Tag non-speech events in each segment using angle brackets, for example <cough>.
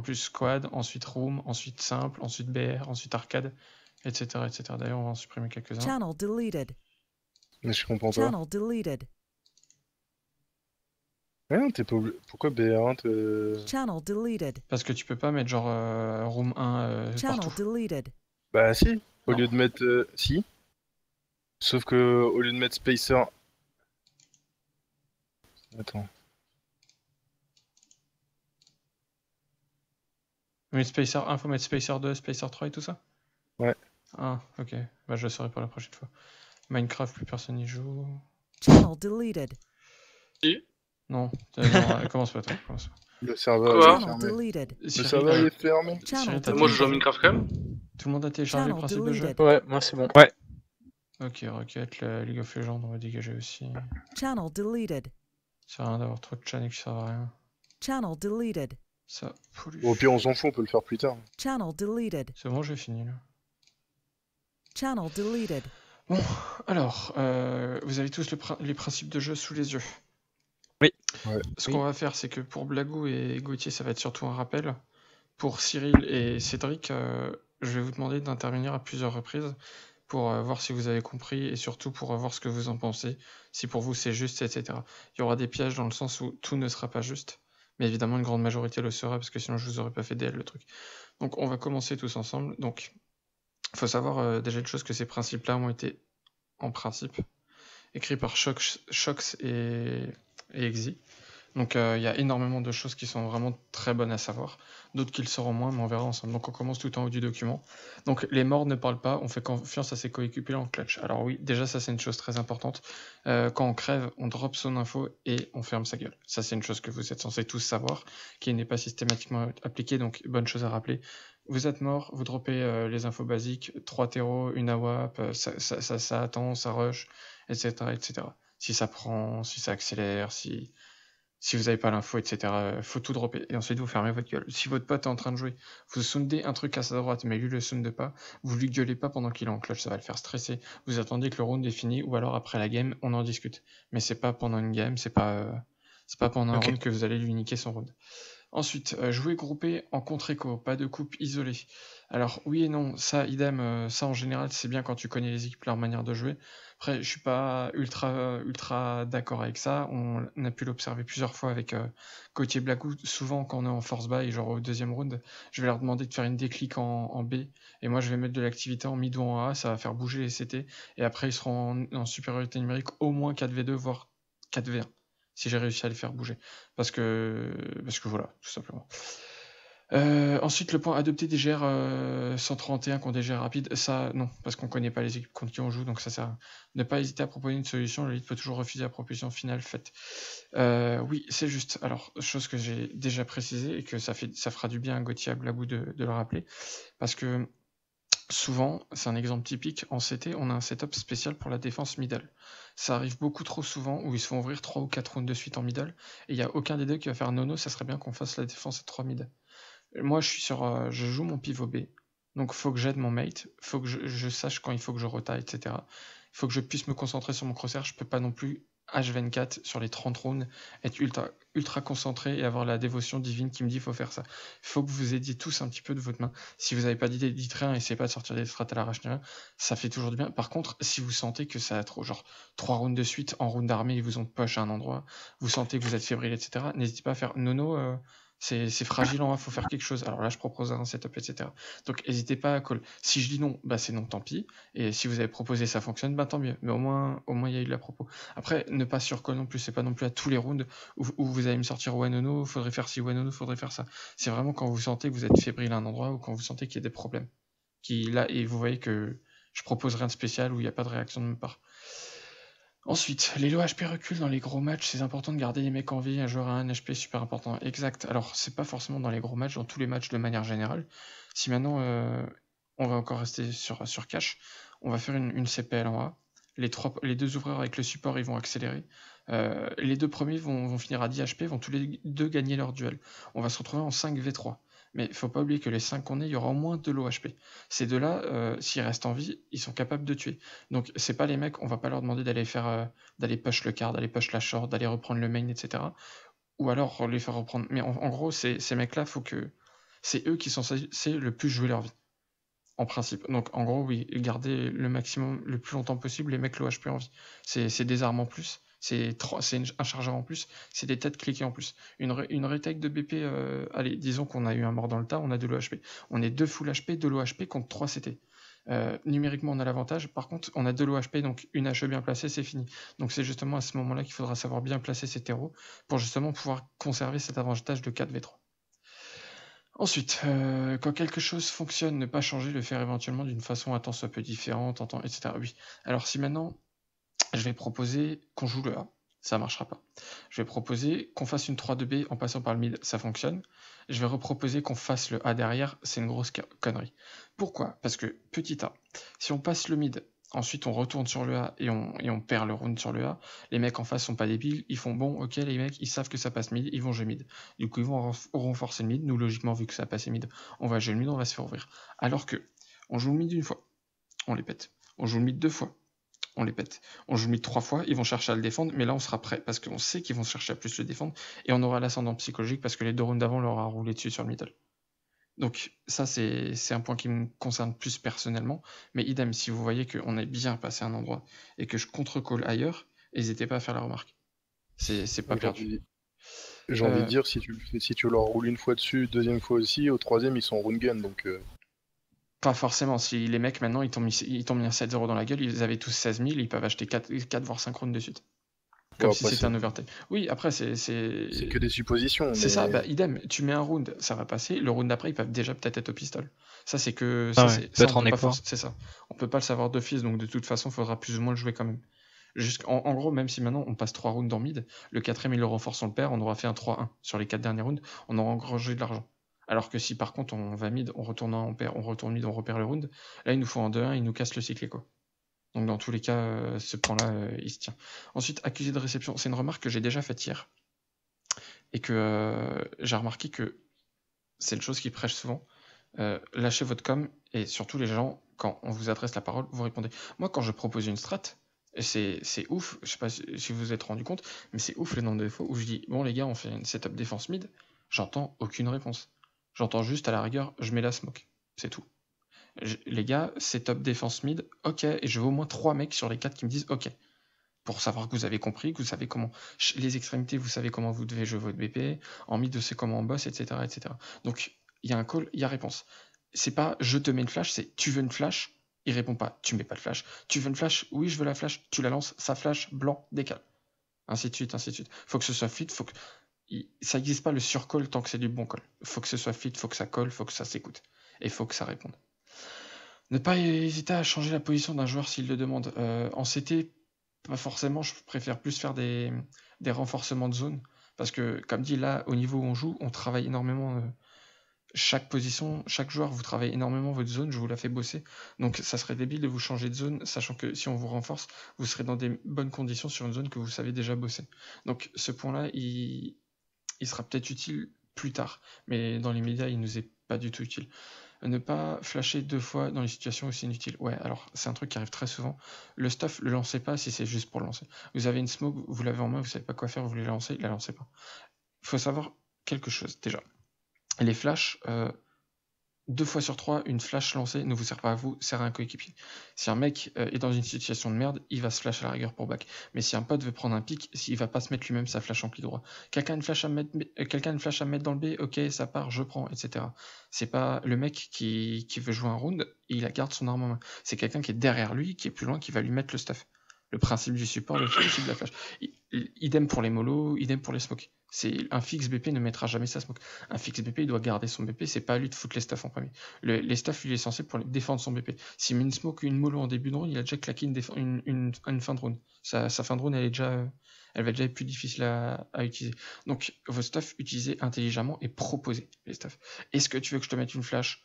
en plus squad, ensuite room, ensuite simple, ensuite BR, ensuite arcade, etc. etc. D'ailleurs, on va en supprimer quelques-uns. Channel deleted. Mais je comprends pas. Channel deleted. Ouais, non, t'es pas obli- Pourquoi BR1 te... Channel deleted. Parce que tu peux pas mettre genre euh, room 1 euh, Channel partout. deleted. Bah si, au Non. lieu de mettre... euh, Si. Sauf que au lieu de mettre Spacer... Attends. Mais Spacer 1, faut mettre Spacer 2, Spacer 3 et tout ça? Ouais. Ah, ok. Bah, je le saurai pour la prochaine fois. Minecraft, plus personne n'y joue. Channel deleted. Non, euh, non, euh, <laughs> commence pas toi. Commence pas. Le serveur Quoi est Channel fermé. deleted. Le Cyril, serveur euh, est fermé. Channel Cyril, t'as Moi, je joue à Minecraft quand même. Tout le monde a téléchargé le principe de jeu. Ouais, moi c'est bon. Ok, Rocket, le League of Legends, on va dégager aussi. Channel deleted. Ça sert à rien d'avoir trop de channels qui servent à rien. Channel deleted. Ça pollue. Bon, au pire, on s'en fout, on peut le faire plus tard. Channel deleted. C'est bon, j'ai fini là. Channel deleted. Alors, euh, vous avez tous le les principes de jeu sous les yeux. Oui. Ouais. Ce Oui. qu'on va faire, c'est que pour Blagou et Gauthier, ça va être surtout un rappel. Pour Cyril et Cédric, euh, je vais vous demander d'intervenir à plusieurs reprises pour euh, voir si vous avez compris et surtout pour euh, voir ce que vous en pensez, si pour vous c'est juste, etc. Il y aura des pièges dans le sens où tout ne sera pas juste, mais évidemment une grande majorité le sera parce que sinon je vous aurais pas fait DL le truc. Donc on va commencer tous ensemble. Donc il faut savoir euh, déjà une chose que ces principes-là ont été en principe écrits par Shox, et, Exi. Donc euh, il y a énormément de choses qui sont vraiment très bonnes à savoir, d'autres qui le seront moins, mais on verra ensemble. Donc on commence tout en haut du document. Donc les morts ne parlent pas, on fait confiance à ses coéquipiers en clutch. Alors oui, déjà ça c'est une chose très importante. Euh, quand on crève, on drop son info et on ferme sa gueule. Ça c'est une chose que vous êtes censés tous savoir, qui n'est pas systématiquement appliquée, donc bonne chose à rappeler. Vous êtes mort, vous droppez euh, les infos basiques, 3 terreaux, une AWAP, ça, ça, ça, ça attend, ça rush, etc., etc. Si ça prend, si ça accélère, si, si vous n'avez pas l'info, etc., euh, faut tout dropper. Et ensuite, vous fermez votre gueule. Si votre pote est en train de jouer, vous soundez un truc à sa droite, mais lui le sounde pas, vous lui gueulez pas pendant qu'il est en clutch, ça va le faire stresser. Vous attendez que le round est fini, ou alors après la game, on en discute. Mais c'est pas pendant une game, c'est pas, euh, c'est pas pendant un round que vous allez lui niquer son round. Ensuite, euh, jouer groupé en contre-écho, pas de coupe isolée. Alors oui et non, ça idem, euh, ça en général c'est bien quand tu connais les équipes, leur manière de jouer. Après, je suis pas ultra ultra d'accord avec ça. On, a pu l'observer plusieurs fois avec euh, Gauthier. Souvent quand on est en force buy, genre au deuxième round, je vais leur demander de faire une déclic en, en B et moi je vais mettre de l'activité en mid ou en A, ça va faire bouger les CT et après ils seront en supériorité numérique au moins 4v2 voire 4v1 si j'ai réussi à les faire bouger. Parce que, parce que voilà, tout simplement. Euh, ensuite, le point adopter des GR euh, 131 contre des GR rapides, ça non, parce qu'on connaît pas les équipes contre qui on joue, donc ça sert à. Ne pas hésiter à proposer une solution, le lead peut toujours refuser la proposition finale faite. Euh, oui, c'est juste. Alors, chose que j'ai déjà précisé et que ça, fait, ça fera du bien à Gauthier à Blagou de, de le rappeler, parce que souvent, c'est un exemple typique, en CT, on a un setup spécial pour la défense middle. Ça arrive beaucoup trop souvent où ils se font ouvrir 3 ou 4 rounds de suite en middle, et il n'y a aucun des deux qui va faire nono, ça serait bien qu'on fasse la défense à 3 mid. Moi, je suis sur, euh, je joue mon pivot B, donc faut que j'aide mon mate, faut que je, sache quand il faut que je retaille, etc. Il faut que je puisse me concentrer sur mon crosshair, je peux pas non plus H24 sur les 30 rounds, être ultra, ultra concentré et avoir la dévotion divine qui me dit faut faire ça. Il faut que vous aidiez tous un petit peu de votre main. Si vous n'avez pas d'idée, dites rien, essayez pas de sortir des strats à l'arrache rien. Ça fait toujours du bien. Par contre, si vous sentez que ça a trop, genre 3 rounds de suite en round d'armée, ils vous ont push à un endroit, vous sentez que vous êtes fébrile, etc., n'hésitez pas à faire nono. euh, c'est fragile en A, faut faire quelque chose. Alors là, je propose un setup, etc. Donc, n'hésitez pas à call. Si je dis non, bah c'est non, tant pis. Et si vous avez proposé, ça fonctionne, bah tant mieux. Mais au moins, au moins, il y a eu de la propos. Après, ne pas surcall non plus. C'est pas non plus à tous les rounds où, vous allez me sortir ouais no faudrait faire ci, ouais no no, faudrait faire ça. C'est vraiment quand vous sentez que vous êtes fébrile à un endroit ou quand vous sentez qu'il y a des problèmes. Qui là et vous voyez que je propose rien de spécial où il n'y a pas de réaction de ma part. Ensuite, les low HP reculent dans les gros matchs, c'est important de garder les mecs en vie, un joueur à un HP super important. Exact. Alors, c'est pas forcément dans les gros matchs, dans tous les matchs de manière générale. Si maintenant euh, on va encore rester sur, sur cash, on va faire une, CPL en A. Les, deux ouvreurs avec le support, ils vont accélérer. Euh, les deux premiers vont, vont finir à 10 HP, vont tous les deux gagner leur duel. On va se retrouver en 5 V3. Mais il faut pas oublier que les 5 qu'on est, il y aura au moins 2 low HP. Ces deux-là, euh, s'ils restent en vie, ils sont capables de tuer. Donc c'est pas les mecs, on va pas leur demander d'aller faire euh, d'aller push le card, d'aller push la short, d'aller reprendre le main, etc. Ou alors les faire reprendre. Mais en, gros, ces, mecs-là, faut c'est eux qui sont censés le plus jouer leur vie. En principe. Donc en gros, oui, garder le maximum, le plus longtemps possible les mecs l'OHP en vie. C'est des armes en plus, c'est un chargeur en plus, c'est des têtes cliquées en plus. Une, une retake de BP, euh, allez, disons qu'on a eu un mort dans le tas, on a de l'OHP. On est 2 full HP, de l'OHP contre 3 CT. Euh, numériquement, on a l'avantage. Par contre, on a de l'OHP, donc une HE bien placée, c'est fini. Donc c'est justement à ce moment-là qu'il faudra savoir bien placer ses terreaux pour justement pouvoir conserver cet avantage de 4v3. Ensuite, euh, quand quelque chose fonctionne, ne pas changer, le faire éventuellement d'une façon un temps soit peu différente, etc. Oui. Alors si maintenant, je vais proposer qu'on joue le A, ça marchera pas. Je vais proposer qu'on fasse une 3-2B en passant par le mid, ça fonctionne. Je vais reproposer qu'on fasse le A derrière, c'est une grosse connerie. Pourquoi? Parce que, petit A, si on passe le mid, ensuite on retourne sur le A et on, et on perd le round sur le A, les mecs en face sont pas débiles, ils font bon, ok, les mecs, ils savent que ça passe mid, ils vont jouer mid. Du coup, ils vont renforcer le mid, nous, logiquement, vu que ça passe mid, on va jouer le mid, on va se faire ouvrir. Alors que, on joue le mid une fois, on les pète. On joue le mid deux fois, on les pète. On joue mid trois fois, ils vont chercher à le défendre, mais là on sera prêt parce qu'on sait qu'ils vont chercher à plus le défendre et on aura l'ascendant psychologique parce que les deux rounds d'avant leur a roulé dessus sur le middle. Donc ça c'est un point qui me concerne plus personnellement, mais idem si vous voyez qu'on est bien passé à un endroit et que je contre-call ailleurs, n'hésitez pas à faire la remarque. C'est pas perdu. J'ai envie de euh, dire, si tu, si tu leur roules une fois dessus, deuxième fois aussi, au troisième ils sont en gun, donc... Euh, pas forcément. Si les mecs maintenant ils t'ont mis, ils mis un 7-0 dans la gueule, ils avaient tous 16 000, ils peuvent acheter 4, 4 voire 5 rounds de suite. Comme si c'était un overtake. Oui, après c'est. C'est que des suppositions. C'est ça, bah, idem. Tu mets un round, ça va passer. Le round d'après, ils peuvent déjà peut-être être au pistol. Ça, c'est que. Ah peut-être en C'est ça. On peut pas le savoir d'office, donc de toute façon, il faudra plus ou moins le jouer quand même. En, en, gros, même si maintenant on passe 3 rounds dans mid, le quatrième il le renforce, on le perd, on aura fait un 3-1 sur les 4 derniers rounds, on aura engrangé de l'argent. Alors que si par contre on va mid, on retourne en on retourne mid, on repère le round, là il nous faut un 2-1, il nous casse le cycle quoi. Donc dans tous les cas, euh, ce point-là, euh, il se tient. Ensuite, accusé de réception, c'est une remarque que j'ai déjà faite hier. Et que euh, j'ai remarqué que c'est une chose qui prêche souvent. lâchez votre com et surtout les gens, quand on vous adresse la parole, vous répondez. Moi, quand je propose une strat, c'est ouf, je sais pas si vous vous êtes rendu compte, mais c'est ouf le nombre de fois où je dis bon les gars, on fait une setup défense mid, j'entends aucune réponse. J'entends juste à la rigueur, je mets la smoke. C'est tout. les gars, c'est top défense mid, ok, et je veux au moins trois mecs sur les quatre qui me disent ok. Pour savoir que vous avez compris, que vous savez comment. Les extrémités, vous savez comment vous devez jouer votre BP. En mid, c'est comment on bosse, etc. etc. Donc, il y a un call, il y a réponse. C'est pas je te mets une flash, c'est tu veux une flash, il répond pas, tu mets pas de flash. Tu veux une flash, oui, je veux la flash, tu la lances, ça flash, blanc, décale. Ainsi de suite, ainsi de suite. Faut que ce soit fit, faut que ça n'existe pas le surcall tant que c'est du bon call. Faut que ce soit fit, faut que ça colle, faut que ça s'écoute. Et faut que ça réponde. Ne pas hésiter à changer la position d'un joueur s'il le demande. Euh, en CT, pas forcément, je préfère plus faire des, renforcements de zone. Parce que, comme dit là, au niveau où on joue, on travaille énormément. Euh, chaque position, chaque joueur, vous travaillez énormément votre zone, je vous la fais bosser. Donc ça serait débile de vous changer de zone, sachant que si on vous renforce, vous serez dans des bonnes conditions sur une zone que vous savez déjà bosser. Donc ce point-là, il, il sera peut-être utile plus tard, mais dans les médias, il nous est pas du tout utile. Ne pas flasher deux fois dans les situations aussi inutiles. Ouais, alors c'est un truc qui arrive très souvent. Le stuff, le lancez pas si c'est juste pour le lancer. Vous avez une smoke, vous l'avez en main, vous savez pas quoi faire, vous voulez la lancer, la lancez pas. Faut savoir quelque chose déjà. Les flashs, euh, deux fois sur trois, une flash lancée ne vous sert pas à vous, sert à un coéquipier. Si un mec euh, est dans une situation de merde, il va se flash à la rigueur pour back. Mais si un pote veut prendre un pic, s'il va pas se mettre lui-même sa flash en pli droit. Quelqu'un une flash à mettre, euh, quelqu'un une flash à mettre dans le B, ok, ça part, je prends, etc. C'est pas le mec qui, qui veut jouer un round, il garde son arme en main. C'est quelqu'un qui est derrière lui, qui est plus loin, qui va lui mettre le stuff. Le principe du support, le principe de la flash. Idem pour les molos, idem pour les smokes. Un fixe BP ne mettra jamais sa smoke. Un fixe BP, il doit garder son BP. C'est pas à lui de foutre les stuff en premier. les stuff, il est censé pour défendre son BP. S'il met une smoke une mollo en début de round, il a déjà claqué une, une, fin de round. Sa, fin de round, elle est déjà, elle va déjà être plus difficile à, utiliser. Donc, vos stuff, utilisez intelligemment et proposez les stuff. Est-ce que tu veux que je te mette une flash?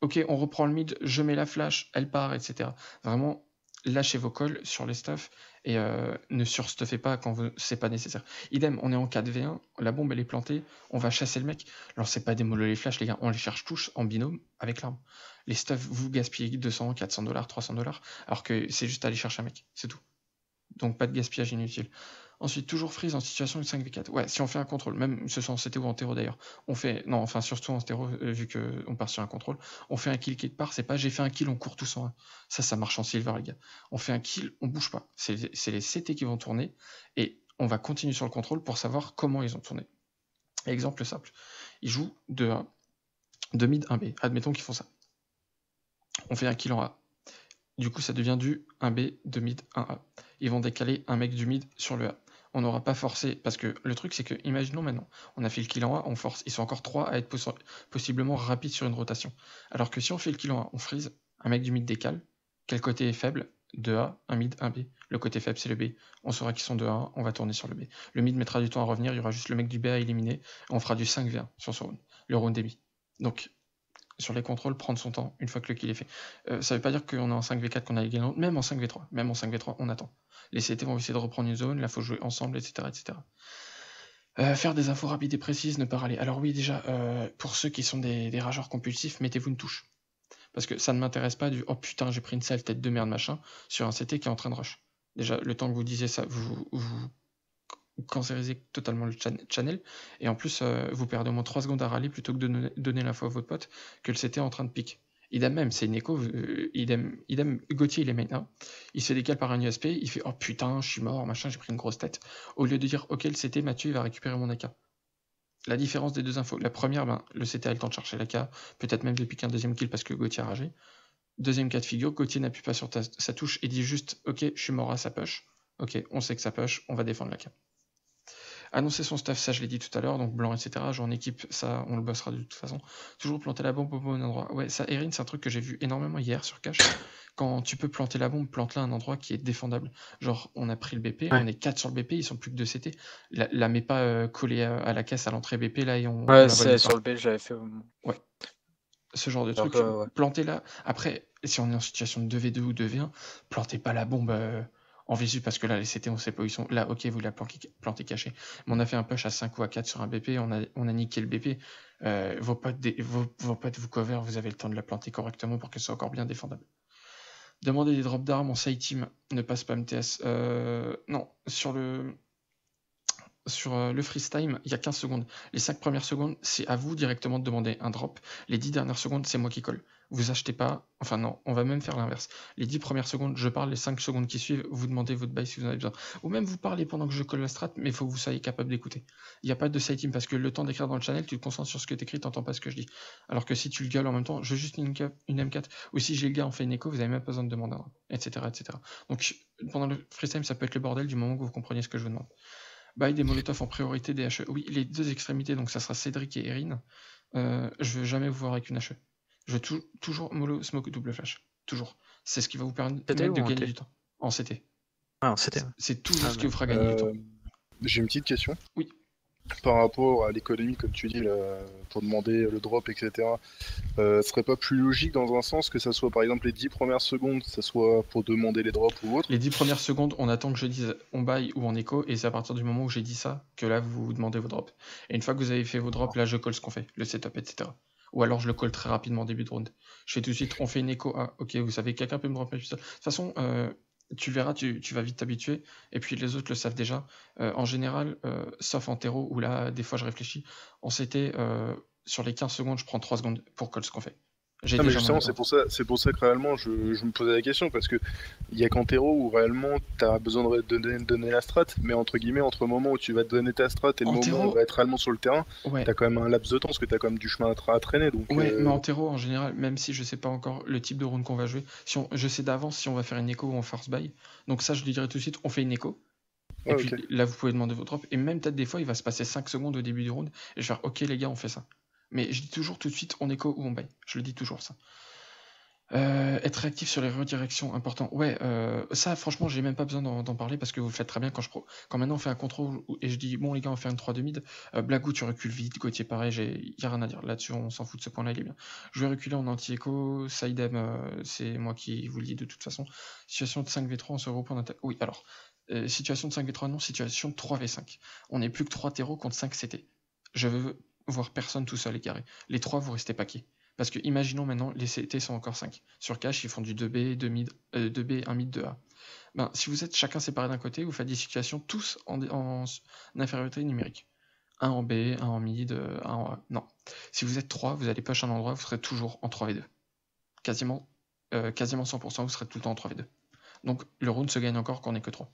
Ok, on reprend le mid, je mets la flash, elle part, etc. Vraiment, lâchez vos calls sur les stuff et euh, ne surstuffez pas quand c'est pas nécessaire. Idem, on est en 4v1, la bombe elle est plantée, on va chasser le mec. C'est pas des les flashs les gars, on les cherche tous en binôme avec l'arme. Les stuff, vous gaspillez 200, 400 dollars, 300 dollars, alors que c'est juste aller chercher un mec, c'est tout. Donc pas de gaspillage inutile. Ensuite, toujours freeze en situation de 5v4. Ouais, si on fait un contrôle, même ce soit en CT ou en terreau d'ailleurs, on fait, non, enfin surtout en terreau, vu qu'on part sur un contrôle, on fait un kill quelque part, c'est pas j'ai fait un kill, on court tous en 1. Ça, ça marche en silver, les gars. On fait un kill, on bouge pas. C'est les CT qui vont tourner, et on va continuer sur le contrôle pour savoir comment ils ont tourné. Exemple simple. Ils jouent de 1, de mid 1B. Admettons qu'ils font ça. On fait un kill en A. Du coup, ça devient du 1B de mid 1A. Ils vont décaler un mec du mid sur le A on n'aura pas forcé, parce que le truc c'est que, imaginons maintenant, on a fait le kill en A, on force, ils sont encore 3 à être possiblement rapides sur une rotation. Alors que si on fait le kill en A, on freeze, un mec du mid décale, quel côté est faible? 2A, un mid, un B. Le côté faible c'est le B. On saura qu'ils sont 2A, on va tourner sur le B. Le mid mettra du temps à revenir, il y aura juste le mec du B à éliminer, on fera du 5v1 sur ce round, le round débit. Donc, sur les contrôles, prendre son temps une fois que le kill est fait. Euh, ça veut pas dire qu'on est en 5v4 qu'on a gagné, même en 5v3, même en 5v3, on attend les CT vont essayer de reprendre une zone, là faut jouer ensemble, etc. etc. Euh, faire des infos rapides et précises, ne pas râler. Alors oui, déjà, euh, pour ceux qui sont des, rageurs compulsifs, mettez-vous une touche. Parce que ça ne m'intéresse pas du « Oh putain, j'ai pris une sale tête de merde, machin » sur un CT qui est en train de rush. Déjà, le temps que vous disiez ça, vous cancérisez totalement le channel. Et en plus, euh, vous perdez au moins 3 secondes à râler plutôt que de donner l'info à votre pote que le CT est en train de pique. Idem même, c'est une euh, idem, idem, Gauthier il est maintenant, il se décale par un USP, il fait oh putain, je suis mort, machin, j'ai pris une grosse tête. Au lieu de dire ok, le CT, Mathieu, il va récupérer mon AK. La différence des deux infos, la première, ben, le CT a le temps de chercher l'AK, peut-être même de piquer un deuxième kill parce que Gauthier a ragé. Deuxième cas de figure, Gauthier n'appuie pas sur sa touche et dit juste ok, je suis mort à sa push. Ok, on sait que ça push, on va défendre l'AK. Annoncer son staff, ça je l'ai dit tout à l'heure, donc blanc, etc. Genre en équipe, ça on le bossera de toute façon. Toujours planter la bombe au bon endroit. Ouais, ça, Erin, c'est un truc que j'ai vu énormément hier sur Cache. Quand tu peux planter la bombe, plante-la à un endroit qui est défendable. Genre, on a pris le BP, on est 4 sur le BP, ils sont plus que 2 CT. La, la mets pas euh, collée à, la caisse à l'entrée BP là et on. Ouais, c'est sur le B, j'avais fait. Ouais. Ce genre de truc. Plantez-la. Après, si on est en situation de 2v2 ou 2v1, plantez pas la bombe. Euh, en visu parce que là les CT on sait pas où ils sont. Là ok vous la plantez caché. Mais on a fait un push à 5 ou à 4 sur un BP, on a, on niqué le BP. Euh, vos, potes vous cover, vous avez le temps de la planter correctement pour qu'elle soit encore bien défendable. Demandez des drops d'armes en side team, ne passe pas MTS. Euh, non, sur le sur euh, le freestyle, il y a 15 secondes. Les 5 premières secondes, c'est à vous directement de demander un drop. Les 10 dernières secondes, c'est moi qui colle vous achetez pas, enfin non, on va même faire l'inverse. Les 10 premières secondes, je parle, les 5 secondes qui suivent, vous demandez votre bail si vous en avez besoin. Ou même vous parlez pendant que je colle la strat, mais il faut que vous soyez capable d'écouter. Il n'y a pas de team parce que le temps d'écrire dans le channel, tu te concentres sur ce que tu écris, tu n'entends pas ce que je dis. Alors que si tu le gueules en même temps, je veux juste une, M4, ou si j'ai le gars, on fait une écho, vous n'avez même pas besoin de demander un, etc., etc. Donc pendant le freestyle, ça peut être le bordel du moment que vous compreniez ce que je vous demande. Bail des Molotov en priorité des HE. Oui, les deux extrémités, donc ça sera Cédric et Erin. Euh, je veux jamais vous voir avec une HE. Je veux toujours mollo smoke double flash. Toujours. C'est ce qui va vous permettre de gagner du temps. En CT. Ah, en CT. C'est toujours ah, ce qui vous fera gagner du temps. Euh, j'ai une petite question. Oui. Par rapport à l'économie, comme tu dis, pour demander le drop, etc., euh, serait pas plus logique dans un sens que ça soit par exemple les 10 premières secondes, ça soit pour demander les drops ou autre? Les 10 premières secondes, on attend que je dise on buy ou en écho, et c'est à partir du moment où j'ai dit ça que là vous demandez vos drops. Et une fois que vous avez fait vos drops, là je colle ce qu'on fait, le setup, etc. Ou alors je le colle très rapidement au début de round. Je fais tout de suite, on fait une écho. Ah, ok, vous savez, quelqu'un peut me rappeler De toute façon, euh, tu verras, tu, vas vite t'habituer. Et puis les autres le savent déjà. Euh, en général, euh, sauf en terreau, où là, des fois je réfléchis, on s'était, sur les 15 secondes, je prends 3 secondes pour coller ce qu'on fait. Non, mais justement, c'est pour, ça, c'est pour ça que réellement je, me posais la question, parce que il y a qu'en terreau où réellement tu as besoin de donner, donner, la strat, mais entre guillemets, entre le moment où tu vas te donner ta strat et le moment où tu vas être réellement sur le terrain, tu as quand même un laps de temps, parce que tu as quand même du chemin à, traîner. Donc, ouais, euh, mais en terreau, en général, même si je sais pas encore le type de round qu'on va jouer, si on, je sais d'avance si on va faire une écho ou en force buy, donc ça je lui dirais tout de suite, on fait une écho. Et puis là, vous pouvez demander votre drop. Et même peut-être des fois, il va se passer 5 secondes au début du round. Et je vais faire, ok les gars, on fait ça. Mais je dis toujours tout de suite, on écho ou on buy. Je le dis toujours ça. Euh, être réactif sur les redirections, important. Ouais, euh, ça, franchement, j'ai même pas besoin d'en parler parce que vous le faites très bien quand je pro. Quand maintenant on fait un contrôle et je dis, bon, les gars, on fait un 3 de mid. Euh, Blagou, tu recules vite. Gauthier, pareil, j'ai y a rien à dire. Là-dessus, on s'en fout de ce point-là, il est bien. Je vais reculer en anti-écho. Saïdem, euh, c'est moi qui vous le dis de toute façon. Situation de 5v3, on se regroupe en. Oui, alors, situation de 5v3, non, situation de 3v5. On n'est plus que 3 terreaux contre 5 CT. Je veux voir personne tout seul égaré. Les 3, vous restez paquets. Parce que imaginons maintenant, les CT sont encore 5. Sur cache, ils font du 2B, 2 mid, 2B, 1 mid, 2A. Ben, si vous êtes chacun séparé d'un côté, vous faites des situations tous en, en infériorité numérique. Un en B, un en mid, euh, un en A. Non. Si vous êtes 3, vous allez push un endroit, vous serez toujours en 3v2. Quasiment, euh, quasiment 100%, vous serez tout le temps en 3v2. Donc le round se gagne encore quand on n'est que 3.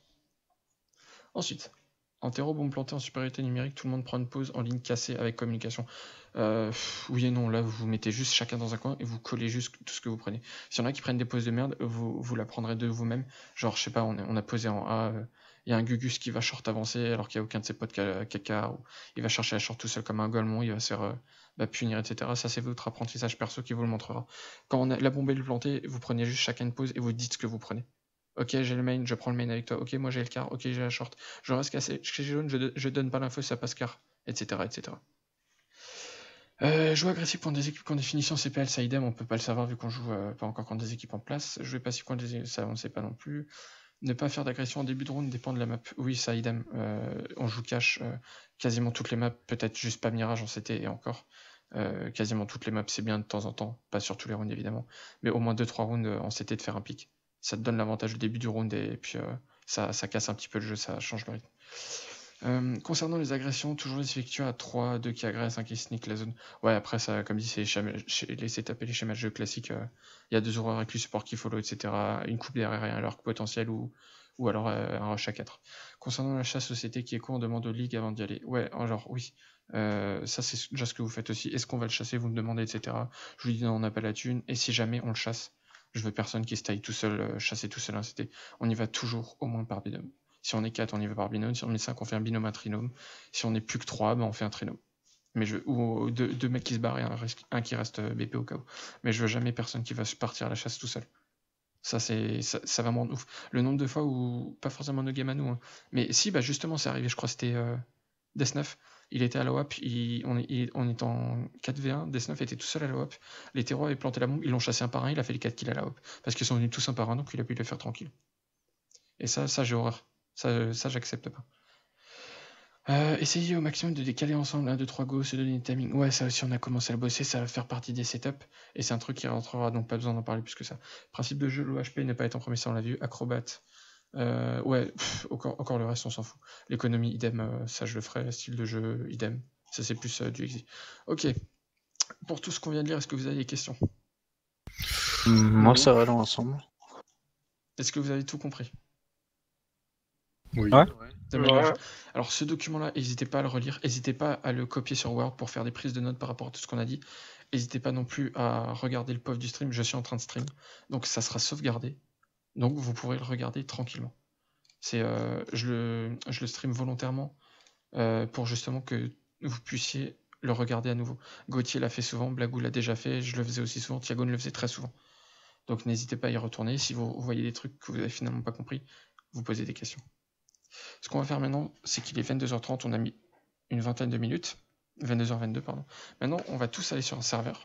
Ensuite, en terreau bombe plantée en supériorité numérique, tout le monde prend une pause en ligne cassée avec communication. Euh, oui et non, là vous mettez juste chacun dans un coin et vous collez juste tout ce que vous prenez. S'il y en a qui prennent des pauses de merde, vous, vous la prendrez de vous-même. Genre, je sais pas, on, a posé en A, euh, il y a un Gugus qui va short avancer alors qu'il n'y a aucun de ses potes caca, ou il va chercher la short tout seul comme un golemon, il va se faire euh, bah, punir, etc. Ça, c'est votre apprentissage perso qui vous le montrera. Quand a la bombe est plantée, vous prenez juste chacun une pause et vous dites ce que vous prenez. Ok, j'ai le main, je prends le main avec toi. Ok, moi j'ai le car. Ok, j'ai la short. Je reste cassé. Chez jaune, je, je donne pas l'info, ça passe car, etc. etc. Euh, jouer agressif contre des équipes en définition CPL, ça idem, on peut pas le savoir vu qu'on joue euh, pas encore contre des équipes en place. Jouer passif contre des ça on sait pas non plus. Ne pas faire d'agression en début de round dépend de la map. Oui, ça idem. Euh, on joue cash quasiment toutes les maps, peut-être juste pas Mirage en CT et encore. Quasiment toutes les maps, c'est bien de temps en temps, pas sur tous les rounds évidemment, mais au moins 2-3 rounds en CT de faire un pic. Ça te donne l'avantage au début du round et puis ça, ça casse un petit peu le jeu, ça change le rythme. Euh, concernant les agressions, toujours les effectuer à 3, 2 qui agressent, 1 qui sneak la zone. Ouais, après, ça, comme dit, c'est les setups et les schémas de jeu classiques. Euh, il y a deux horreurs avec le support qui follow, etc. Une coupe derrière et un lurk potentiel ou, ou alors euh, un rush à 4. Concernant la chasse société qui est court, on demande aux ligues avant d'y aller. Ouais, genre, oui. ça, c'est déjà ce que vous faites aussi. Est-ce qu'on va le chasser? Vous me demandez, etc. Je vous dis non, on n'a pas la thune. Et si jamais on le chasse, je veux personne qui se taille tout seul, chasser tout seul un CT. On y va toujours au moins par binôme. Si on est 4, on y va par binôme. Si on est 5, on fait un binôme, un trinôme. Si on est plus que 3, ben on fait un trinôme. Mais je, ou deux, mecs qui se barrent et un, qui reste BP au cas où. Mais je veux jamais personne qui va partir à la chasse tout seul. Ça, c'est, ça, va ouf. Le nombre de fois où, pas forcément nos game à nous, hein. mais si, bah justement, c'est arrivé, je crois que c'était euh, Death9. Il était à la WAP, on, est en 4v1, Death9 était tout seul à la WAP. Les terroirs avaient planté la bombe, ils l'ont chassé un par un, il a fait les 4 kills à la WAP. Parce qu'ils sont venus tous un par un, donc il a pu le faire tranquille. Et ça, ça j'ai horreur. Ça, ça j'accepte pas. Euh, essayez au maximum de décaler ensemble 1, 2, 3 go, se donner des timings. Ouais, ça aussi, on a commencé à le bosser, ça va faire partie des setups. Et c'est un truc qui rentrera, donc pas besoin d'en parler plus que ça. Principe de jeu, l'OHP ne pas être en premier, ça on l'a vu. Acrobat. Euh, ouais, pff, encore, encore, le reste, on s'en fout. L'économie, idem, euh, ça je le ferai. Style de jeu, idem. Ça c'est plus euh, du exi. Ok. Pour tout ce qu'on vient de lire, est-ce que vous avez des questions? Moi, ça va dans l'ensemble. Est-ce que vous avez tout compris? Oui. Ouais. Ouais. Alors ce document-là, n'hésitez pas à le relire, n'hésitez pas à le copier sur Word pour faire des prises de notes par rapport à tout ce qu'on a dit. N'hésitez pas non plus à regarder le POV du stream, je suis en train de stream, donc ça sera sauvegardé. Donc vous pourrez le regarder tranquillement. Euh, je, le, je stream volontairement euh, pour justement que vous puissiez le regarder à nouveau. Gauthier l'a fait souvent, Blagou l'a déjà fait, je le faisais aussi souvent, Thiago le faisait très souvent. Donc n'hésitez pas à y retourner. Si vous voyez des trucs que vous avez finalement pas compris, vous posez des questions. Ce qu'on va faire maintenant, c'est qu'il est 22h30, on a mis une vingtaine de minutes, 22h22 pardon. Maintenant, on va tous aller sur un serveur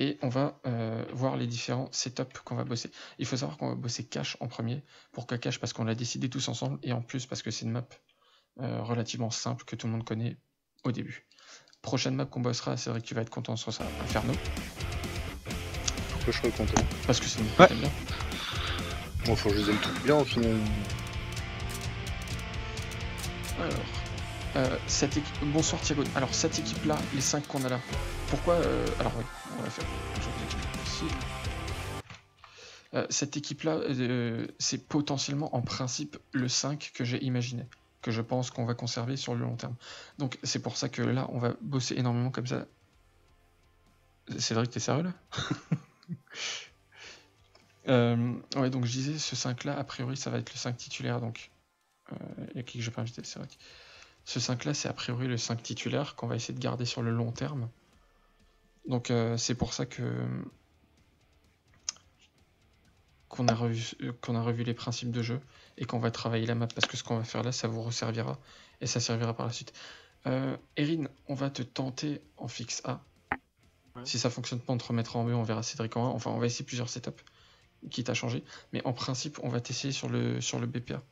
et on va euh, voir les différents setups qu'on va bosser. Il faut savoir qu'on va bosser cache en premier. Pourquoi cache? Parce qu'on l'a décidé tous ensemble et en plus parce que c'est une map euh, relativement simple que tout le monde connaît au début. Prochaine map qu'on bossera, c'est vrai que tu vas être content sur ça, Inferno. Pourquoi je serais content Parce que c'est une map que bien. Bon, faut que je les aime toutes bien au final. Alors, euh, cette équipe... bonsoir Thiago. Alors cette équipe là, les 5 qu'on a là, pourquoi euh... Alors oui, Euh, cette équipe là, c'est potentiellement en principe le 5 que j'ai imaginé, que je pense qu'on va conserver sur le long terme. Donc c'est pour ça que là, on va bosser énormément comme ça. Que t'es sérieux là <laughs> euh, Ouais, donc je disais, ce 5 là, a priori, ça va être le 5 titulaire, donc il y a qui que je peux inviter, vrai. Ce 5 là, c'est a priori le 5 titulaire qu'on va essayer de garder sur le long terme. Donc euh, c'est pour ça que qu'on a, revu, qu'on a revu les principes de jeu et qu'on va travailler la map parce que ce qu'on va faire là, ça vous resservira et ça servira par la suite. Euh, Erin, on va te tenter en fixe A. Ouais. Si ça fonctionne pas, on te remettra en B, on verra Cédric en A. Enfin, on va essayer plusieurs setups qui t'a changé. Mais en principe, on va t'essayer sur le, sur le BPA.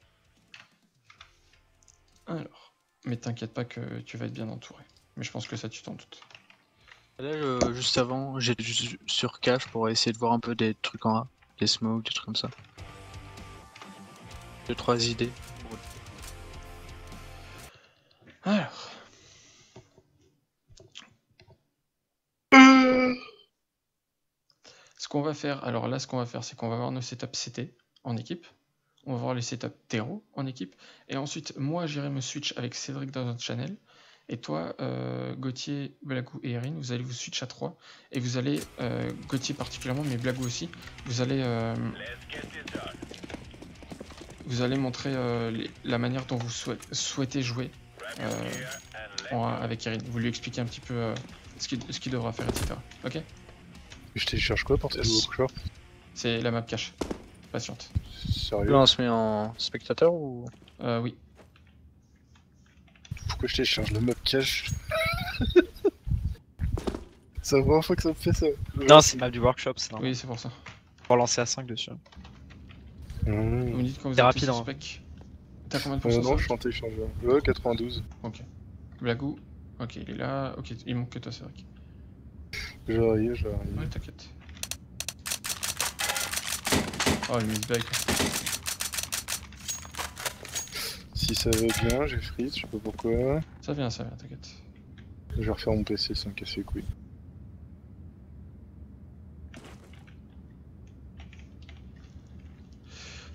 Alors, mais t'inquiète pas que tu vas être bien entouré. Mais je pense que ça, tu t'en doutes. Là, euh, juste avant, j'ai sur cache pour essayer de voir un peu des trucs en A, des smokes, des trucs comme ça. Deux, trois idées. Alors. Ce qu'on va faire, alors là, ce qu'on va faire, c'est qu'on va voir nos setups CT en équipe. On va voir les setups terreau en équipe. Et ensuite, moi, j'irai me switch avec Cédric dans notre channel. Et toi, euh, Gauthier, Blagou et Erin, vous allez vous switch à 3. Et vous allez, euh, Gauthier particulièrement, mais Blagou aussi, vous allez, euh, vous allez montrer euh, les- la manière dont vous souhait- souhaitez jouer euh, en- avec Erin. Vous lui expliquez un petit peu euh, ce qu'il ce qu'il devra faire, etc. Ok? Je télécharge quoi pour C'est la map cache. Patiente. Sérieux? Là, on se met en spectateur ou? Euh, oui. Pourquoi je télécharge le map cache <laughs> C'est la première fois que ça me fait ça. Non, c'est map du workshop, c'est normal. Oui, c'est pour ça. Pour lancer à 5 dessus. Vous Mmh. me dites quand vous êtes rapide, tous hein. spec. T'as combien de Euh, pourcents non, je suis en téléchargeur. Ouais, 92. Ok. Blagou. Ok, il est là. Ok, il manque que toi, c'est vrai. J'arrive, j'arrive. Ouais, t'inquiète. Oh, le misbag. Si ça va bien, j'ai freeze, je sais pas pourquoi. Ça vient, ça vient, t'inquiète. Je vais refaire mon PC sans casser les couilles.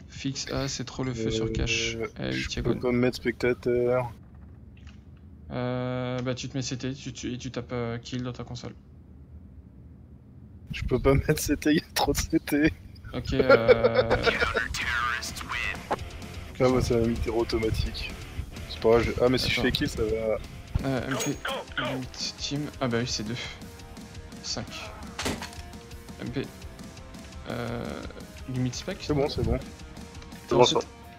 Fixe A, c'est trop le feu sur cache. Euh, Eh oui, je peux pas me mettre spectateur. Euh, bah, tu te mets CT tu, tu- et tu tapes euh, kill dans ta console. Je peux pas <laughs> mettre CT, il y a trop de CT. Ok, euh... <laughs> Ah bah ça m'a mis terreau automatique. C'est pas grave, je- ah mais si je fais kill ça va... euh, MP. Limit team. Ah bah oui, c'est 2. 5. MP. Euh... Limite spec C'est bon, c'est bon. En?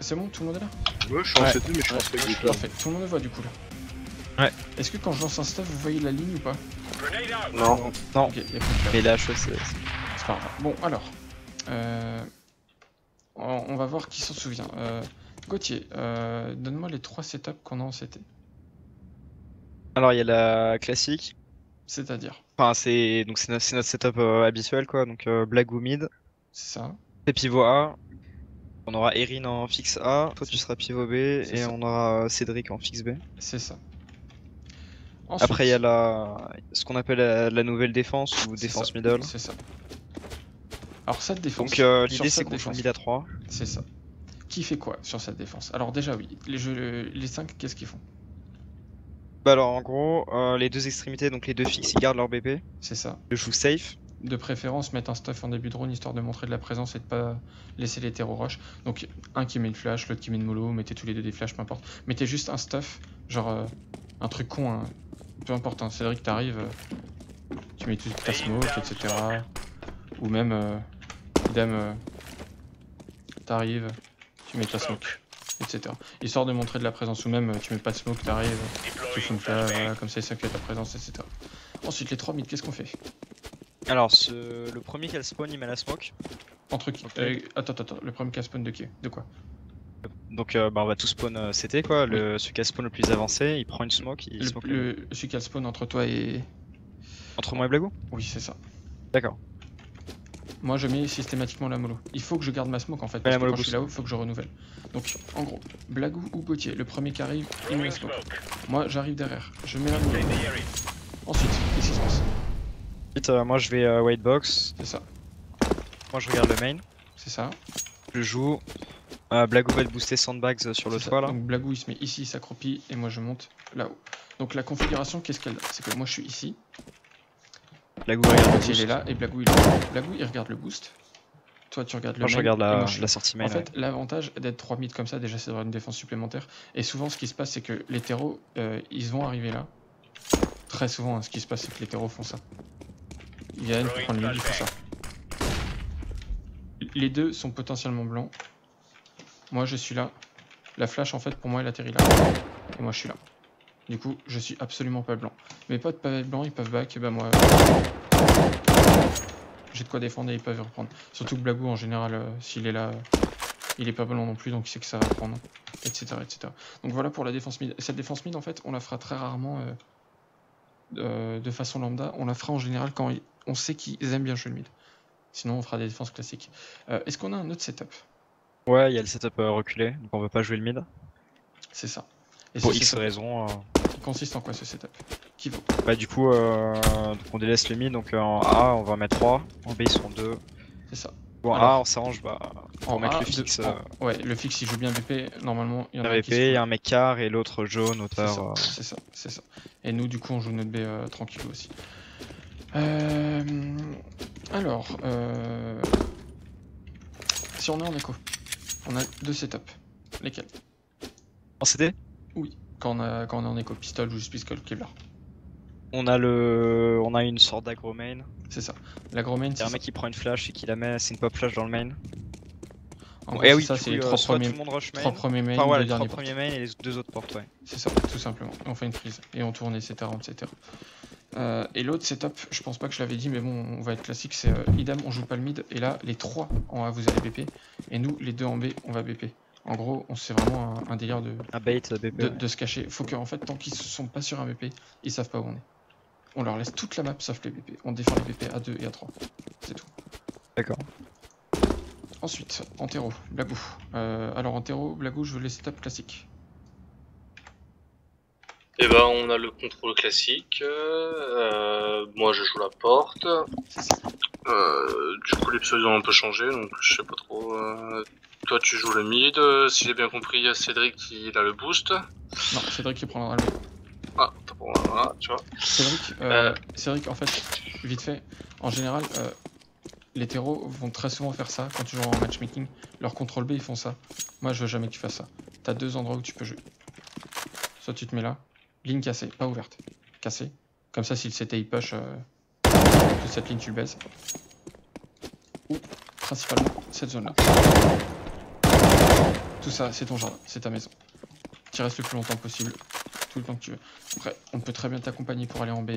C'est bon, tout le monde est là? Ouais, je suis en Ouais. CT mais je pense pas que j'ai peur. Parfait, tout le monde me voit du coup là. Ouais. Est-ce que quand je lance un stuff, vous voyez la ligne ou pas? Non. Non, Ok, y a plus de place. mais la chose, c'est. C'est pas grave. Bon, alors. Euh, on on va voir qui s'en souvient. Euh, Gauthier, euh, donne-moi les trois setups qu'on a en CT. Alors, il y a la classique. C'est-à-dire, Enfin, c'est donc c'est notre, setup euh, habituel, quoi. Donc, euh, Black ou mid, c'est ça. c'est pivot A. On aura Erin en fixe A, toi tu seras pivot B, et ça. on aura Cédric en fixe B. C'est ça. Ensuite, Après, il y a la ce qu'on appelle la, la nouvelle défense ou défense ça, middle. C'est ça. Alors, cette défense. Donc, l'idée c'est qu'on joue mid à 3. C'est ça. Qui fait quoi sur cette défense? Alors, déjà, oui. Les, jeux, les 5, qu'est-ce qu'ils font? Bah, alors, en gros, euh, les deux extrémités, donc les deux fixes, ils gardent leur BP. C'est ça. Ils jouent safe. de préférence mettre un stuff en début de round histoire de montrer de la présence et de pas laisser les terreaux rush. Donc un qui met une flash, l'autre qui met une mollo, mettez tous les deux des flashs, peu importe. Mettez juste un stuff, genre euh, un truc con, hein. peu importe. Hein. Cédric t'arrives, euh, tu mets toute ta smoke, etc. Ou même, euh, euh, t'arrives, tu mets ta smoke, etc. Histoire de montrer de la présence. Ou même euh, tu mets pas de smoke, t'arrives, tu une flash, voilà, comme ça il sait qu'il y a ta présence, etc. Ensuite les 3 mid, qu'est-ce qu'on fait? Alors, ce... le premier qui a le spawn, il met la smoke. Entre qui? Euh, Attends, attends, le premier qui a spawn de qui? De quoi? Donc, euh, bah, on va tout spawn euh, CT, quoi. Le... Celui qui a spawn le plus avancé, il prend une smoke, il le, smoke le... le- Celui qui a le spawn entre toi et. Entre moi et Blago? Oui, c'est ça. D'accord. Moi, je mets systématiquement la mollo. Il faut que je garde ma smoke en fait. la Parce que quand je suis là-haut, il faut que je renouvelle. Donc, en gros, Blagou ou Gauthier, le premier qui arrive, il met la smoke. Moi, j'arrive derrière. Je mets la mollo. Ensuite, qu'est-ce qui se passe? Ensuite, euh, moi je vais euh, white box. C'est ça. Moi je regarde le main. C'est ça. Je joue. Euh, Blago va booster sandbags euh, sur le toit là. Donc, Blagou, il se met ici, il s'accroupit, et moi, je monte là-haut. Donc, la configuration, qu'est-ce qu'elle a? C'est que moi, je suis ici. Blago regarde est là, et Blagou, il. Blagou, il regarde le boost. Toi, tu regardes le Moi je regarde la, moi, je suis la sortie main. En fait, l'avantage d'être 3 mid comme ça, déjà, c'est d'avoir une défense supplémentaire. Et souvent, ce qui se passe, c'est que les terreaux, euh, ils vont arriver là. Très souvent, hein, ce qui se passe, c'est que les terreaux font ça. Ils viennent pour prendre le mid, ils font ça. Les deux sont potentiellement blancs. Moi, je suis là. La flash, en fait, pour moi, elle atterrit là. Et moi, je suis là. Du coup, je suis absolument pas blanc. Mes potes peuvent être blancs, ils peuvent back, et bah moi... J'ai de quoi défendre et ils peuvent reprendre. Surtout que Blagou, en général, euh, s'il est là, euh, il est pas blanc non plus, donc il sait que ça va prendre, etc., etc. Donc voilà pour la défense mid. Cette défense mid, en fait, on la fera très rarement euh, euh, de façon lambda. On la fera en général quand on sait qu'ils aiment bien jouer le mid. Sinon, on fera des défenses classiques. Est-ce qu'on a un autre setup? Ouais, il y a le setup reculé, donc on veut pas jouer le mid. C'est ça. Et Pour X raisons. Consiste en quoi ce setup Qui vaut Bah du coup, euh, donc on délaisse le mid, donc euh, en A on va mettre 3, en B ils sont 2. C'est ça. Bon, Alors, A on s'arrange, bah, En pour mettre A, le fixe. euh, Ouais, le fixe il joue bien BP, normalement il y en a un un qui se VP, fout. un mec car et l'autre jaune, C'est auteur. ça, euh, c'est ça, c'est ça. Et nous, du coup, on joue notre B euh, tranquille aussi. Euh, alors, euh, si on est en écho, on a deux setups. Lesquels? En CD Oui, quand on, a, quand on est en pistol ou juste pistol Kevlar. On a le, on a une sorte d'agro main. C'est ça. L'agro main, c'est un mec qui prend une flash et qui la met, c'est une pop flash dans le main. En gros, et c'est oui, ça, c'est les euh, trois premiers, tout le monde rush main. trois premiers mains, Enfin, ouais, les premiers mains et les deux autres portes, ouais. C'est ça, tout simplement. Et on fait une freeze et on tourne, etc. etc. Euh, et l'autre setup, je pense pas que je l'avais dit, mais bon, on va être classique, c'est euh, idem, on joue pas le mid. Et là, les trois en A, vous allez BP. Et nous, les deux en B, on va BP. En gros, on c'est vraiment un, un délire de, Un bait, BP. de, de se cacher. Faut qu'en fait, tant qu'ils sont pas sur un BP, ils savent pas où on est. On leur laisse toute la map sauf les BP. On défend les BP à 2 et à 3. C'est tout. D'accord. Ensuite, en terreau, Blagou. Euh, alors en terreau, Blagou, je veux les setups classiques. Et ben on a le contrôle classique. euh, moi je joue la porte. Euh, du coup les pseudos ont un peu changé donc je sais pas trop. Euh, toi tu joues le mid. euh, Si j'ai bien compris, il y a Cédric qui il a le boost. Non, Cédric qui prendra le. Ah, t'as pas- voilà, tu vois. Cédric, euh, Cédric, en fait, vite fait, en général, euh, les terreaux vont très souvent faire ça quand tu joues en matchmaking. Leur contrôle B, ils font ça. Moi, je veux jamais que tu fasses ça. T'as deux endroits où tu peux jouer. Soit tu te mets là, ligne cassée, pas ouverte, cassée. Comme ça, si le CT il push, euh, toute cette ligne tu le baises. Ou principalement cette zone là. Tout ça, c'est ton jardin, c'est ta maison. Tu restes le plus longtemps possible, tout le temps que tu veux. Après, on peut très bien t'accompagner pour aller en B.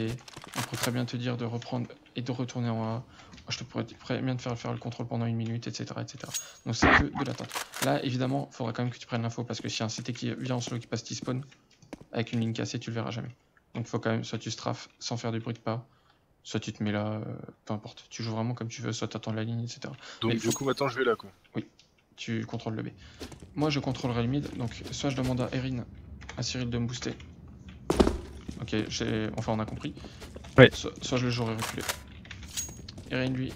On peut très bien te dire de reprendre et de retourner en A. Je te pourrais très bien te faire faire le contrôle pendant une minute, etc. etc. Donc c'est que de l'attente. Là, évidemment, il faudra quand même que tu prennes l'info parce que si y a un CT qui vient en solo qui passe T-spawn, avec une ligne cassée, tu le verras jamais. Donc il faut quand même, soit tu straffes sans faire du bruit de pas, soit tu te mets là, euh, peu importe. Tu joues vraiment comme tu veux, soit tu attends la ligne, etc. Donc Mais du faut- coup maintenant je vais là quoi. Tu contrôles le B. Moi, je contrôlerai le mid, donc soit je demande à Erin, à Cyril de me booster. Ok, j'ai... enfin on a compris. Ouais. Soit, soit je le jouerai reculé. Erin, lui,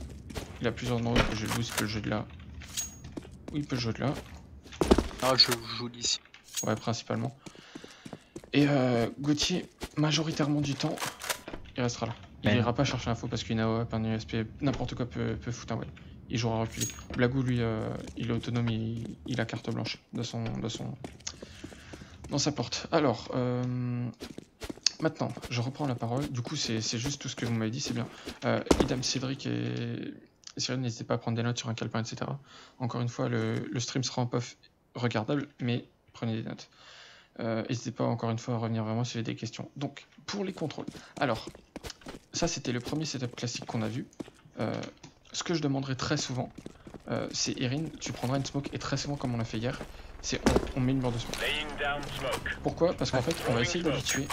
il a plusieurs endroits que je le boost, il peut le jouer de là. Ou il peut le jouer de là. Ah, je joue d'ici. Ouais, principalement. Et euh, Gauthier, majoritairement du temps, il restera là. Il Ouais. ira pas chercher l'info parce qu'une AOP, un USP, n'importe quoi peut, peut foutre un web. Il jouera reculé. Blagou, lui, euh, il est autonome, il, il a carte blanche de son, de son, dans sa porte. Alors, euh, maintenant, je reprends la parole. Du coup, c'est juste tout ce que vous m'avez dit, c'est bien. Euh, Idam, Cédric et Cyril, n'hésitez pas à prendre des notes sur un calepin, etc. Encore une fois, le, stream sera en puff regardable, mais prenez des notes. Euh, N'hésitez pas encore une fois à revenir vraiment si vous avez des questions. Donc, pour les contrôles. Alors, ça c'était le premier setup classique qu'on a vu. Ce que je demanderai très souvent, euh, c'est Erin, tu prendras une smoke et très souvent comme on l'a fait hier, c'est on, on met une mur de smoke. Pourquoi? Parce qu'en fait, on va essayer d'habituer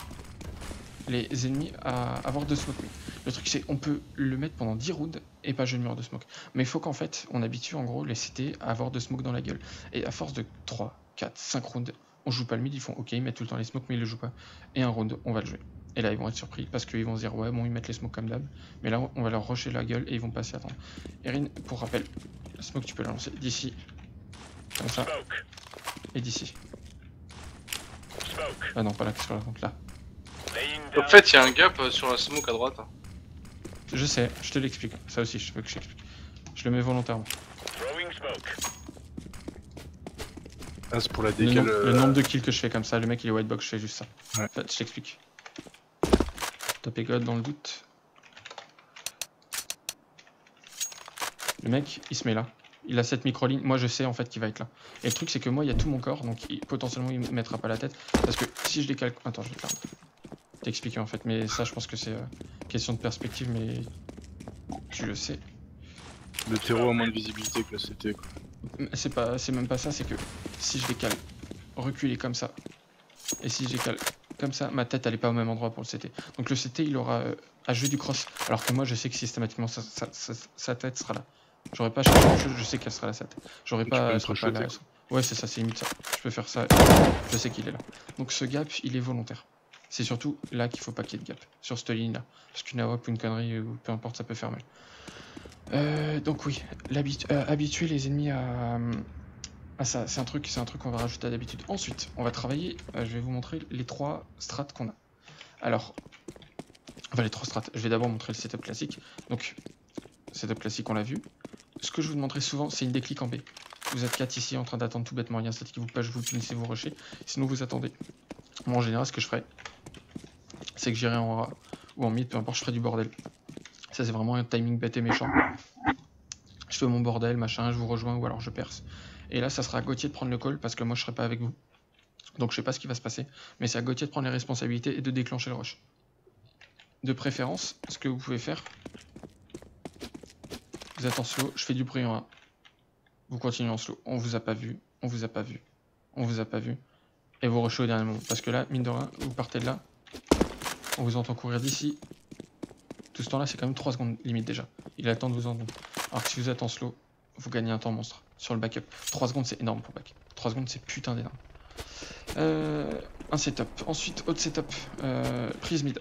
les ennemis à avoir deux smokes. Le truc c'est on peut le mettre pendant 10 rounds et pas jouer de mur de smoke. Mais il faut qu'en fait on habitue en gros les CT à avoir deux smokes dans la gueule. Et à force de 3, 4, 5 rounds, on joue pas le mid, ils font ok, ils mettent tout le temps les smokes mais ils le jouent pas. Et un round, on va le jouer. Et là ils vont être surpris parce qu'ils vont se dire ouais bon ils mettent les smokes comme d'hab. Mais là on va leur rusher la gueule et ils vont passer attendre. Erin, pour rappel, la smoke tu peux la lancer d'ici. Comme ça. Et d'ici. Ah non pas là, qu'est-ce que je raconte là. En fait, il y a un gap euh, sur la smoke à droite. Je sais, je te l'explique. Ça aussi, je veux que je t'explique. Je le mets volontairement. Ah c'est pour la Le, décale. nom- le euh, nombre de kills que je fais comme ça, le mec il est white box, je fais juste ça. Ouais. En fait, je t'explique. Tapez God dans le doute. Le mec, il se met là. Il a cette micro-ligne. Moi, je sais en fait qu'il va être là. Et le truc, c'est que moi, il y a tout mon corps, donc il- potentiellement, il me mettra pas la tête. Parce que si je décale. Attends, je vais t'expliquer en fait. Mais ça, je pense que c'est euh, question de perspective, mais tu le sais. Le terreau a moins de visibilité que la CT C'est pas, c'est même pas ça, c'est que si je décale, reculer comme ça, et si je décale comme ça, ma tête elle est pas au même endroit pour le CT. Donc le CT il aura euh, à jouer du cross, alors que moi je sais que systématiquement sa, sa- sa- sa tête sera là. J'aurais pas quelque chose, je sais qu'elle sera la 7. J'aurais Tu pas. sera là. Ouais, c'est ça, c'est limite ça. Je peux faire ça. Je sais qu'il est là. Donc ce gap, il est volontaire. C'est surtout là qu'il faut pas qu'il y ait de gap. Sur cette ligne là. Parce qu'une AWP ou une connerie, ou peu importe, ça peut faire mal. Euh, donc oui, euh, habituer les ennemis à, à ça. C'est un truc, c'est un truc qu'on va rajouter à d'habitude. Ensuite, on va travailler. euh, je vais vous montrer les trois strats qu'on a. Alors, enfin les trois strats. Je vais d'abord montrer le setup classique. Donc, setup classique, on l'a vu. Ce que je vous demanderai souvent, c'est une déclic en B. Vous êtes 4 ici en train d'attendre tout bêtement, un statique qui vous push, vous finissez vous rusher. Sinon vous attendez. Moi en général ce que je ferais, c'est que j'irai en A ou en mid, peu importe, je ferai du bordel. Ça c'est vraiment un timing bête et méchant. Je fais mon bordel, machin, je vous rejoins ou alors je perce. Et là ça sera à Gauthier de prendre le call parce que moi je serai pas avec vous. Donc je sais pas ce qui va se passer. Mais c'est à Gauthier de prendre les responsabilités et de déclencher le rush. De préférence, ce que vous pouvez faire, vous êtes en slow, je fais du bruit en A. Vous continuez en slow. On vous a pas vu, on vous a pas vu, on vous a pas vu. Et vous rushez au dernier moment. Parce que là, mine de rien, vous partez de là. On vous entend courir d'ici. Tout ce temps-là, c'est quand même 3 secondes limite déjà. Il a le temps de vous entendre. Alors que si vous êtes en slow, vous gagnez un temps monstre sur le backup. 3 secondes, c'est énorme pour back. 3 secondes, c'est putain d'énorme. Euh, un setup. Ensuite, autre setup. Euh, prise mid.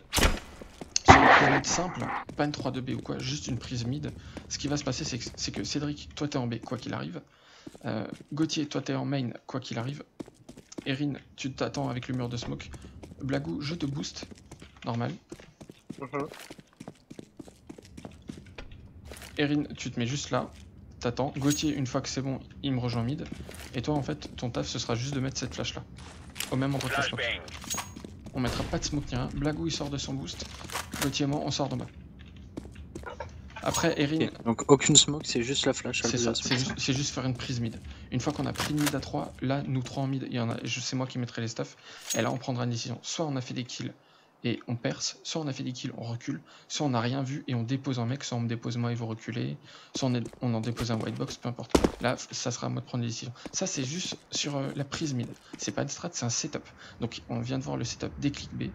Sur une planète simple, pas une 3-2B ou quoi, juste une prise mid. Ce qui va se passer, c'est que, Cédric, toi t'es en B, quoi qu'il arrive. Euh, Gauthier, toi t'es en main, quoi qu'il arrive. Erin, tu t'attends avec le mur de smoke. Blagou, je te booste. Normal. Mhm. Erin, tu te mets juste là. T'attends. Gauthier, une fois que c'est bon, il me rejoint mid. Et toi, en fait, ton taf, ce sera juste de mettre cette flash là. Au même endroit que la smoke. On mettra pas de smoke ni rien. Blagou, il sort de son boost. Gauthier et moi, on sort d'en bas. Après, Erin, Donc aucune smoke, c'est juste la flash. C'est ça, c'est juste, c'est juste faire une prise mid. Une fois qu'on a pris mid à 3, là, nous 3 en mid, il y en a, je sais moi qui mettrai les stuff, et là on prendra une décision. Soit on a fait des kills et on perce, soit on a fait des kills, on recule, soit on n'a rien vu et on dépose un mec, soit on me dépose moi et vous reculez, soit on, en dépose un white box, peu importe. Là, ça sera à moi de prendre des décisions. Ça, c'est juste sur euh, la prise mid. C'est pas une strat, c'est un setup. Donc on vient de voir le setup déclic B.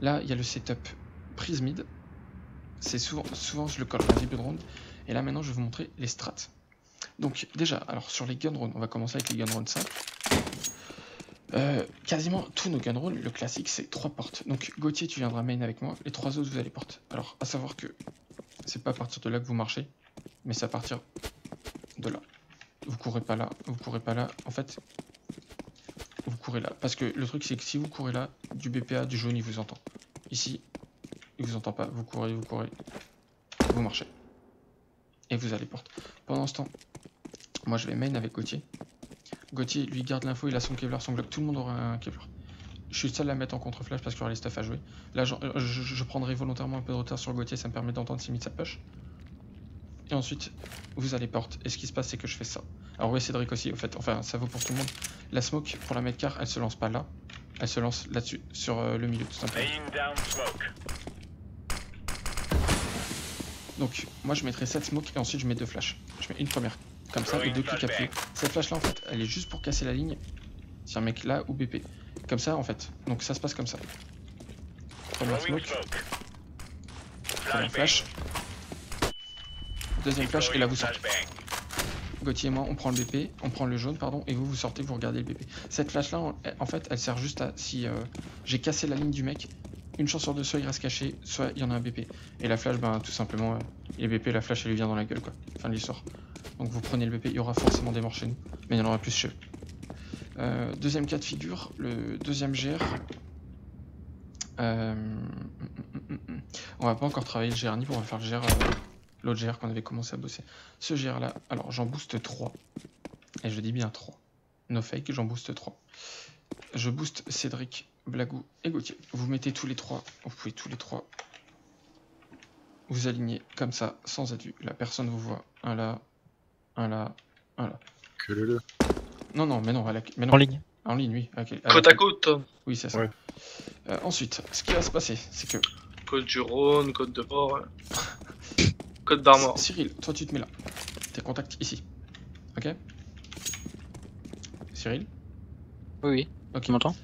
Là, il y a le setup prise mid. C'est souvent, souvent je le colle en début de round. Et là maintenant je vais vous montrer les strats. Donc déjà, alors sur les gun rounds, on va commencer avec les gun rounds simples. Euh, quasiment tous nos gun rounds, le classique c'est trois portes. Donc Gauthier tu viendras main avec moi, les trois autres vous allez porte. Alors à savoir que c'est pas à partir de là que vous marchez, mais c'est à partir de là. Vous courez pas là, vous courez pas là, en fait vous courez là. Parce que le truc c'est que si vous courez là, du BPA, du jaune il vous entend. Ici, il vous entend pas, vous courez, vous courez, vous marchez et vous allez porte. Pendant ce temps, moi je vais main avec Gauthier. Gauthier lui garde l'info, il a son Kevlar, son Glock, tout le monde aura un Kevlar. Je suis le seul à mettre en contre-flash parce qu'il y aura les stuff à jouer. Là, euh, je, je prendrai volontairement un peu de retard sur Gauthier, ça me permet d'entendre si mid sa push. Et ensuite, vous allez porte. Et ce qui se passe, c'est que je fais ça. Alors oui, Cédric aussi, au fait, enfin, ça vaut pour tout le monde. La smoke, pour la mettre car, elle se lance pas là. Elle se lance là-dessus, sur euh, le milieu, tout simplement. Donc, moi je mettrai 7 smokes et ensuite je mets deux flashs. Je mets une première comme ça et deux clics appuyés. Cette flash là en fait, elle est juste pour casser la ligne. Si un mec là ou BP. Comme ça en fait. Donc ça se passe comme ça. Première smoke. Première flash. Deuxième flash et là vous sortez. Gauthier et moi on prend le BP, on prend le jaune pardon et vous vous sortez vous regardez le BP. Cette flash là en, en fait elle sert juste à si euh, j'ai cassé la ligne du mec, une chance sur deux soit il reste caché, soit il y en a un BP. Et la flash ben tout simplement euh, il est BP, la flash elle lui vient dans la gueule quoi. Fin de l'histoire. Donc vous prenez le BP, il y aura forcément des morts chez nous, mais il y en aura plus chez eux. Euh, deuxième cas de figure, le deuxième GR. Euh, hum, hum, hum. On va pas encore travailler le GR ni on va faire le GR, euh, l'autre GR qu'on avait commencé à bosser. Ce GR là, alors j'en booste 3. Et je dis bien 3. No fake, j'en booste 3. Je booste Cédric, Blagou et Gauthier. Vous mettez tous les trois, vous pouvez tous les trois vous alignez comme ça, sans adieu. La personne vous voit. Un là, un là, un là. Que le le. Non, non, mais non, à la- mais non. En ligne. En ligne, oui. ok, à la- Côte à côte. Oui, c'est ça. Ouais. Euh, ensuite, ce qui va se passer, c'est que Côte du Rhône, côte de port. ouais. <laughs> Côte d'Armor. Cyril, toi tu te mets là. Tes contacts ici. Ok? Cyril? Oui, oui. Ok. Tu m'entends?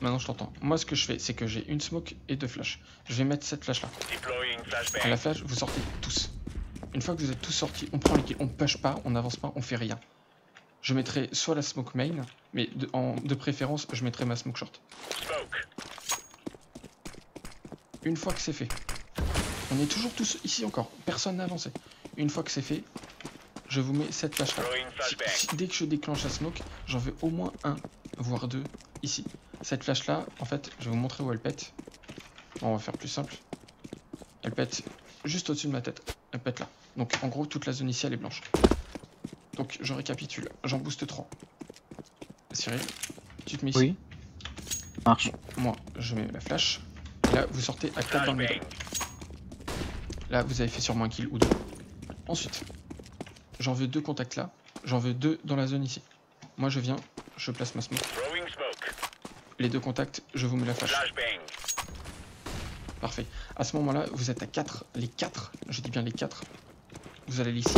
Maintenant je t'entends. Moi ce que je fais, c'est que j'ai une smoke et deux flashs. Je vais mettre cette flash là. À la flash, vous sortez tous. Une fois que vous êtes tous sortis, on prend les kills, on push pas, on n'avance pas, on fait rien. Je mettrai soit la smoke main, mais de, en- de préférence, je mettrai ma smoke short. Une fois que c'est fait, on est toujours tous ici encore, personne n'a avancé. Une fois que c'est fait, je vous mets cette flash là. Si- si- dès que je déclenche la smoke, j'en veux au moins un, voire deux ici. Cette flash là, en fait, je vais vous montrer où elle pète. On va faire plus simple. Elle pète juste au-dessus de ma tête. Elle pète là. Donc en gros, toute la zone ici elle est blanche. Donc je récapitule. J'en booste 3. Cyril, tu te mets ici. Oui. Marche. Moi, je mets la flash. Et là, vous sortez à 4 dans le. Là, vous avez fait sûrement un kill ou deux. Ensuite, j'en veux deux contacts là. J'en veux deux dans la zone ici. Moi, je viens, je place ma smoke. Les deux contacts, je vous mets la flash. Parfait. À ce moment-là, vous êtes à 4. Les 4, je dis bien les 4. Vous allez ici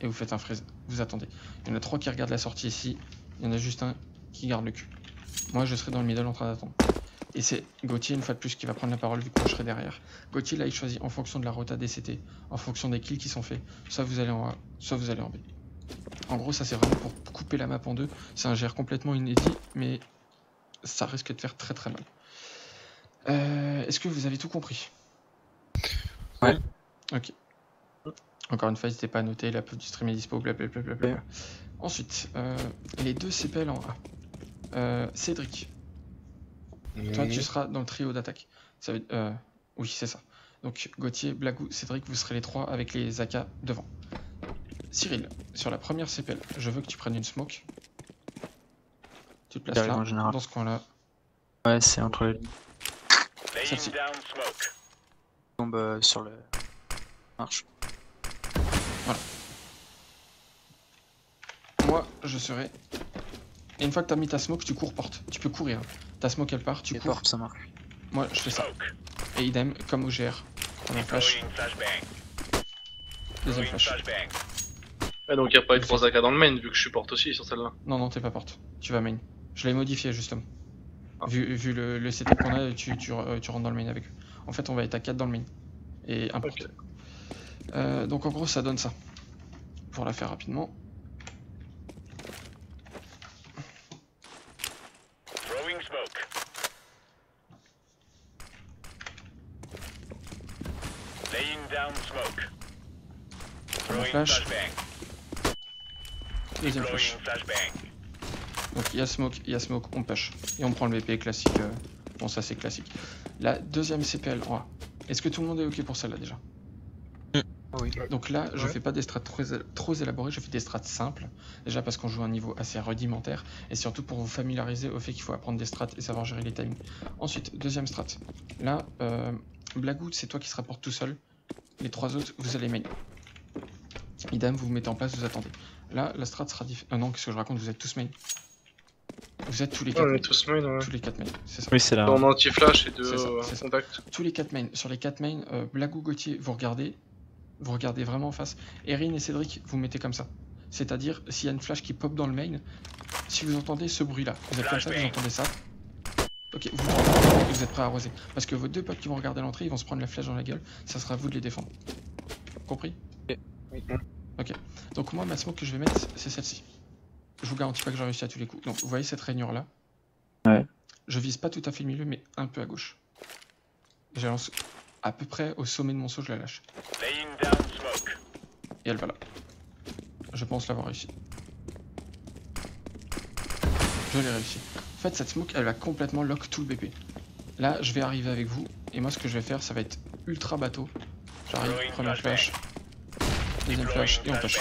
et vous faites un freeze. Vous attendez. Il y en a 3 qui regardent la sortie ici. Il y en a juste un qui garde le cul. Moi, je serai dans le middle en train d'attendre. Et c'est Gauthier, une fois de plus, qui va prendre la parole vu que moi je serai derrière. Gauthier, là, il choisit en fonction de la rota DCT, en fonction des kills qui sont faits. Soit vous allez en A, soit vous allez en B. En gros, ça c'est vraiment pour couper la map en deux. C'est un GR complètement inédit, mais ça risque de faire très très mal. Euh, Est-ce que vous avez tout compris? Ouais. Ok. Encore une fois, n'hésitez pas à noter, la pub du stream est dispo, blablabla. Ensuite, euh, les deux CPL en A. Euh, Cédric, toi, tu seras dans le trio d'attaque. Ça veut... oui, c'est ça. Donc, Gauthier, Blagou, Cédric, vous serez les trois avec les AK devant. Cyril, sur la première CPL, je veux que tu prennes une smoke. Tu te places là, en général. dans ce coin-là. Ouais, c'est entre les lignes. Celle-ci. Tombe euh, sur le. Marche. Moi, je serai. Et une fois que t'as mis ta smoke, tu cours porte. Tu peux courir. Ta smoke, elle part, tu Et cours. porte, ça marche. Moi, je fais ça. Et idem, comme au GR. Première flash, deuxième flash. Ah, donc il n'y a pas eu de 3 AK dans le main, vu que je supporte aussi sur celle-là. Non, non, t'es pas porte. Tu vas main. Je l'ai modifié justement. Ah. Vu, vu le, le setup qu'on a, tu, tu, tu rentres dans le main avec eux. En fait, on va être à 4 dans le main. Et un porte. Ok. Euh, donc en gros, ça donne ça. Pour la faire rapidement. Flash. Deuxième flash. Il y a smoke, il y a smoke, on push. Et on prend le BP classique. euh, Bon, ça c'est classique. La deuxième CPL A. Est-ce que tout le monde est ok pour celle-là déjà? Oui. Donc là, je Ouais. fais pas des strats trop, trop élaborés, je fais des strats simples. Déjà parce qu'on joue à un niveau assez rudimentaire. Et surtout pour vous familiariser au fait qu'il faut apprendre des strats et savoir gérer les timings. Ensuite, deuxième strat. Là, euh, Blagou, c'est toi qui se rapporte tout seul. Les trois autres, vous allez main. Idem, vous vous mettez en place, vous attendez. Là, la strat sera différente. Ah non, qu'est-ce que je raconte? Vous êtes tous main. Vous êtes tous les Ouais, quatre on main. est tous main, ouais. Tous les quatre main, c'est ça. Oui, c'est là. En anti-flash et de euh, contact. Tous les quatre mains. Sur les quatre mains, euh, Blagou, Gauthier, vous regardez. Vous regardez vraiment en face. Erin et Cédric, vous mettez comme ça. C'est-à-dire, s'il y a une flash qui pop dans le main, si vous entendez ce bruit-là, vous êtes comme ça, vous entendez ça. Ok, vous, vous êtes prêt à arroser. Parce que vos deux potes qui vont regarder l'entrée, ils vont se prendre la flèche dans la gueule. Ça sera à vous de les défendre. Compris? Ok. Oui. Ok. Donc moi, ma smoke que je vais mettre, c'est celle-ci. Je vous garantis pas que j'en réussis à tous les coups. Donc vous voyez cette rainure-là Ouais. Je vise pas tout à fait le milieu, mais un peu à gauche. Je lance à peu près au sommet de mon saut, je la lâche. Et elle va là. Je pense l'avoir réussi. Je l'ai réussi. En fait, cette smoke, elle va complètement lock tout le BP. Là, je vais arriver avec vous, et moi, ce que je vais faire, ça va être ultra bateau. J'arrive, première flash, deuxième flash, et on push.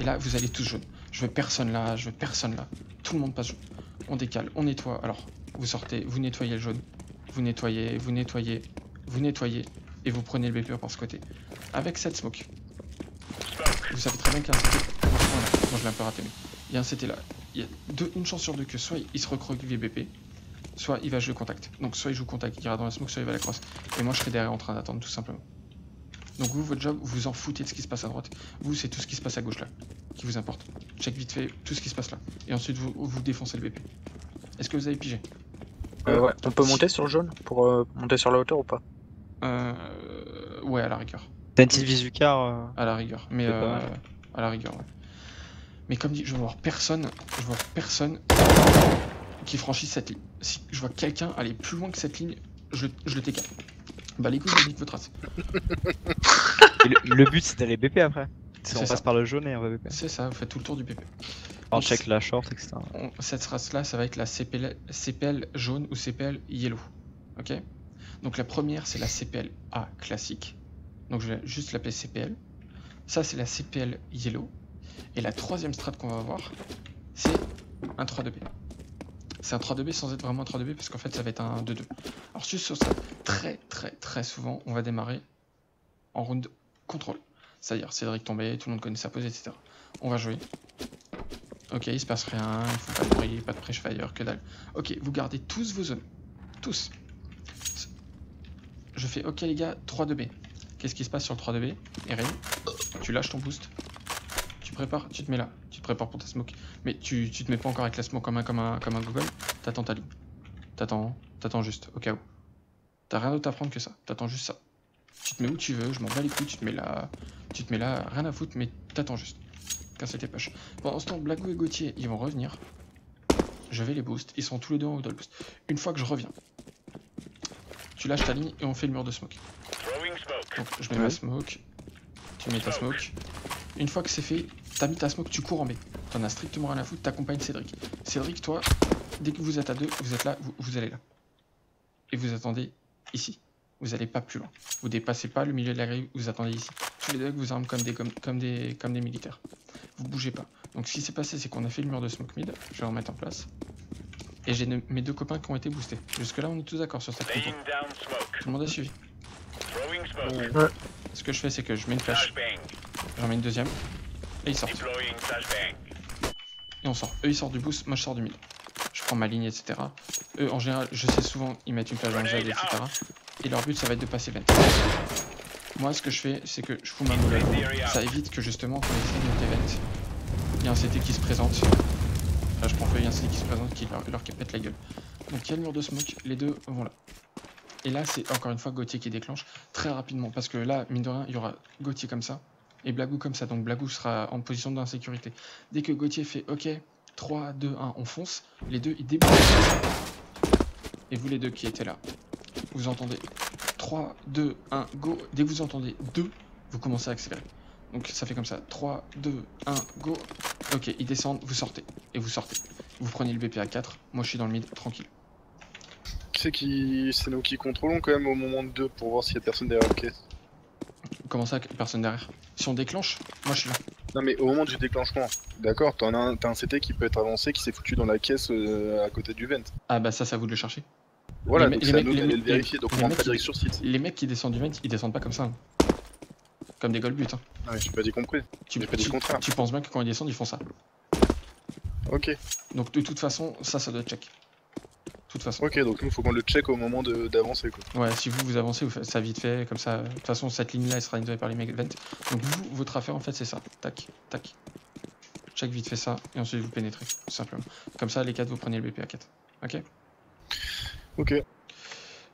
Et là, vous allez tous jaune. Je veux personne là, je veux personne là. Tout le monde passe. On décale, on nettoie. Alors, vous sortez, vous nettoyez le jaune. Vous nettoyez, vous nettoyez, vous nettoyez. Et vous prenez le BP par ce côté. Avec cette smoke. Vous savez très bien qu'il y a un CT. coin-là. Moi, je l'ai un peu raté, mais il y a un CT là. Il y a deux- une chance sur deux que soit il se recroqueville BP, soit il va jouer contact. Donc, soit il joue contact, il ira dans la smoke, soit il va la crosse. Et moi, je serai derrière en train d'attendre, tout simplement. Donc, vous, votre job, vous en foutez de ce qui se passe à droite. Vous, c'est tout ce qui se passe à gauche là qui vous importe. Check vite fait tout ce qui se passe là. Et ensuite, vous, vous défoncez le BP. Est-ce que vous avez pigé Euh, ouais. On peut monter sur le jaune pour euh, monter sur la hauteur ou pas? Euh. Ouais, à la rigueur. T'as une petite visu car. euh, À la rigueur. Mais euh, à la rigueur, ouais. Mais comme dit, je veux voir personne, je veux voir personne qui franchisse cette ligne. Si je vois quelqu'un aller plus loin que cette ligne, je, le- je le TK. Bah les couilles, je nique votre race. <laughs> et le, le but c'est d'aller BP après? C'est on ça. passe par le jaune et on va BP. C'est ça, vous faites tout le tour du PP. On check la short, etc. on- cette race-là, ça va être la CPL, CPL jaune ou CPL yellow. Ok? Donc la première, c'est la CPL A classique. Donc je vais juste l'appeler CPL. Ça, c'est la CPL yellow. Et la troisième strat qu'on va voir, c'est un 3-2B. C'est un 3-2B sans être vraiment un 3-2B parce qu'en fait, ça va être un 2-2. Alors, juste sur ça, très très très souvent, on va démarrer en round contrôle. C'est-à-dire, Cédric tombé, tout le monde connaît sa pose, etc. On va jouer. Ok, il se passe rien, il faut pas de bruit, pas de pressure fire, que dalle. Ok, vous gardez tous vos zones. Tous. Je fais ok les gars, 3-2B. Qu'est-ce qui se passe sur le 3-2B Erin, tu lâches ton boost. Tu prépares, tu te mets là. Tu te prépares pour ta smoke. Mais tu, tu te mets pas encore avec la smoke comme un, comme un, comme un Google. T'attends ta ligne. T'attends, t'attends juste, au cas où. T'as rien d'autre à prendre que ça. T'attends juste ça. Tu te mets où tu veux, je m'en bats les couilles, tu te mets là. Tu te mets là, rien à foutre, mais t'attends juste. Casser tes poches. Pendant ce temps, Blagou et Gauthier, ils vont revenir. Je vais les boost. Ils sont tous les deux en haut de le boost. Une fois que je reviens, tu lâches ta ligne et on fait le mur de smoke. Donc je mets ma smoke. Tu mets ta smoke. Une fois que c'est fait, t'as mis ta smoke, tu cours en B. T'en as strictement rien à foutre, t'accompagnes Cédric. Cédric, toi, dès que vous êtes à deux, vous êtes là, vous, vous allez là. Et vous attendez ici. Vous allez pas plus loin. Vous dépassez pas le milieu de la grille, vous attendez ici. Tous les deux vos armes comme des, comme, comme des, comme des militaires. Vous bougez pas. Donc ce qui s'est passé, c'est qu'on a fait le mur de smoke mid. Je vais en remettre en place. Et j'ai mes deux copains qui ont été boostés. Jusque là, on est tous d'accord sur cette compo. Tout le monde a suivi. Ce que je fais, c'est que je mets une flash. J'en mets une deuxième. Et ils sortent. Et on sort. Eux, ils sortent du boost, moi je sors du mid. Je prends ma ligne, etc. Eux, en général, je sais souvent, ils mettent une flash dans le gel, etc. Et leur but, ça va être de passer vent. Moi, ce que je fais, c'est que je fous ma molette. Ça évite que justement, quand ils essaient de monter vent, il y a un CT qui se présente. Là, je prends feu, y a un CT qui se présente, qui leur, leur pète la gueule. Donc, il y a le mur de smoke, les deux vont là. Et là, c'est encore une fois Gauthier qui déclenche très rapidement. Parce que là, mine de rien, il y aura Gauthier comme ça et Blagou comme ça. Donc Blagou sera en position d'insécurité. Dès que Gauthier fait OK, 3, 2, 1, on fonce, les deux ils débouchent. Et vous les deux qui étaient là, vous entendez 3, 2, 1, go. Dès que vous entendez 2, vous commencez à accélérer. Donc ça fait comme ça 3, 2, 1, go. Ok, ils descendent, vous sortez. Et vous sortez. Vous prenez le BP à 4. Moi je suis dans le mid, tranquille. Tu sais qui c'est nous qui contrôlons quand même au moment de 2 pour voir s'il y a personne derrière la caisse. Comment ça, personne derrière? Si on déclenche, moi je suis là. Non mais au moment du déclenchement, d'accord, t'en as un, t'as un CT qui peut être avancé qui s'est foutu dans la caisse euh, à côté du vent. Ah bah ça, c'est à vous de le chercher. Voilà, Les mecs- les- le vérifier, donc les on rentre mecs, pas ils- direct sur site. Les mecs qui descendent du vent, ils descendent pas comme ça. hein. Comme des gold Hein. Ouais, j'ai pas dit compris. Tu, pas dit tu- le contraire. tu penses bien que quand ils descendent, ils font ça. Ok, Donc de toute façon, ça, ça doit être check. De toute façon. ok, donc nous faut qu'on le check au moment d'avancer quoi. Ouais, si vous, vous avancez, vous faites ça vite fait, comme ça. De toute façon, cette ligne-là, elle sera enjoy par les mecs vent. Donc vous, votre affaire, en fait, c'est ça. Tac, tac. Check vite fait ça, et ensuite vous pénétrez, tout simplement. Comme ça, les 4, vous prenez le BP à 4. Ok? Ok,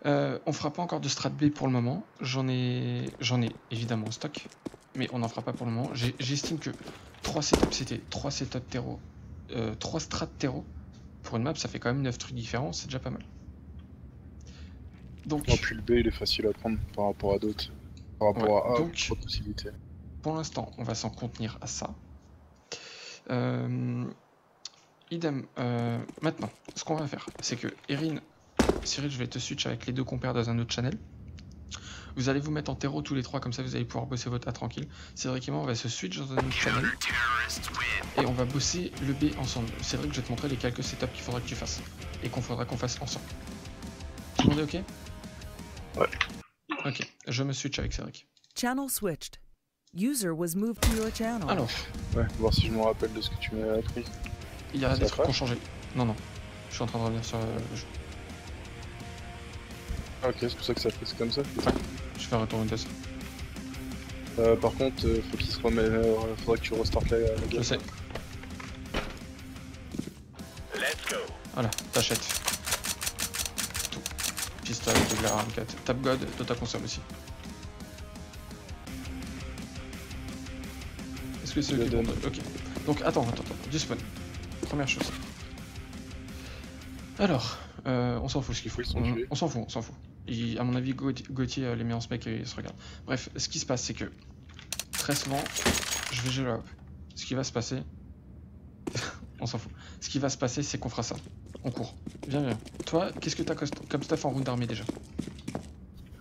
Euh, on fera pas encore de strat B pour le moment. J'en ai, j'en ai évidemment en stock, mais on n'en fera pas pour le moment. J'estime que 3 setups c'était 3 setups terreau, euh, 3 strats terreau. Pour une map, ça fait quand même 9 trucs différents, c'est déjà pas mal. Donc, puis le B il est facile à prendre par rapport à d'autres. Par rapport Ouais, à A, donc- d'autres possibilités. pour l'instant, on va s'en contenir à ça. Euh, idem. euh, maintenant, ce qu'on va faire, c'est que Erin, Cyril, je vais te switch avec les deux compères dans un autre channel. Vous allez vous mettre en terreau tous les trois, comme ça vous allez pouvoir bosser votre A tranquille. Cédric et moi, on va se switch dans un autre channel. Et on va bosser le B ensemble. Cédric, je vais te montrer les quelques setups qu'il faudra que tu fasses. Et qu'on faudra qu'on fasse ensemble. Tout le monde est ok? Ouais. Ok, je me switch avec Cédric. Channel switched. User was moved to your channel. Alors, Ouais, voir si je me rappelle de ce que tu m'as appris. il y a Ça des trucs qui ont changé. Non, non. Je suis en train de revenir sur euh, le jeu. Ah, ok, c'est pour ça que ça fait comme ça. Je vais retourner ça. Euh, par contre, euh, faut qu'il se remette. euh, faudra que tu restartes la, la Je game. sais. Voilà, t'achètes. Tout. Pistolet, la 4. Tap God, de ta console aussi. ceux Je qui le vont. donne. Ok. Donc attends, attends, attends. Du spawn. Première chose. Alors, euh, on s'en fout ce qu'il faut. On s'en fout, on s'en fout. À mon avis, Gauthier, euh, les met en spec et il se regarde. Bref, ce qui se passe, c'est que très souvent, je vais jouer la hop. Ce qui va se passer, <laughs> on s'en fout. Ce qui va se passer, c'est qu'on fera ça. On court. Viens, viens. Toi, qu'est-ce que t'as comme stuff en route d'armée déjà?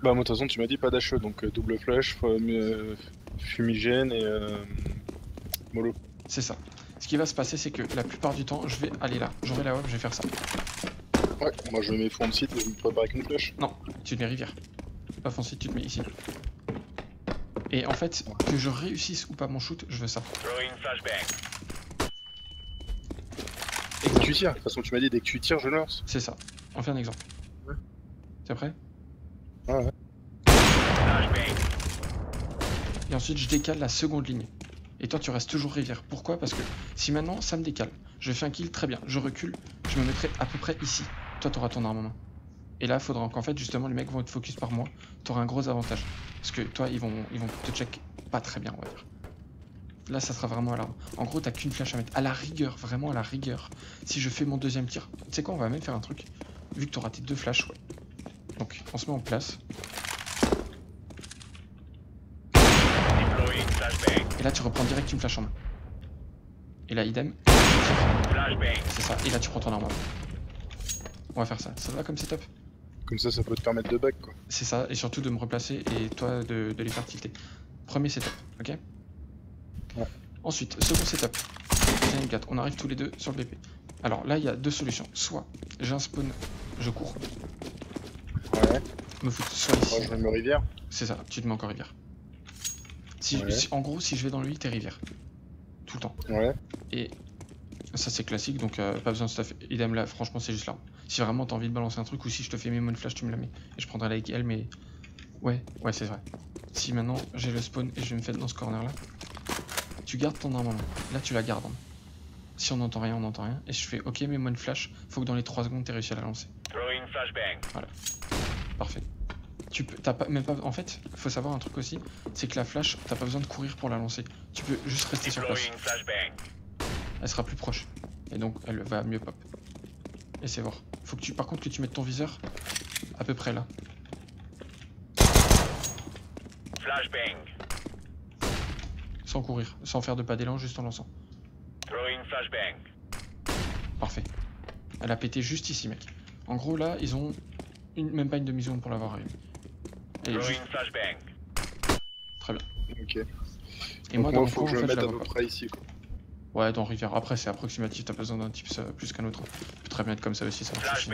Bah, moi, de toute façon, tu m'as dit pas d'HE, donc euh, double flash, f- euh, fumigène et euh, mollo. C'est ça. Ce qui va se passer, c'est que la plupart du temps, je vais aller là. J'aurai la hop, je vais faire ça. Ouais, moi je mets fond de site et je me prépare avec une flèche. Non, tu te mets rivière. Pas foncé, tu te mets ici. Et en fait, que je réussisse ou pas mon shoot, je veux ça. Dès que tu tires, de toute façon, tu m'as dit dès que tu tires, je lance. C'est ça. On fait un exemple. Ouais. T'es prêt? Ouais, ouais. Et ensuite, je décale la seconde ligne. Et toi, tu restes toujours rivière. Pourquoi? Parce que si maintenant, ça me décale, je fais un kill, très bien. Je recule, je me mettrai à peu près ici. Toi, t'auras ton armement. Et là, faudra qu'en fait, justement, les mecs vont être focus par moi. T'auras un gros avantage. Parce que toi, ils vont, ils vont te check pas très bien, on va dire. Là, ça sera vraiment à l'arme. En gros, t'as qu'une flash à mettre. À la rigueur, vraiment à la rigueur. Si je fais mon deuxième tir, tu sais quoi, on va même faire un truc. Vu que t'auras tes deux flashs, ouais. Donc, on se met en place. Et là, tu reprends direct une flash en main. Et là, idem. C'est ça. Et là, tu prends ton arme. On va faire ça. Ça va comme setup Comme ça, ça peut te permettre de back quoi. C'est ça. Et surtout de me replacer et toi de, de les faire tilter. Premier setup, ok? Ouais. Ensuite, second setup. Deuxième 4. On arrive tous les deux sur le BP. Alors là, il y a deux solutions. Soit j'ai un spawn, je cours, Ouais, me foutre soit ici. moi je me rivière. C'est ça, tu te mets encore rivière. Si, Ouais. si- en gros, si je vais dans le 8, t'es rivière. Tout le temps. Ouais, Et ça, c'est classique, donc euh, pas besoin de stuff. Idem là, franchement, c'est juste l'arme. Si vraiment t'as envie de balancer un truc, ou si je te fais mes mon flash, tu me la mets. Et je prendrai la elle, mais. Ouais, ouais, c'est vrai. Si maintenant j'ai le spawn et je vais me faire dans ce corner là, tu gardes ton arme en main. Là, tu la gardes main. Si on n'entend rien, on n'entend rien. Et je fais, ok, mais mon flash, faut que dans les 3 secondes, t'aies réussi à la lancer. Voilà. Parfait. Tu peux, t'as pas, même pas, en fait, faut savoir un truc aussi, c'est que la flash, t'as pas besoin de courir pour la lancer. Tu peux juste rester sur place. Elle sera plus proche. Et donc, elle va mieux pop. Et c'est voir. Faut que tu, par contre, que tu mettes ton viseur à peu près là. Sans courir, sans faire de pas d'élan, juste en lançant. Parfait. Elle a pété juste ici, mec. En gros, là, ils ont une, même pas une demi-seconde pour l'avoir réussi. Et, juste- Très bien. ok. Et Donc moi, dans coin, que en je fait, me je mette la à peu près ici quoi. Ouais, dans Rivière. Après, c'est approximatif, t'as besoin d'un euh, plus qu'un autre. Ça peut très bien être comme ça aussi, ça marche.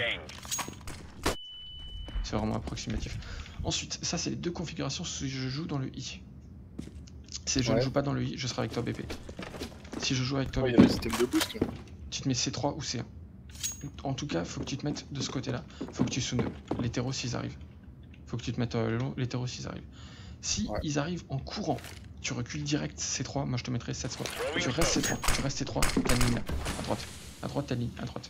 C'est vraiment approximatif. Ensuite, ça, c'est les deux configurations si je joue dans le I. Si je ne joue pas dans le I, je serai avec toi BP. Si je joue avec toi Ouais, il y BP, a le système de boost. là. tu te mets C3 ou C1. En tout cas, faut que tu te mettes de ce côté-là. Faut que tu sound les terreaux s'ils arrivent. Faut que tu te mettes euh, le long, les terreaux s'ils arrivent. Si Ouais. ils arrivent en courant, tu recules direct C3, moi je te mettrai 7 Tu restes C3, tu restes C3, t'as une ligne là, à droite. À droite, t'as une ligne, à droite.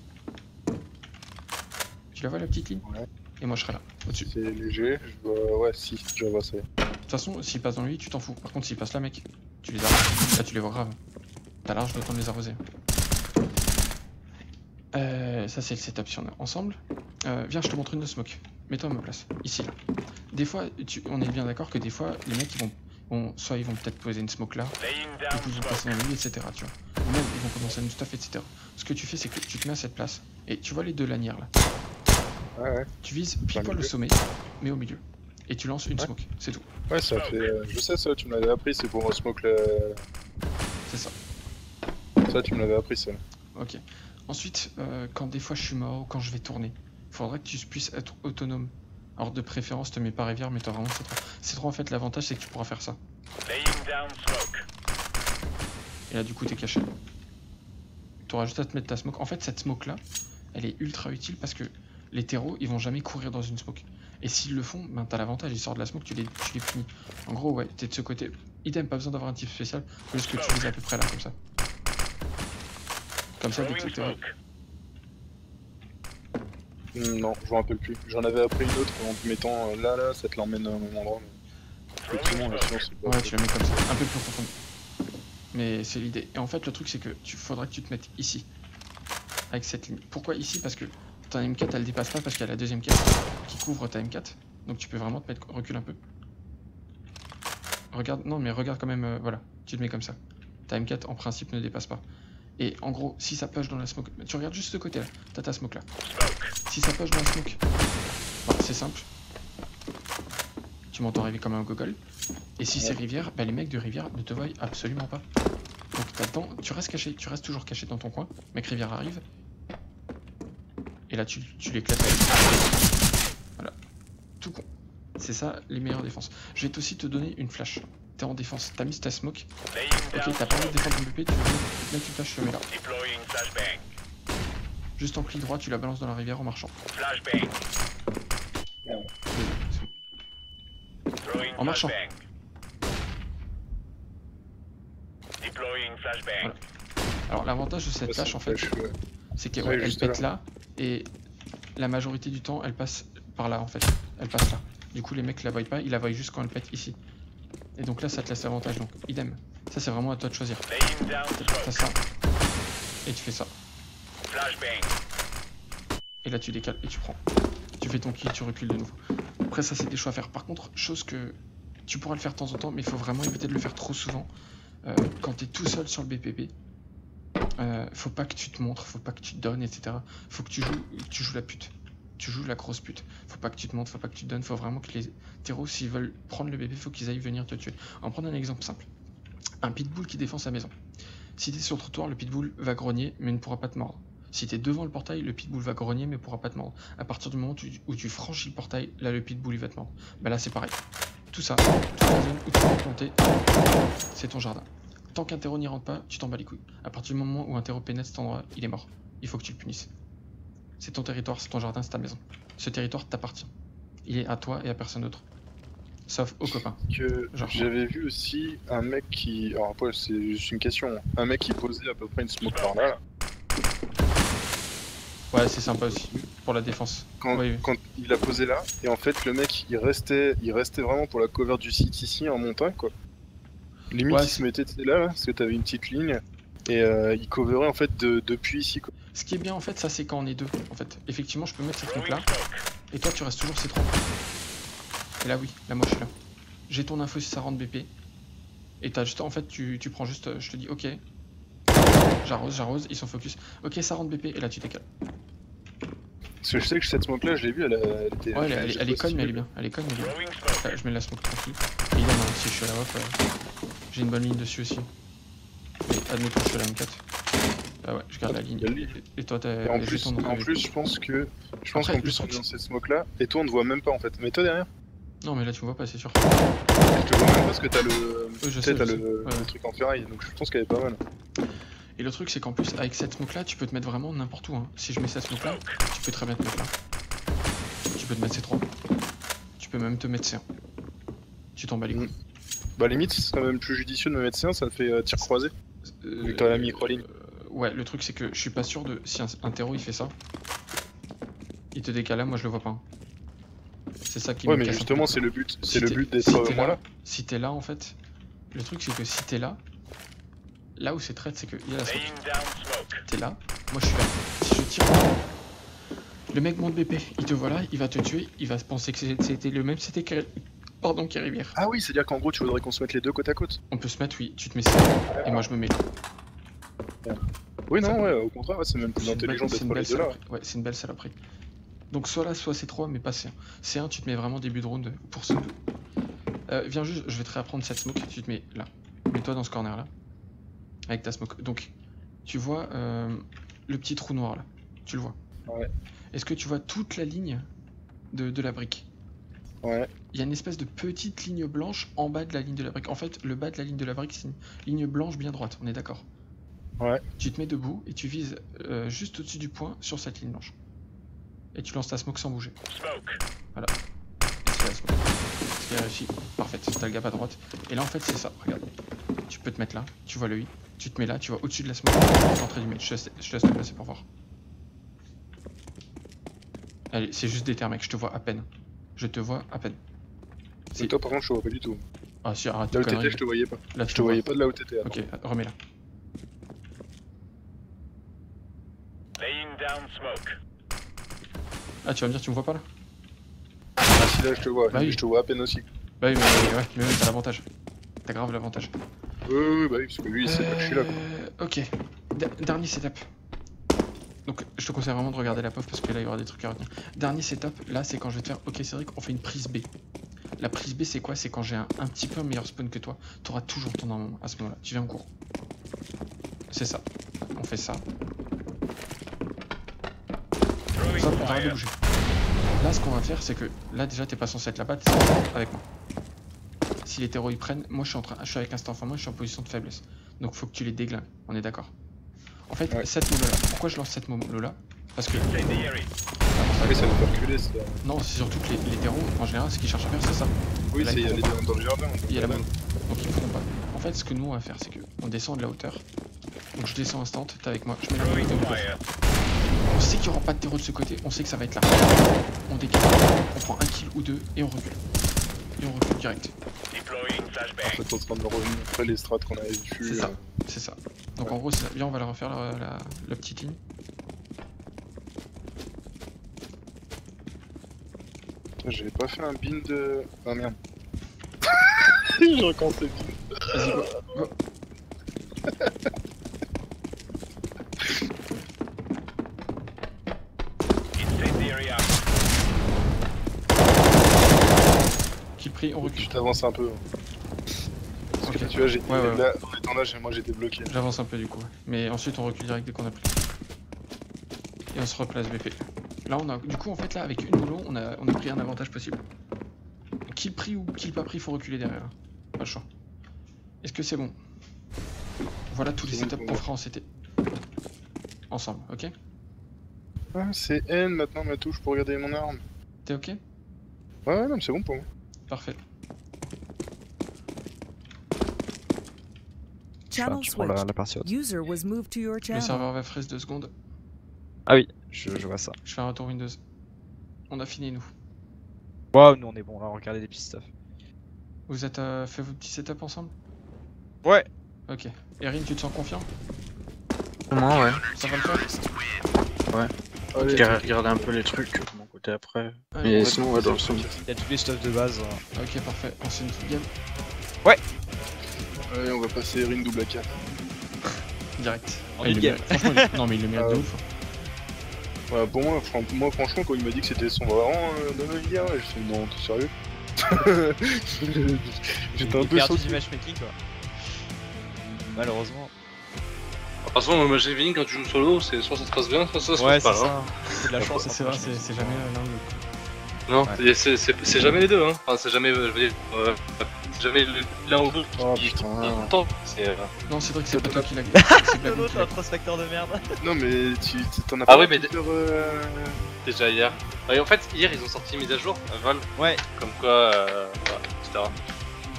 Tu la vois la petite ligne? Ouais. Et moi je serai là, au-dessus. C'est léger, je vois. Ouais, si, je vois ça. De toute façon, s'ils passent dans lit, tu t'en fous. Par contre, s'ils passent là, mec, tu les arroses. Là, tu les vois grave. T'as large le temps de les arroser. Euh, ça, c'est le setup si on est ensemble. Euh, viens, je te montre une smoke. Mets-toi à ma place. Ici, là. Des fois, tu- on est bien d'accord que des fois, les mecs, ils vont, vont- soit ils vont peut-être poser une smoke là, ils vont passer dans le etc. Tu vois. Ou même, ils vont commencer à nous stuff, etc. Ce que tu fais, c'est que tu te mets à cette place, et tu vois les deux lanières là. Ouais, ouais. Tu vises pile le poil le sommet, mais au milieu. Et tu lances une Ouais. smoke, c'est tout. Ouais, ça fait. euh, Je sais ça, tu me l'avais appris, c'est pour smoke la. C'est ça. Ça, tu me l'avais appris ça. Ok. Ensuite, euh, quand des fois je suis mort ou quand je vais tourner, il faudra que tu puisses être autonome. Alors de préférence, te mets pas rivière, mais t'as vraiment C3. C3 en fait, l'avantage c'est que tu pourras faire ça. Et là du coup t'es caché. T'auras juste à te mettre ta smoke. En fait cette smoke là, elle est ultra utile parce que les terreaux ils vont jamais courir dans une smoke. Et s'ils le font, ben t'as l'avantage, ils sortent de la smoke, tu les, tu les punis. En gros ouais, t'es de ce côté. Idem, pas besoin d'avoir un type spécial, juste que tu vises à peu près là comme ça. Comme ça, dès que Non, je m'en rappelle plus. J'en avais appris une autre en te mettant euh, là, là, ça te l'emmène à un même endroit. Mais... Effectivement, la science, c'est pas. Ouais, tu la mets comme ça, un peu plus profond. Mais c'est l'idée. Et en fait, le truc, c'est que tu faudra que tu te mettes ici. Avec cette ligne. Pourquoi ici? Parce que ta M4, elle dépasse pas parce qu'il y a la deuxième case qui couvre ta M4. Donc tu peux vraiment te mettre recule un peu. Regarde, non mais regarde quand même, euh, voilà, tu te mets comme ça. Ta M4 en principe ne dépasse pas. Et en gros, si ça push dans la smoke, tu regardes juste ce côté là, t'as ta smoke là. Si ça push dans la smoke, bah, c'est simple. Tu m'entends rêver comme un gogol. Et si c'est rivière, bah les mecs de rivière ne te voient absolument pas. Donc t'attends, tu restes caché, tu restes toujours caché dans ton coin. Mec rivière arrive. Et là tu, tu l'éclates. Voilà. Tout con. C'est ça les meilleures défenses. Je vais aussi te donner une flash. T'es en défense, t'as mis ta smoke. Ok, t'as pas envie de défendre ton BP, tu veux mettre une flash, mets là. Juste en clic droit, tu la balances dans la rivière en marchant. En marchant. Voilà. Alors l'avantage de cette flash en fait, c'est qu'elle Ouais, pète là et la majorité du temps elle passe par là en fait. Elle passe là. Du coup les mecs la voient pas, ils la voient juste quand elle pète ici. Et donc là ça te laisse l'avantage donc idem. Ça c'est vraiment à toi de choisir. T'as ça. Et tu fais ça. Et là tu décales et tu prends. Tu fais ton kill, tu recules de nouveau. Après ça c'est des choix à faire. Par contre, chose que tu pourras le faire de temps en temps, mais il faut vraiment éviter de le faire trop souvent. Euh, quand t'es tout seul sur le BPP, euh, faut pas que tu te montres, faut pas que tu te donnes, etc. Faut que tu joues, tu joues la pute. Tu joues la grosse pute. Faut pas que tu te montres, faut pas que tu te donnes, faut vraiment que les terreaux, s'ils veulent prendre le bébé, faut qu'ils aillent venir te tuer. On va prendre un exemple simple. Un pitbull qui défend sa maison. Si t'es sur le trottoir, le pitbull va grogner, mais ne pourra pas te mordre. Si t'es devant le portail, le pitbull va grogner, mais pourra pas te mordre. À partir du moment où tu, franchis le portail, là, le pitbull, il va te mordre. Bah là, c'est pareil. Tout ça, toute la zone où tu vas planter, c'est ton jardin. Tant qu'un terreau n'y rentre pas, tu t'en bats les couilles. À partir du moment où un terreau pénètre cet endroit, il est mort. Il faut que tu le punisses. C'est ton territoire, c'est ton jardin, c'est ta maison. Ce territoire t'appartient. Il est à toi et à personne d'autre. Sauf aux copains. que j'avais vu aussi un mec qui. Alors après, c'est juste une question. hein. Un mec qui posait à peu près une smoke par là. Ouais, c'est sympa aussi. Pour la défense. Quand, Oui, oui. quand il l'a posé là, et en fait, le mec, il restait, il restait vraiment pour la cover du site ici en montagne, quoi. Limite, Ouais, il se mettait là, là, parce que t'avais une petite ligne, et euh, il coverait en fait de- depuis ici, quoi. Ce qui est bien en fait, ça c'est quand on est deux. En fait, effectivement, je peux mettre ces trucs là. Et toi, tu restes toujours ces trois. Et là, oui, là, moi je suis là. J'ai ton info si ça rentre BP. Et t'as juste, en fait, tu, tu prends juste, euh, je te dis, ok. J'arrose, j'arrose, ils sont focus. Ok, ça rentre BP, et là tu décales. Parce que je sais que cette smoke là, je l'ai vue, elle, a- elle était. Ouais, elle, elle- j'ai elle est conne, mais elle est bien. Elle est conne, mais elle est bien. Ouais, je mets la smoke tranquille. Et évidemment, hein, si je suis à la off, euh, j'ai une bonne ligne dessus aussi. Et admettons, je suis à la M4. Ah ouais, je garde la ligne. Et toi, t'as en plus, en je pense que, je pense qu'en plus on est dans cette smoke là, et toi on te voit même pas en fait. Mais toi derrière, Non, mais là, tu me vois pas, c'est sûr. je te vois même parce que t'as le, Oui, je sais, t'as le, sais. Ouais. le truc en ferraille, donc je pense qu'elle est pas mal. Et le truc, c'est qu'en plus, avec cette smoke là, tu peux te mettre vraiment n'importe où. hein. Si je mets cette smoke là, tu peux très bien te mettre là. Tu peux te mettre C3. Tu peux même te mettre C1. Tu t'en bats les couilles. Bah limite, ce serait même plus judicieux de me mettre C1, ça me fait euh, tir croisé. Euh, Vu que t'as la micro-ligne. euh, ouais, le truc, c'est que je suis pas sûr de. Si un, un terreau il fait ça, il te décale là, moi je le vois pas. hein. C'est ça qui Ouais, me mais justement, c'est le but, Si c'est le but d'être si euh, là, là. Si t'es là, en fait, le truc, c'est que si t'es là, là où c'est traite, c'est que il y a la smoke. T'es là, moi je suis là. Si je tire, le mec monte BP, il te voit là, il va te tuer, il va penser que c'est- c'était le même, c'était pardon Kerry Rivière. Ah oui, c'est-à-dire qu'en gros, tu voudrais qu'on se mette les deux côte à côte. On peut se mettre, oui, tu te mets ça, et moi je me mets là. Oui, non, ouais, au contraire, ouais, c'est même plus intelligent d'être les deux là. Ouais, c'est une belle saloperie. Donc soit là, soit C3, mais pas C1. C1, tu te mets vraiment début de round pour ce. Euh, viens juste, je vais te réapprendre cette smoke, tu te mets là. Mets-toi dans ce corner là. Avec ta smoke. Donc, tu vois euh, le petit trou noir là. Tu le vois. Ouais. Est-ce que tu vois toute la ligne de, de la brique? Ouais. Il y a une espèce de petite ligne blanche en bas de la ligne de la brique. En fait, le bas de la ligne de la brique, c'est une ligne blanche bien droite, on est d'accord? Ouais. Tu te mets debout et tu vises euh, juste au-dessus du point sur cette ligne blanche. Et tu lances ta smoke sans bouger. Voilà. Et c'est la smoke. C'est réussi. Parfait. T'as le gap à droite. Et là, en fait, c'est ça. Regarde. Tu peux te mettre là. Tu vois le i. Tu te mets là. Tu vois au-dessus de la smoke. L'entrée du mid. Je je laisse te placer pour voir. Allez, c'est juste des terres, mec. Je te vois à peine. Je te vois à peine. Et toi, par contre, je vois pas du tout. Ah si, arrête Là où t'étais, je te voyais pas. Là, Je te voyais pas de là où t'étais. Ok, remets-la. Ah, tu vas me dire, tu me vois pas là Ah si là je te vois, Bah oui. je te vois à peine aussi. Bah oui, mais ouais, mais ouais, t'as l'avantage. T'as grave l'avantage. Oui, oui, bah oui, parce que lui il sait pas que je suis là quoi. Euh, Ok, Der- dernier setup. Donc je te conseille vraiment de regarder la POF parce que là il y aura des trucs à retenir. Dernier setup, là c'est quand je vais te faire Ok Cédric, on fait une prise B. La prise B c'est quoi? C'est quand j'ai un, un petit peu meilleur spawn que toi. T'auras toujours ton armement à ce moment-là. Tu viens en cours. C'est ça. On fait ça. Ça, on t'arrête de bouger. Là ce qu'on va faire c'est que là déjà t'es pas censé être là-bas, t'es censé être avec moi. Si les terreaux ils prennent, moi je suis en train, je suis avec instant moi je suis en position de faiblesse. Donc faut que tu les déglingues, on est d'accord. En fait, Ouais. cette molo là, pourquoi je lance cette molo là Parce que. Ah oui, ça nous reculer ça. Non, c'est surtout que les, les terreaux, en général, ce qu'ils cherchent à faire, c'est ça. Oui, c'est il y a les dans le jardin. Il y a la. Donc ils pourront pas. En fait, ce que nous on va faire, c'est que on descend de la hauteur. Donc je descends instant, t'es avec moi, je mets la On sait qu'il y aura pas de terreau de ce côté, on sait que ça va être là. On décale, on prend un kill ou deux et on recule. Et on recule direct. En fait, on est en train de revenir après les strats qu'on avait vues. C'est ça. euh, C'est ça. Donc en gros. Viens, on va la refaire la, la- la petite ligne. J'avais pas fait un bin de. Ah merde. <laughs> J'ai recommencé. Vas-y, go. go. Kill pris, on recule. Tu t'avances un peu. Parce que tu vois, j'ai Ouais, ouais, là, étant là, j'ai- moi j'étais bloqué. J'avance un peu du coup. Mais ensuite on recule direct dès qu'on a pris. Et on se replace BP. Là on a. Du coup en fait là avec une molo on a, on a pris un avantage possible. Kill pris ou kill pas pris, faut reculer derrière. Pas le choix. Est-ce que c'est bon? Voilà tous les setups qu'on fera en CT. Ensemble, ok? C'est N maintenant ma touche pour regarder mon arme. T'es ok? Ouais, ouais, non, mais c'est bon pour moi. Parfait. Je fais un Channel petit pour la, switched. la partie haute. User was moved to your Le serveur va freeze deux secondes. Ah oui, je, je vois ça. Je fais un retour Windows. On a fini nous. Waouh, nous on est bon là, regardez des petits stuff. Vous êtes euh, fait vos petits setups ensemble? Ouais. Ok. Erin, tu te sens confiant? Moi, ouais. Ça va le faire? Allez, J'ai regardé un peu les trucs de mon côté après. Allez, Mais on va- sinon, ouais, dans le son. Il y a tous les stuff de base. euh. Ok, parfait. On se une petite game Allez, on va passer Erin double <laughs> direct. En Ah, il le mérite. Franchement, il- Non, mais il le mérite de ouais. ouf. Ouais, pour moi, fran- moi, franchement, quand il m'a dit que c'était son vrai rang euh, de ma vie, hein, je suis non, t'es sérieux? <laughs> J'étais un Il peu perdu du matchmaking quoi. Malheureusement. De toute façon, moi j'ai fini quand tu joues solo, c'est soit ça se passe bien, soit ça se Ouais, passe c'est pas. hein. ça. C'est de la chance. C'est hein, vrai, c'est c'est jamais euh, l'un ou l'autre. Non, c'est- jamais les deux, hein. Enfin, c'est jamais, euh, je veux dire, euh, c'est jamais le- l'un ou l'autre Oh qui putain. le temps. C'est, euh, Non, Cédric, c'est pas toi qui l'a gagné. C'est gagné. <laughs> facteur de merde. Non, mais tu t'en as Ah pas oui, mais de euh, déjà hier. Et en fait, hier, ils ont sorti une mise à jour, à Valve, Ouais. comme quoi, euh, voilà, etc.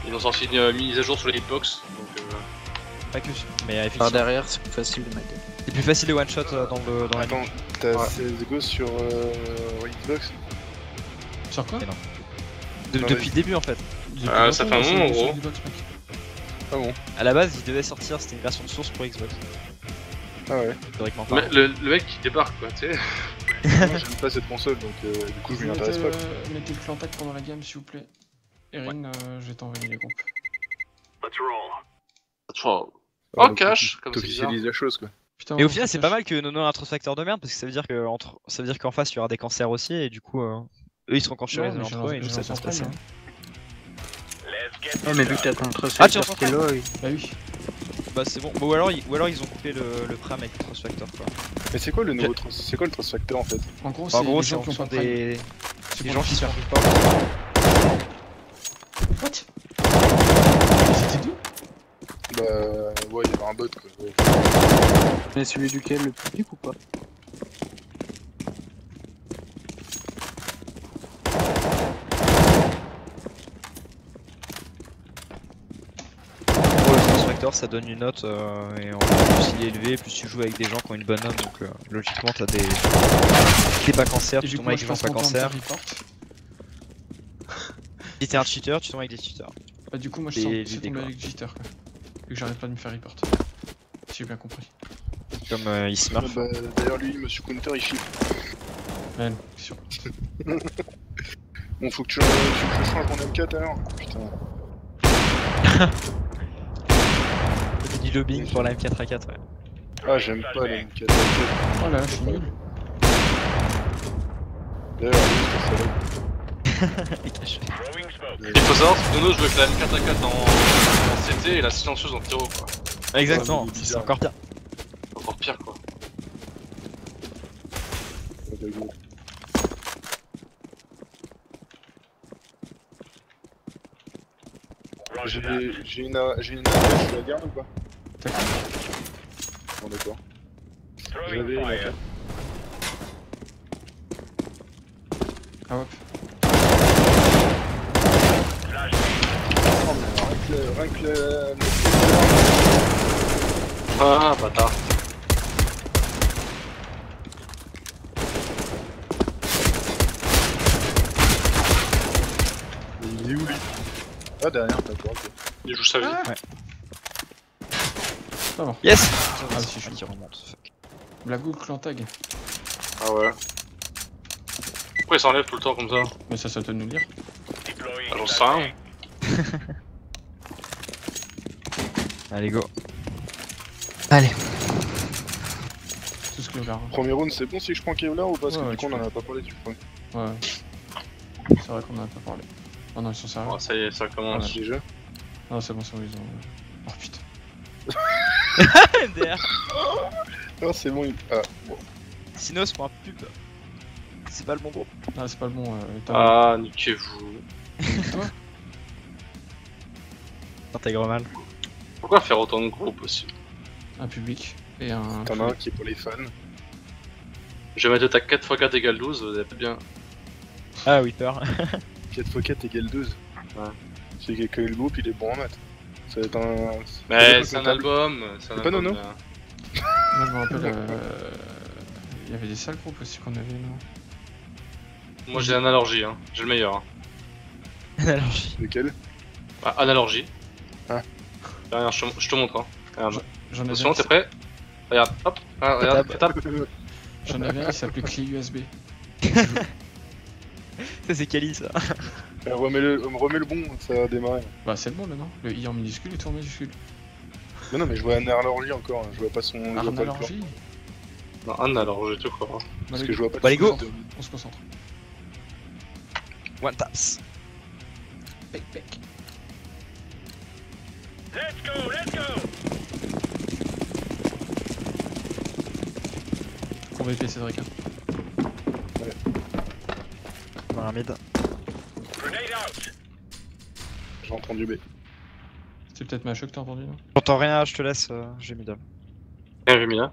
Ils ont sorti une euh, mise à jour sur les hitbox, donc euh, Pas que. Mais euh, Par effectivement, derrière, c'est plus facile de mettre. c'est plus facile les one shot dans le dans Attends, t'as Ouais. 16 gosses sur euh, Xbox? Sur quoi non. De- Non, depuis le début en fait. Depuis Ah, ça fait un moment, sur gros. Ah bon À la base, il devait sortir, c'était une version de source pour Xbox. Ah ouais. Théoriquement le, le mec qui débarque, quoi, tu sais. <laughs> Moi, j'aime pas cette console, donc euh, du coup, je m'y intéresse pas. euh, Mettez le clan tag pendant la game, s'il vous plaît. Erin, euh, je vais t'envoyer les groupes. Oh, Euh, oh cash, comme. T'officialises la chose, quoi. Putain, Et au final, c'est pas mal que Nono ait un facteur de merde parce que ça veut dire que entre... ça veut dire qu'en face il y aura des cancers aussi et du coup euh, eux ils seront cancérés Non, mais j'ai entre eux et nous ça se prime, Ouais, mais vu que t'as ton trust Ah, tu low, il- Bah oui. Bah c'est bon. Bon, ou, alors, ils... ou alors ils ont coupé le, le avec le trust factor quoi. Mais c'est quoi le nouveau trust C'est quoi le trust factor en fait? En gros, en c'est gros les c'est gens en qui ont pas des, C'est des gens les qui report. What? C'était d'où Bah ouais, il y avait un bot quoi. Mais celui duquel le public ou pas En ça donne une note euh, et en plus il est élevé plus tu joues avec des gens qui ont une bonne note donc euh, logiquement t'as des t'es pas cancer tu tombes avec des gens pas cancer. report. <laughs> Si t'es un cheater tu tombes avec des cheaters. Bah du coup moi je c'est tombé avec Jitter quoi. Vu que j'arrête pas de me faire report. Si j'ai bien compris. Comme euh, il se marche. bah, D'ailleurs, lui, Monsieur Counter, il chiffre. Man, c'est sûr. <laughs> Bon, faut que, tu, faut que je change mon M4 alors. Putain. <laughs> Lobbying pour la M4A4, ouais. Ah, j'aime pas le M4. Oh là là, je suis nul. D'ailleurs, lui, <laughs> c'est caché. Il faut savoir que Dono joue avec la M4A4 en, en CT et la silencieuse en pyro quoi. Exactement, c'est encore pire. Encore pire quoi. J'ai j'ai une, j'ai une je la garde ou pas? D'accord. Bon, d'accord. J'avais une AKS. Ah hop. Oh, mais rien que le- Ah bâtard. Il est où lui? Ah, derrière, d'accord. ok. Il joue sa vie. Pas mort. Yes Ah si, je suis qui remonte. Blagou Clantag. Ah ouais. Pourquoi il s'enlève tout le temps comme ça Mais ça, ça te nous. Ah, J'en sais rien. Allez, go. Tout ce gars. Premier round, c'est bon si je prends Kevlar ou pas? Parce Ouais, que ouais, du coup, on en a pas parlé, tu prends. Ouais. C'est vrai qu'on en a pas parlé. Oh non, ils sont sérieux. Bon, ça y est, ça commence. Ouais. Déjà Non, c'est bon, c'est bon, ils ont. Oh putain. <laughs> MDR Ah, c'est bon. il- Ah, bon. Sinos pour un pub. C'est pas le bon groupe. Ah, c'est pas le bon. Euh, t'as- Ah, niquez-vous. <laughs> T'intègres mal. Pourquoi faire autant de groupes aussi Un public et un. T'en as un qui est pour les fans. Je vais mettre ta 4x4 égale 12, vous êtes bien. Ah oui, peur. 4x4 égale 12. Ouais. C'est que, que le groupe il est bon à maths. Ça va être un. Mais ça c'est un album, c'est un C'est pas album. Là. Moi, je me rappelle. euh, Il y avait des sales groupes aussi qu'on avait, non Moi j'ai Analogie, hein. j'ai le meilleur. Hein. Analogie. Lequel Ah, Analogie. Ah. Regarde, je, te- je te montre. Hein. Regarde. J'en avais, Attention, t'es prêt Regarde, hop, ah, regarde, tape. j'en avais un, il s'appelait clé USB. <laughs> Ça, c'est Kali, ça. <laughs> Euh, remets, le, remets le bon, ça va démarrer. Bah, c'est le bon là, non Le I en minuscule et tout en majuscule. Mais non, mais je vois un allergie encore, hein. je vois pas son. je vois pas le plan. Arnalorgie Non, tout quoi. Parce que je vois pas Bah, le les go. On se concentre. One taps. Pec, pec. On va épée Cédric. hein. Dans un mid. J'ai entendu B. C'est peut-être ma choc que t'as entendu, non J'entends rien, je te laisse, euh, j'ai middle. Bien vu, Mina.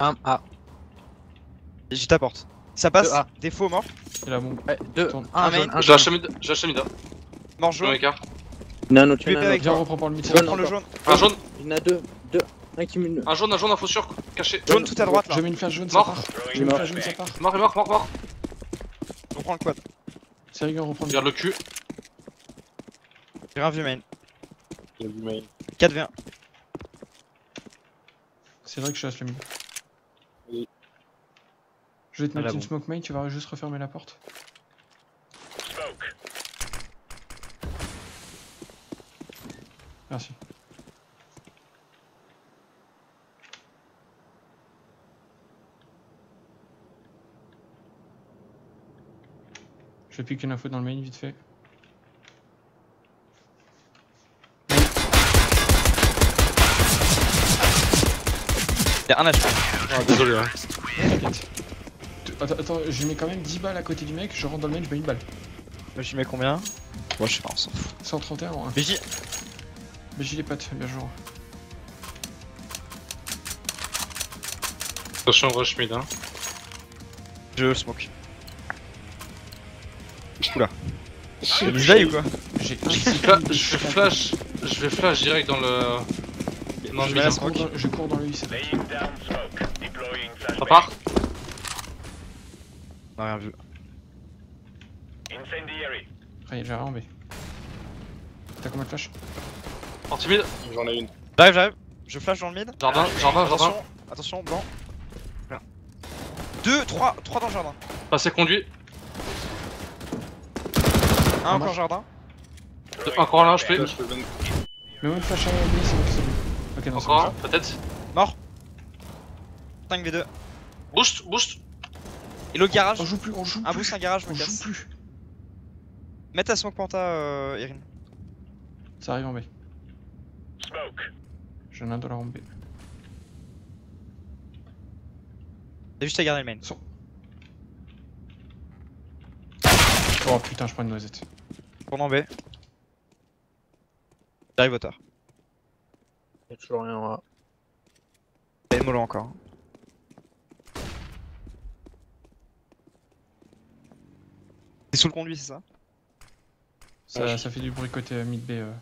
Un A. J'ai ta porte. Ça passe, A. défaut mort. Là. Tourne. Un Un jaune, main. un J'ai lâché. J'ai lâché Mida. Mort jaune. m'écarte. Nano, tu Tu en as épée un avec autre. Viens, on reprend par le mid. Jaune Prends le encore. jaune. Un jaune, Il y en a deux. Deux. Un qui un jaune, un jaune, info sûr, caché. Jaune tout à droite là. Je mets une flash jaune, ça Mort. part. Je Il mets est une mort. flash jaune, ça part. Mort, mort, mort, mort. On prend le quad. C'est rigolo, on reprend le Regarde le cul. J'ai un vieux main. A du mail. 4v1. C'est vrai que je le mid. Oui. Je vais te Ah, mettre une bon. smoke main, tu vas juste refermer la porte. Merci. Je vais piquer une info dans le main vite fait. Il y a un HP. Ah, désolé. Hein. Attends, attends, je mets quand même 10 balles à côté du mec, je rentre dans le main, je mets une balle. Moi, j'y mets combien? Moi, je sais pas, on s'en fout. 131 en 1. Mais j'y. Mais j'ai les potes, bien joué. Attention, rush mid. Hein. Je smoke. Oula. Je T'as mis veille ou quoi J'ai Fla- je vais flash. Je vais flash direct dans le. Dans Je le mid. Je cours, dans, je cours dans le IC. Ça part On a rien vu. Après, j'ai rien en B. T'as combien de flash Anti-mid, J'en ai une. J'arrive, j'arrive. Je flash dans le mid. jardin, jardin, jardin. Attention, attention, blanc. 2, 3, 3 dans le jardin. Passé conduit. Un encore marche. jardin. Deux- Encore un. Flash, je donne- Mais ouais, flash à B, c'est bon, c'est bon. Ok, non, c'est Encore un, peut-être. Mort. 5 V2. Boost, boost. Et l'autre garage. On joue plus, on joue Un plus. boost, un garage, je On me casse. plus. Mets ta smoke panta, euh, Erin. Ça arrive en B. J'en ai un dollar en B. T'as juste à garder le main. Oh putain, je prends une noisette. Tourne en B. J'arrive au tard. Y'a toujours rien en A. T'as une mollo encore. C'est sous le conduit, c'est ça? Ça, Ouais, je- ça fait du bruit côté euh, mid B. euh.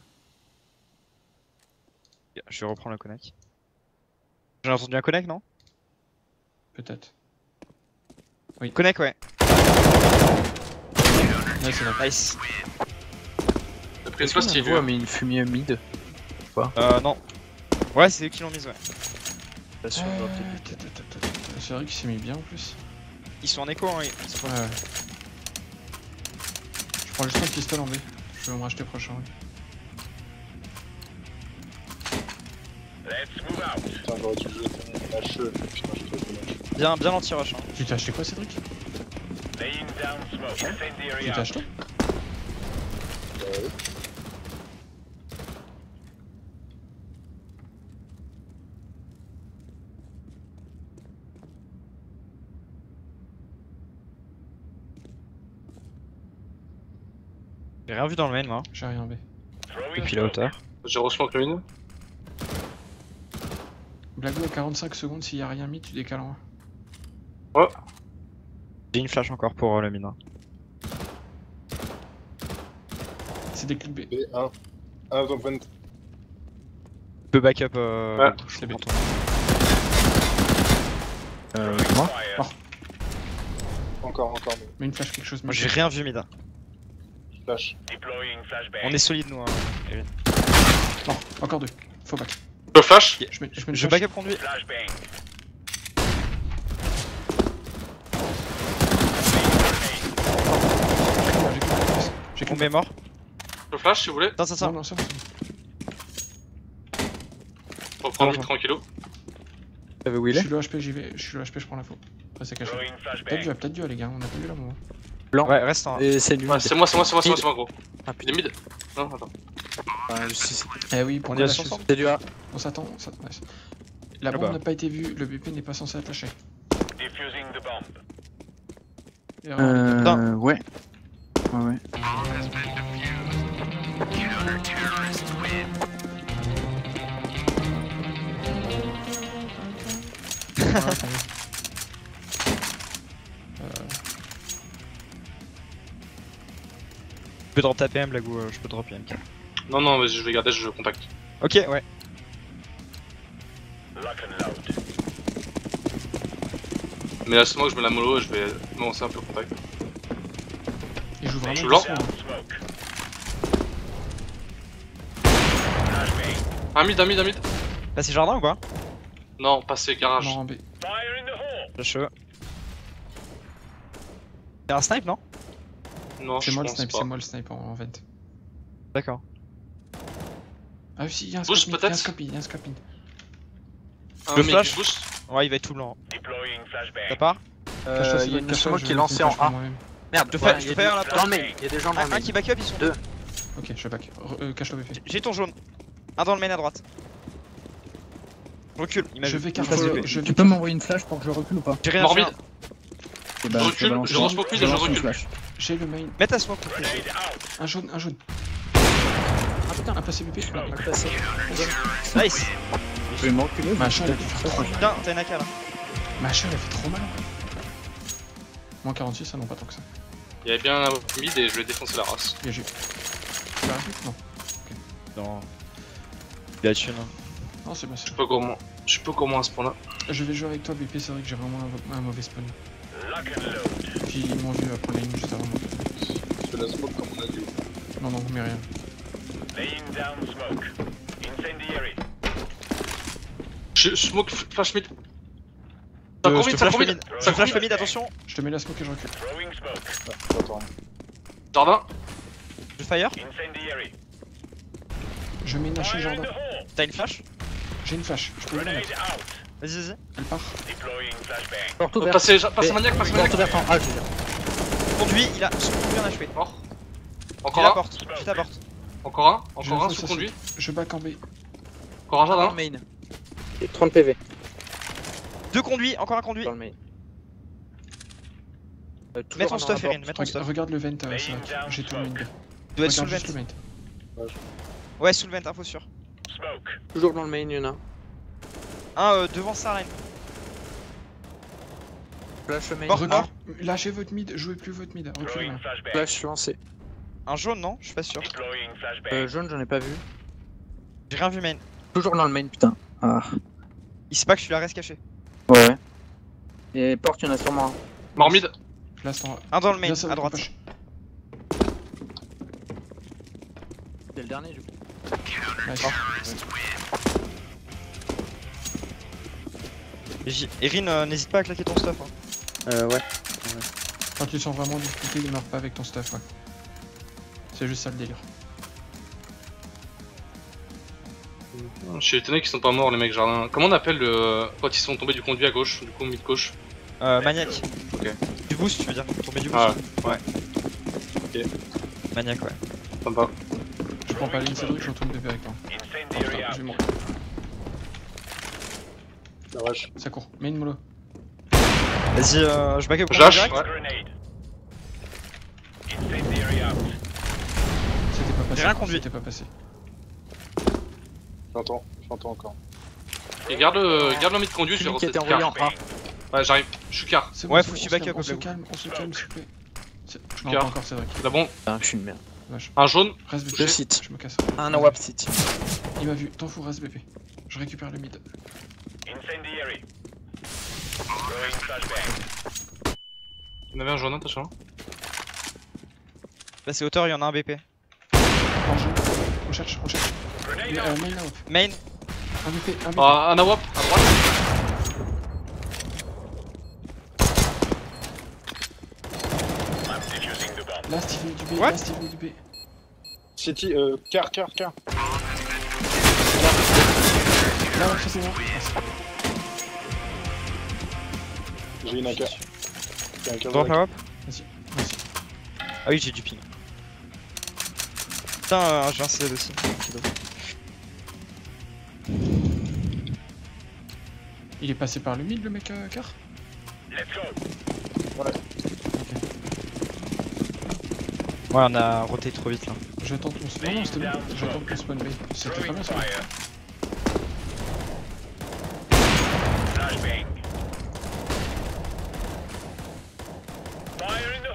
Je vais reprendre le connect. J'ai entendu un connect, non? Peut-être. Connect, ouais. Ouais, c'est. Nice. T'as pris une Est-ce qu'on poste, a mais une fumier mid Euh, non. Ouais, c'est eux qui l'ont mise, ouais. Pas sûr, Euh, ta. C'est vrai qu'il s'est mis bien en plus. Ils sont en écho, hein. ils- sont Ouais, ouais. Je prends juste un pistolet en B. Je vais me racheter prochain. oui. Putain, j'aurais dû jouer mon flash. euh, Putain, suis trop dommage. Bien, bien anti-rush. Hein. Tu t'as acheté quoi, Cédric? Tu J'ai rien vu dans le main, moi. J'ai rien en B. Depuis la hauteur. J'ai resmoke le mine. Blago à 45 secondes, s'il y a rien mis, tu décales en A. J'ai une flash encore pour euh, le mine. C'est des clics B. B1. Ah. Tu peux backup. Euh, Ouais, je c'est prends bien. ton- Euh, moi Encore, encore, mais Mais une flash, quelque chose. Moi j'ai rien vu mid. flash. On est solide nous. Hein. Non, encore deux. Faut back. Le flash. Je mets, je mets Je flash. backup conduit. Ah, j'ai est mort. Le flash, si vous voulez. Attends, ça, ça. Non, non, ça. Reprendre Non, vite tranquillo. T'avais où il Je est suis le HP, j'y vais. Je suis le HP, je prends l'info. Après, c'est caché. Peut-être dû, peut-être dû, les gars. On a pas vu là, moi. Ouais, reste en. Et c'est lui. Ouais, c'est moi, c'est moi, c'est moi, c'est moi, c'est moi, gros. Ah putain, mid. Non, attends. enfin, je sais- Eh oui, On pour centre. c'est du A. On s'attend, on s'attend. La Ah bombe n'a pas été vue, le BP n'est pas censé être lâché. Et, euh, Euh, ouais. Ouais, ouais. Je peux drop ta PM, Blago, euh, je peux drop IMK. Non, non, vas-y, je vais garder, je compact. Ok, ouais. Mais là, c'est moi que je mets la mollo et je vais lancer un peu compact. Il joue vraiment Je lance. Un mid, un mid, un mid. Là, c'est jardin ou pas Non, passé garage. Mort en B. Flash E. C'est un snipe, non Non, C'est je moi le snipe, c'est moi le snipe en, en vent. D'accord. Ah oui, si, il y a un Boost, scope, in, il y a un peut-être scope, in, il y a un scope. Le mec flash. Ouais, il va être tout blanc. Ta part Euh, c'est il y a bon, une smoke qui est lancée en A. Merde, Je ouais, fais- un là, Dans le main, il y a des gens dans Un, le un qui backup, ils sont Deux. Ok, je back. Euh, Cache-toi BP. J'ai ton jaune. Un dans le main à droite. Recule, il m'a Je vu. vais. VP. Je vais Tu peux m'envoyer une flash pour que je recule ou pas J'ai rien Morbide. fait. Eh ben, Je recule, je cul et je recule. J'ai le main. Mets ta smoke. Un jaune, un jaune. Ah putain, un passé BP. Mal passé. Nice. Tu peux me reculer Machin, il a fait trop mal. Putain, t'as une AK là. Machin, il a fait trop mal. Moins 46, ça non pas tant que ça. Il y avait bien un mid et je vais défoncer la race. GG. Tu l'as Non? Non. Il a thune. Non, c'est bien. Je peux comment Je suis peu comment à ce point-là. Je vais jouer avec toi, BP, c'est vrai que j'ai vraiment un, un mauvais spawn. Puis ils m'ont vu après la ligne juste avant. moi. je fais la smoke comme on a dit. Non, non, mais rien. Je smoke f- flash mid. Ça Euh, court je te vite, ça court vite. Ça Je flash le mid, attention. Je te mets la smoke et je recule. Attends. Jardin. Je fire. Je mets une hache jardin. T'as une flash? J'ai une flash. Je peux la mettre. Vas-y, vas-y. Elle part. Porte ouverte. Passez, passez Mais- maniaque, passez Porte maniaque. ouverte en A, je veux dire. Conduit, il a un HP. Mort. Encore la un. porte. J'ai ta porte. Encore un. Je Encore un sous conduit. Je back en B. Encore un jardin. main. 30 PV Deux conduits, encore un conduit. dans le main. Euh, Mets ton stuff. Erin, mets ton stuff. Regarde le vent, euh, c'est vrai. J'ai tout le main. Il doit être sous le vent. Ouais, sous le vent, info sûr. Toujours dans le main, il y en a. un. Un euh, devant Sarlène. Flash le main. Mort, Recule. mort. Lâchez votre mid, jouez plus votre mid. Reculez. Flash lancé. Un jaune, non Je suis pas sûr. Euh, jaune, j'en ai pas vu. J'ai rien vu, main. Toujours dans le main, putain. Ah. Il sait pas que je suis la reste caché. Ouais, ouais. Et porte, il y en a sûrement un. Mort mid. Un dans le main, à droite. C'est le dernier, du coup. Erin, euh, n'hésite pas à claquer ton stuff. Hein. Euh, ouais. Quand tu sens vraiment difficulté, démarre pas avec ton stuff, ouais. C'est juste ça le délire. Je suis étonné qu'ils sont pas morts les mecs jardin. Comment on appelle le quand ils sont tombés du conduit à gauche, du coup mid gauche? Euh, maniaque. Ok. Du boost, tu veux dire? Tomber du boost? Ah ouais. Maniaque, ouais. Ça me va. Je prends pas la ligne Cédric, je retourne bébé avec toi. Je vais mourir. La rush. Ça court. Mets une mollo. Vas-y, euh, je back up. Je lâche. direct. Ouais. C'était pas passé. rien conduit. C'était pas passé. J'entends, j'entends encore. Et garde le, garde le mid conduit, je vais Celui qui a été resetter envoyé car. en A. Ouais, j'arrive. Je suis car. C'est Ouais, c'est faut que on se back up, On se calme, on se calme, s'il vous plaît. C'est- Je Car. m'entends encore Cédric. Là bon, Putain, je suis une merde. Vache. un jaune. Reste BP. Le site. Je me casse. Un AWAP site. Il m'a vu. T'en fous, reste BP. Je récupère le mid. Il y en avait un jaune, attention. Là, c'est hauteur, il y en a un BP. En. On cherche, on cherche. Euh, main. Main, Un BP, un BP. Ah, un AWAP à droite. Là, Steven du B. What? City, euh, car, car, car. Là, ouais, c'est bon. J'ai une AK. Drop la wap. Vas-y, vas-y. Ah oui, j'ai du ping. Putain, euh, j'ai un CZ aussi. Il est passé par le mid, le mec euh, car? Ouais, on a roté trop vite là. J'attends ton spawn. Non, non, c'était bon. J'attends ton spawn B. C'était très bien ça.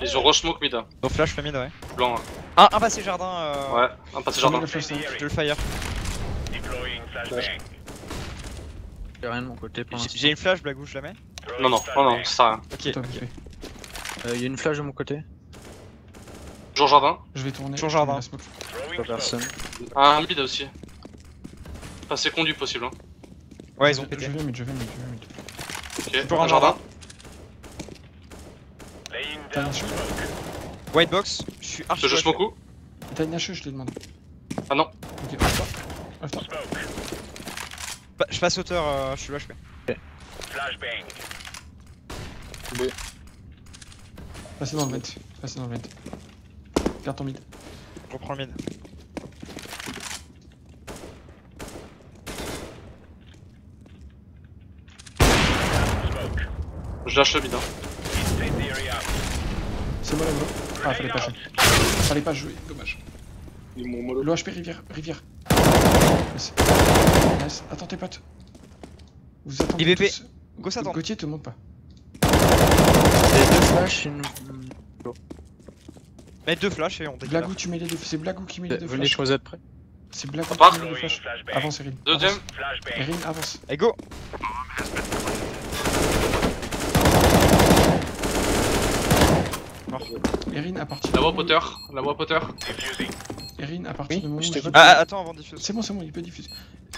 Ils ont rush smoke mid. hein. Donc flash le mid, ouais. Blanc. hein. Un, un passé jardin. Euh... Ouais, un passé jardin. Je le fire. J'ai rien de mon côté pour J'ai- l'instant. J'ai une flash, Blagou, je la mets. Non, non, non, non, ça sert à rien. Ok. BP. Euh, y a une flash de mon côté. Toujours jardin. Je vais tourner. Je tourne jardin. Pas personne. Un mid aussi. Passé conduit possible. Hein. Ouais, ils ont Je- pété. Je vais mid, je vais mid, je vais mid. Ok, Toujours un jardin. T'as une HE White box, je suis archi. Je smoke T'as une HE, je t'ai demandé. Ah non. Ok, attends. Bah, Je passe hauteur, euh, je suis watch. Passez dans le vent. Passez dans le vent. Garde ton mid. Je reprends le mid. Je lâche le mid. Hein. C'est moi mollo. Ah, fallait pas jouer. Fallait pas jouer, dommage. Ils m'ont mollo. L'OHP rivière, rivière. Nice. Nice. Attends tes potes. Vous attendez IBP. tous. Go s'attend. Gauthier te monte pas. Deux flashs, une. Mets deux flashs et on décale. Blagou, tu mets les deux. C'est Blagou qui met les deux Venez, flashs. je vous êtes prêts. C'est Blagou qui met les deux flashs. Avance, Erin. Deuxième. Avance. Erin, avance. Et go Mort. Erin, à partir La voix Potter, la voix Potter. Erin, à partir Oui, du moment où je dis- Ah, attends avant de diffuser. C'est bon, c'est bon, il peut diffuser.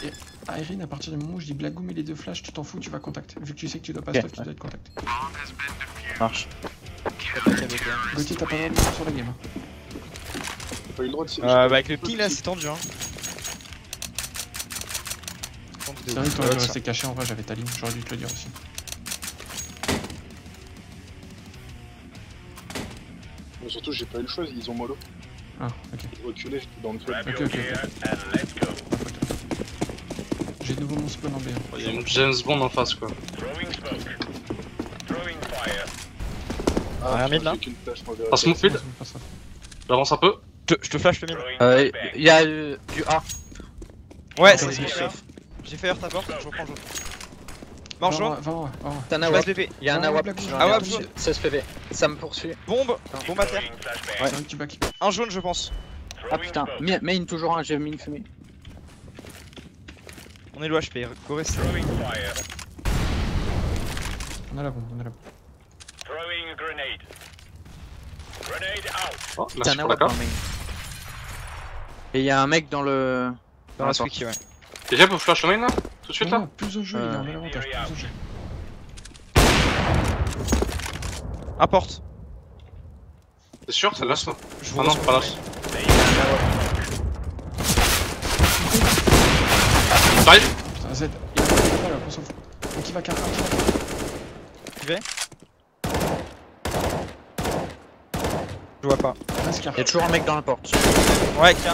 Et à Erin, à partir du moment où je dis Blagoum et les deux flashs, tu t'en fous, tu vas contact. Vu que tu sais que tu dois pas stuff, tu dois être contact. Marche. Gauthier, t'as pas le droit de sur la game. hein. T'as pas eu le droit de Euh, bah avec le ping là, c'est tendu hein. C'est vrai que t'aurais dû rester caché, en vrai, j'avais ta ligne, j'aurais dû te le dire aussi. Mais surtout, j'ai pas eu le choix, ils ont mollo. Ah, ok. Je reculais, j'étais dans le feu. Ok, ok, ok. J'ai de nouveau mon spawn en B. Il y a une James Bond en face quoi. Ah, rien mis de là feed, Pas ça. j'avance un peu. Je te- je te flash le mid. Euh, il y a euh, du A. Ouais, Ah, c'est. J'ai fait heure ta porte, je reprends va, va, va. T'as un je AWAP. Il y a un Ah, AWAP. Un AWAP petit- jaune. 16 PV. Ça me poursuit. Bombe, bombe à terre. Back. Un jaune je pense. Ah putain. Main toujours un, j'ai mis une fumée. On est low HP, go rester. On a la bombe, on a la bombe. Oh, T'as merci un pour la AWAP carte. en main. Et il y a un mec dans le. Dans la squeaky ouais. Déjà pour flash le main là Tout de suite Non, là non, plus au jeu, Euh. il est en avantage, plus au jeu. Un porte. T'es sûr C'est là ça Je Ah non, pas là. T'arrives Putain, Z, il a pas là, on s'en fout. Donc il va carrer, il va carrer. J'y vais. Je vois pas. Il y a toujours un mec dans la porte. Ouais, clair.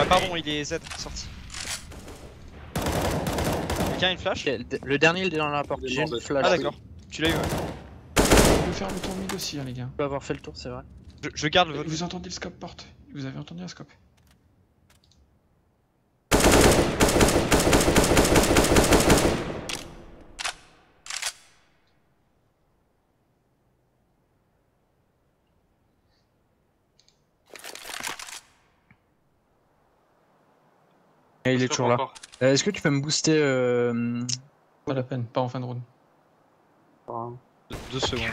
Ah, pardon, il est Z sorti. Quelqu'un a une flash le- dernier il est dans la porte. J'ai une flash. Ah d'accord. Tu l'as eu ouais. On peut faire le tour mid aussi, hein, les gars. Je peux avoir fait le tour, c'est vrai. Je, je garde le vote. Vous entendez le scope porte? Vous avez entendu un scope? Et il est toujours là. Euh, Est-ce que tu peux me booster euh... Pas la peine, pas en fin de round. Deux- Deux secondes.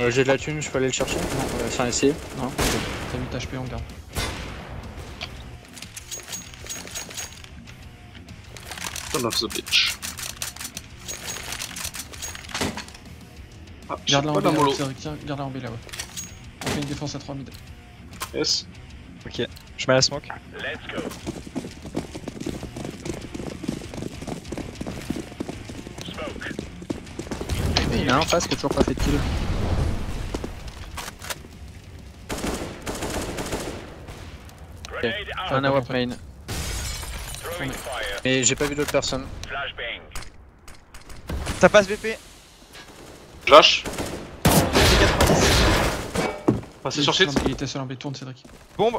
euh, J'ai de la thune, je peux aller le chercher? Non, euh, Enfin, essayer. Non T'as 8 HP, on garde. Son of the bitch. Ah, Garde-la en B garde-la en B là-haut. On fait une défense à 3 mid. Yes. Ok. Je mets la smoke. Il y a un en face qui a toujours pas fait de kill. Un AWAP main. Mais j'ai pas vu d'autres personnes. Ça passe BP. Je lâche. P90. Passez sur site. Il était seul en B, tourne Cédric. Bombe.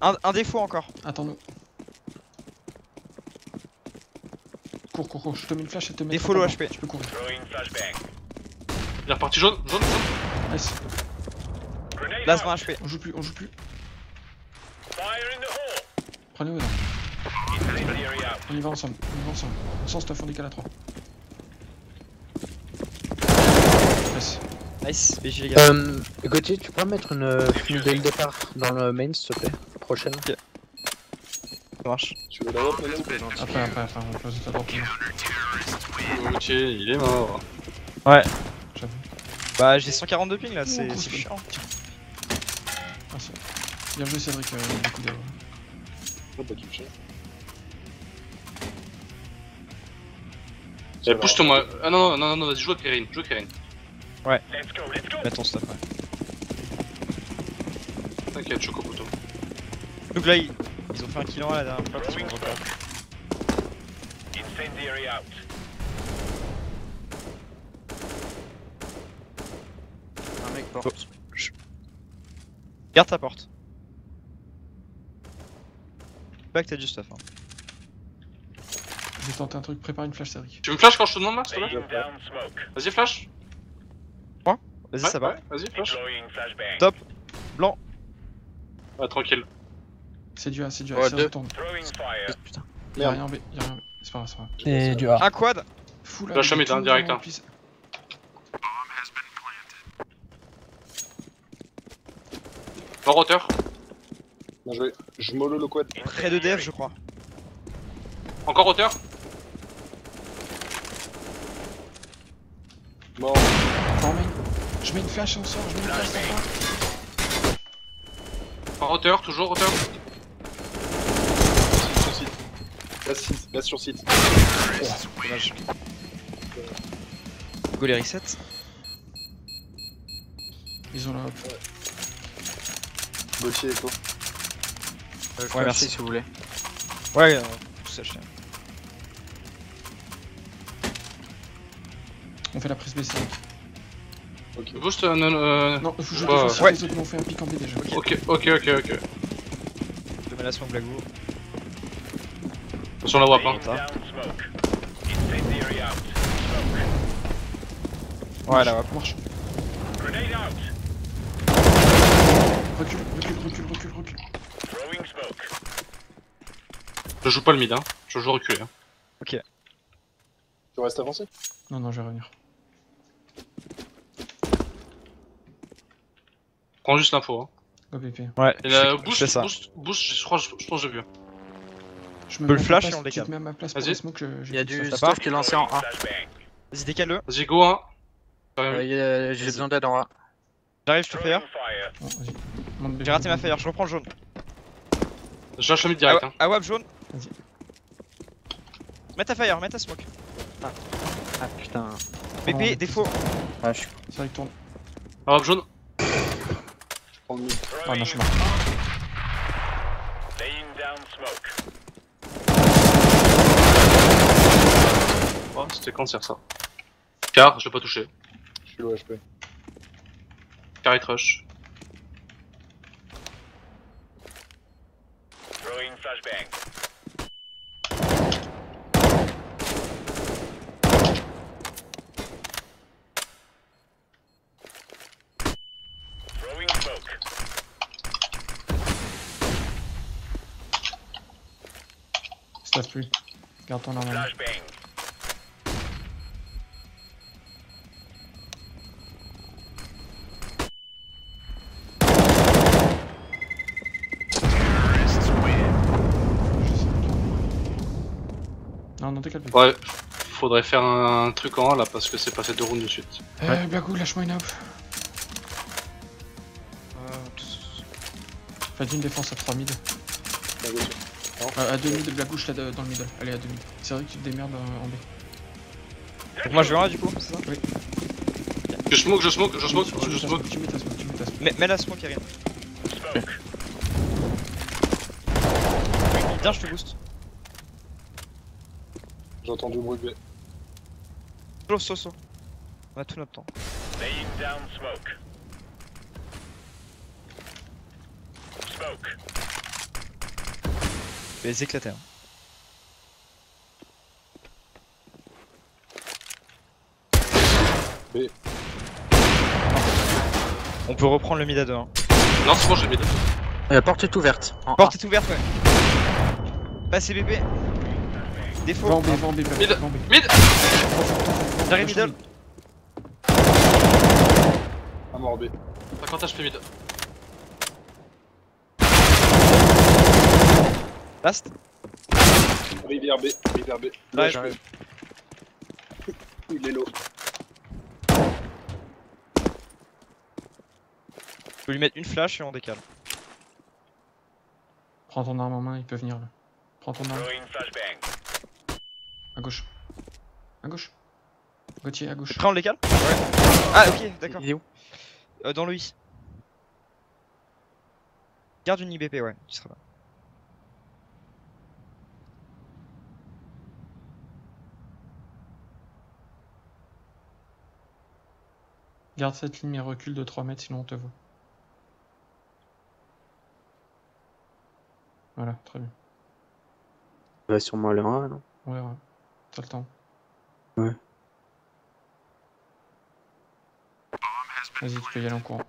Un, un défaut encore. Attends-nous. Cours, cours, cours, je te mets une flash et te mets. Des follow HP. Tu peux courir. Il est reparti jaune, jaune, jaune. Nice. Last 20 HP. On joue plus, on joue plus. Prenez-le là. On y va ensemble, on y va ensemble. Sans stuff, on décale à 3. Nice. Nice. BG les gars. Euh, Gauthier, tu pourrais mettre une fumée dès le départ dans le main, s'il te plaît Prochaine? Ça marche. Tu veux pas gentil Après, après, après, on close à droite. Ok, il est mort. Ouais. Bah j'ai 142 ping là, c'est chiant. Merci. Bien joué Cédric, euh, beaucoup d'avoir. Oh, bah, tu le sais. Eh, pousse-toi. Ah non, non, non, non, vas-y, joue avec Erin. Joue avec Erin. Mets ton stuff ouais. T'inquiète, choco poteau. Donc là ils, ils ont fait un kill en A la dernière fois parce qu'on repart. Un mec porte. Garde ta porte. Pas que t'as du stuff hein. Je vais tenter un truc, prépare une flash Cédric. Tu me flash quand je te demande là, s'il te plaît Vas-y, flash. Vas-y Ouais, ça va. ouais, Vas-y, flash. Blanc. Ouais, tranquille. C'est du A, c'est du A, c'est retourne. Putain, y'a rien en B, y'a rien B, c'est pas grave, c'est pas grave. C'est du A. Un quad Full Flash direct. Hein. Mort hauteur. Bien joué, je mollo le quad. Près de DF, je crois. Encore hauteur Mort. Je mets une flash en sort, je mets une flash en sort. En hauteur, toujours hauteur. Site, base sur site. Dommage. Go les reset. Ils ont la hop. Gauthier et toi. Euh, je Ouais, merci. acheter si vous voulez. Ouais, euh, tout ça, je tiens. On fait la prise B5. Ok. Boost, euh, non, euh... Non, je je Ouais, ouais. les autres, mais on fait un pic en B déjà. Ok, ok, ok, ok. Je mets la smoke Blagou. Attention la wap, hein. Ouais, là, ouais. Marche. Grenade out. Recule, recule, recule, recule, recule. Je joue pas le mid, hein. Je joue reculé. Hein. Tu restes avancé? Non, non, je vais revenir. Prends juste l'info. Hein. Ouais, Et la je boost, je crois, je, je pense que j'ai vu. Je me Peux mets le flash et on décale. Vas-y. Il y a du ça. Ça stuff qui est lancé en A. Vas-y, décale-le. Vas-y, go, hein. Euh, il y a- J'ai besoin d'aide en A. J'arrive, je te fire. B, J'ai raté ma fire, je reprends le jaune. Je lâche le mid Ah, direct, hein. ah, wap jaune. Vas-y. Mets ta fire, mets ta smoke. Ah putain. Pardon, BP, défaut. Ah, je suis C'est vrai que tourne. Ah, wap jaune. Je prends le mid. Ah non, je suis mort. Laying down smoke. C'était cancer ça. Car, je l'ai pas touché. Je suis low HP. Car it rush. Throwing flashbang. Throwing smoke. Staff plus. Garde ton main. Flashbang. Ouais, faudrait faire un truc en A là parce que c'est passé deux rounds de suite. Eh, Blagou, lâche-moi une hop. Faites une défense à 3 mid. Gauthier. Euh, à 2 mid, Blagou, je dans le middle. Allez, à 2 mid. C'est vrai que tu te démerdes euh, en B. Donc moi je vais en A du coup, c'est ça Je smoke, je smoke, je smoke, je smoke. Tu mets ta smoke, tu mets ta smoke. Mets, mets la smoke, Erin. Smoke. Viens, je te boost. J'entends du bruit B. Saut, saut, saut. On a tout notre temps. Laying down smoke. Smoke. Je vais les éclater. hein. B. On peut reprendre le mid à 2. Hein. Non, c'est bon, j'ai le mid. La porte est ouverte. En A. Porte est ouverte, ouais. Passez BP. Défaut. Va en B, va en B, Blagou. Mid. Mid J'arrive middle. Un mort B. T'as quand je fais mid. Last. Rivière B. Rivière B. Ouais, j'arrive. <laughs> Il est low. Je peux lui mettre une flash et on décale. Prends ton arme en main, il peut venir là. Prends ton arme. Throwing flashbang. À gauche. À gauche. Gauthier, à gauche. Après on le décale Ouais. Ah ok, d'accord. Il est où Euh, dans le I. Garde une IBP, ouais, qui sera là. Garde cette ligne et recule de 3 mètres, sinon on te voit. Voilà, très bien. Il va sûrement aller en A, non? Ouais, ouais. T'as le temps. Ouais. Vas-y, tu peux y aller en courant.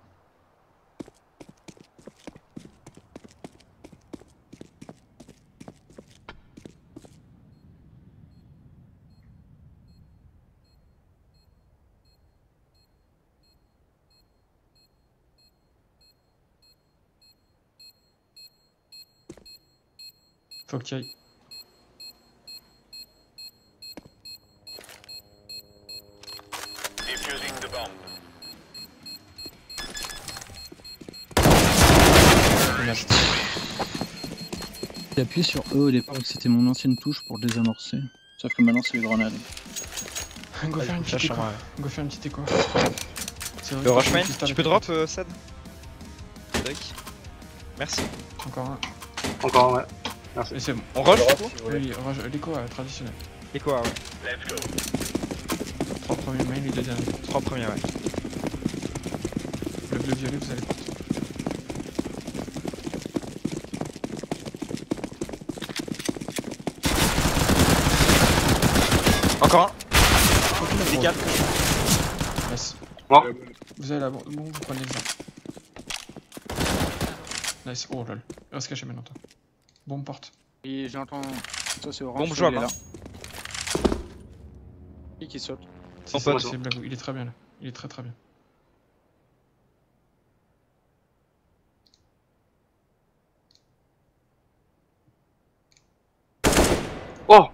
Faut que tu ailles. Appuyé sur E au départ, c'était mon ancienne touche pour désamorcer. Sauf que maintenant c'est les grenades. Go faire une petite écho. Go faire une petite écho. C'est vrai Le que rushman, tu peux drop euh, Sad Merci. Encore un. Encore, ouais. Et c'est bon. On rush. Oui, rush- l'écho euh, traditionnel. Et quoi ouais Let's go. Trois premiers mails, les deux derniers. Trois premiers, ouais. Le bleu violet, vous allez. Encore droite. Nice. Bon. Vous avez la bon, bon, vous prenez le vent. Nice. Oh lol. Il reste caché maintenant, toi. Bombe porte. Et j'entends. Ça c'est orange. Bombe ça, jouable, il est hein. là. Qui qui saute C'est pote. c'est. Il est très bien là. Il est très très bien. Oh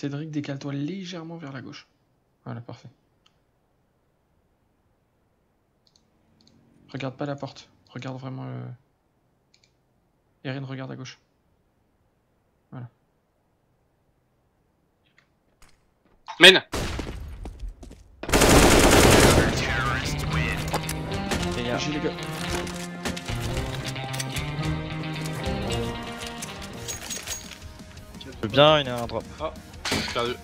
Cédric, décale-toi légèrement vers la gauche. Voilà, parfait. Regarde pas la porte. Regarde vraiment le... Erin, regarde à gauche. Génial. J'ai les gars. Je veux bien une un drop. Perdu.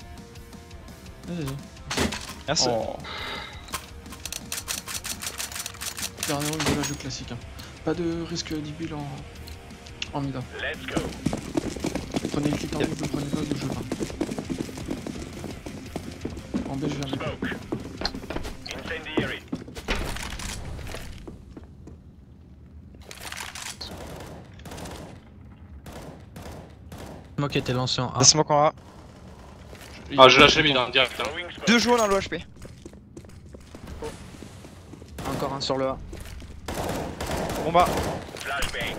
Vas-y, vas-y. Merci. Oh. Dernier round de la jeu classique. hein. Pas de risque d'ibule en... en mid. hein. Let's go. Prenez le kit en vous prenez pas de jeu. hein. En B, je viens Smoke. Incendiary. Moi qui était lancé en A. Smoke en A. Ah, je lâche les hein, direct. hein. Deux joueurs dans le HP. Encore un sur le A. Bon bah, Flashbang.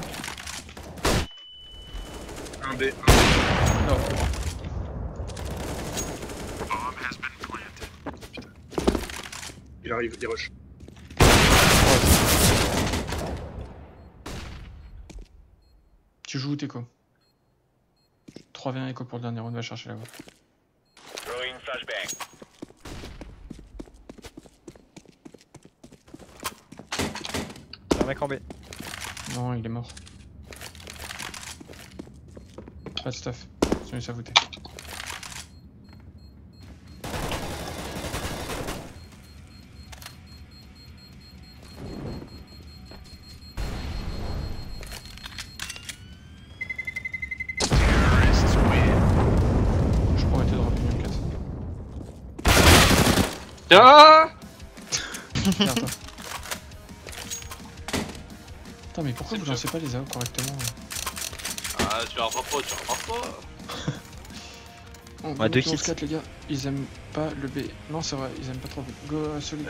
Un B. Non. Il arrive, il rush. Tu joues où Teco? 3v1 écho pour le dernier round, va chercher la voie. Throwing flashbang. y'a un mec Non, il est mort. Pas de stuff. C'est mieux savouté. Pourquoi vous lancez pas les AO correctement euh Ah, tu vas pas, tu vas pas. <laughs> On deux deux kills. les gars, ils aiment pas le B. Non, c'est vrai, ils aiment pas trop B. Go à celui. Go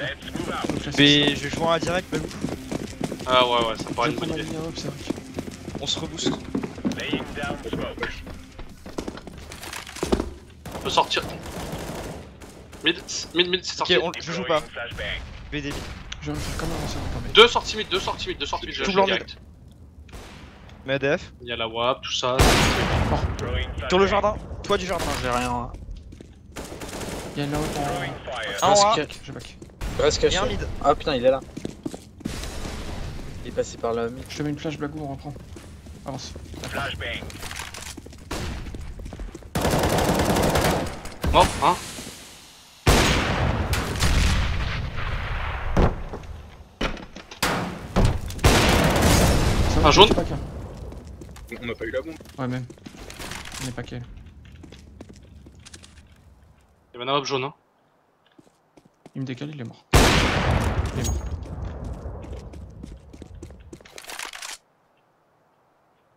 classique. B, je vais jouer un direct, même. Ah ouais, ouais, ça paraît une bonne idée. On se rebooste. Laying down smoke. On peut sortir. Mid, mid, mid, c'est Ok, sorti. on, je joue pas. Deploying flashbang. B débit. Je vais faire comme avant ça, attendez. Deux sorties mid, deux sorties mid, deux sorties mid, je lâche blanc direct. ADF. Il y a la WAP, tout ça. Sur le jardin. Toi du jardin. J'ai rien. Il y a une là-haut Throwing en. Un. Reste, Je back. ca- reste Et caché. un mid. Ah putain, il est là. Il est passé par là. Je te mets une flash blagou, on reprend. Avance. Flashbang. Oh, hein Un jaune. On n'a pas eu la bombe. Ouais, même. On est pas qu'elle. Il y avait un jaune, hein. Il me décale, il est mort. Il est mort.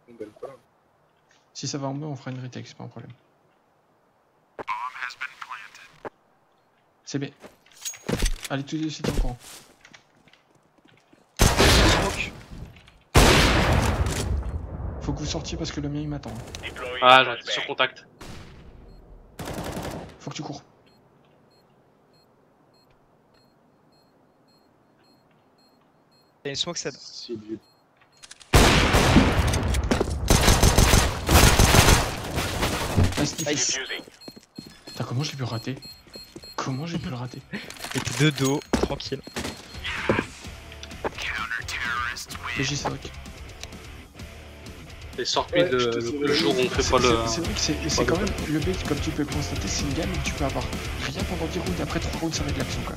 Bon, voilà. Si ça va en bas, on fera une retake, c'est pas un problème. C'est B. Allez, tous les sites en courant. Vous sortiez parce que le mien il m'attend. Ah, flashbang. sur contact. Faut que tu cours. T'as une smoke sad. Si, lui- Nice. Putain, comment j'ai pu le rater? Comment j'ai pu le rater? Et t'es de dos, tranquille. PJ Cédric. Et sort Ouais, le, le, le jour où on fait C'est pas le. c'est- c'est vrai que c'est c'est quand même le but, comme tu peux le constater, c'est une gamme où tu peux avoir rien pendant 10 rounds, après 3 rounds ça va être l'action quoi.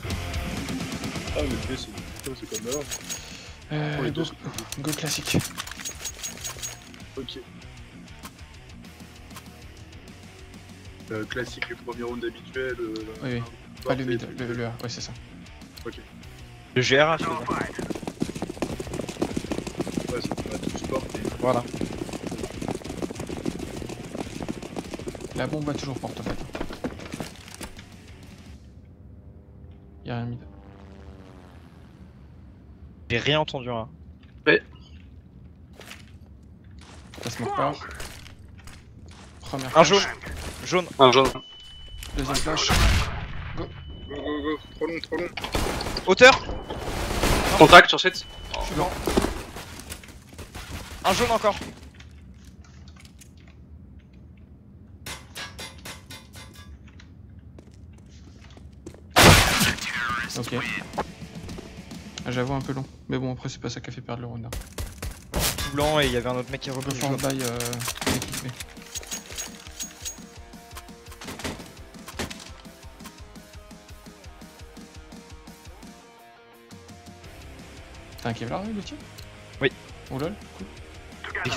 Ah, mais le c'est c'est comme là. Pour Euh, les go, deux, go classique. Ok. Euh, classique, le premier round habituel. Euh, Oui, oui. Pas le mid, le, le A, ouais c'est ça. Le GRH, je veux dire. Ouais, c'est pas tout sport. mais- Voilà. La bombe va toujours porte en fait. Y'a rien mid. J'ai rien entendu, hein. La smoke part. Première Un flash. jaune Jaune Un jaune. Deuxième flash. Go, go, go, trop long, trop long. Hauteur Contact sur cette. Je suis blanc. Un jaune encore Ok. Ah, J'avoue un peu long. Mais bon après c'est pas ça qui a fait perdre le round. hein. Tout blanc et il y avait un autre mec qui est Le revenu bail euh. T'as un Kevlar le tien? Oui. Oh lol, cool. Il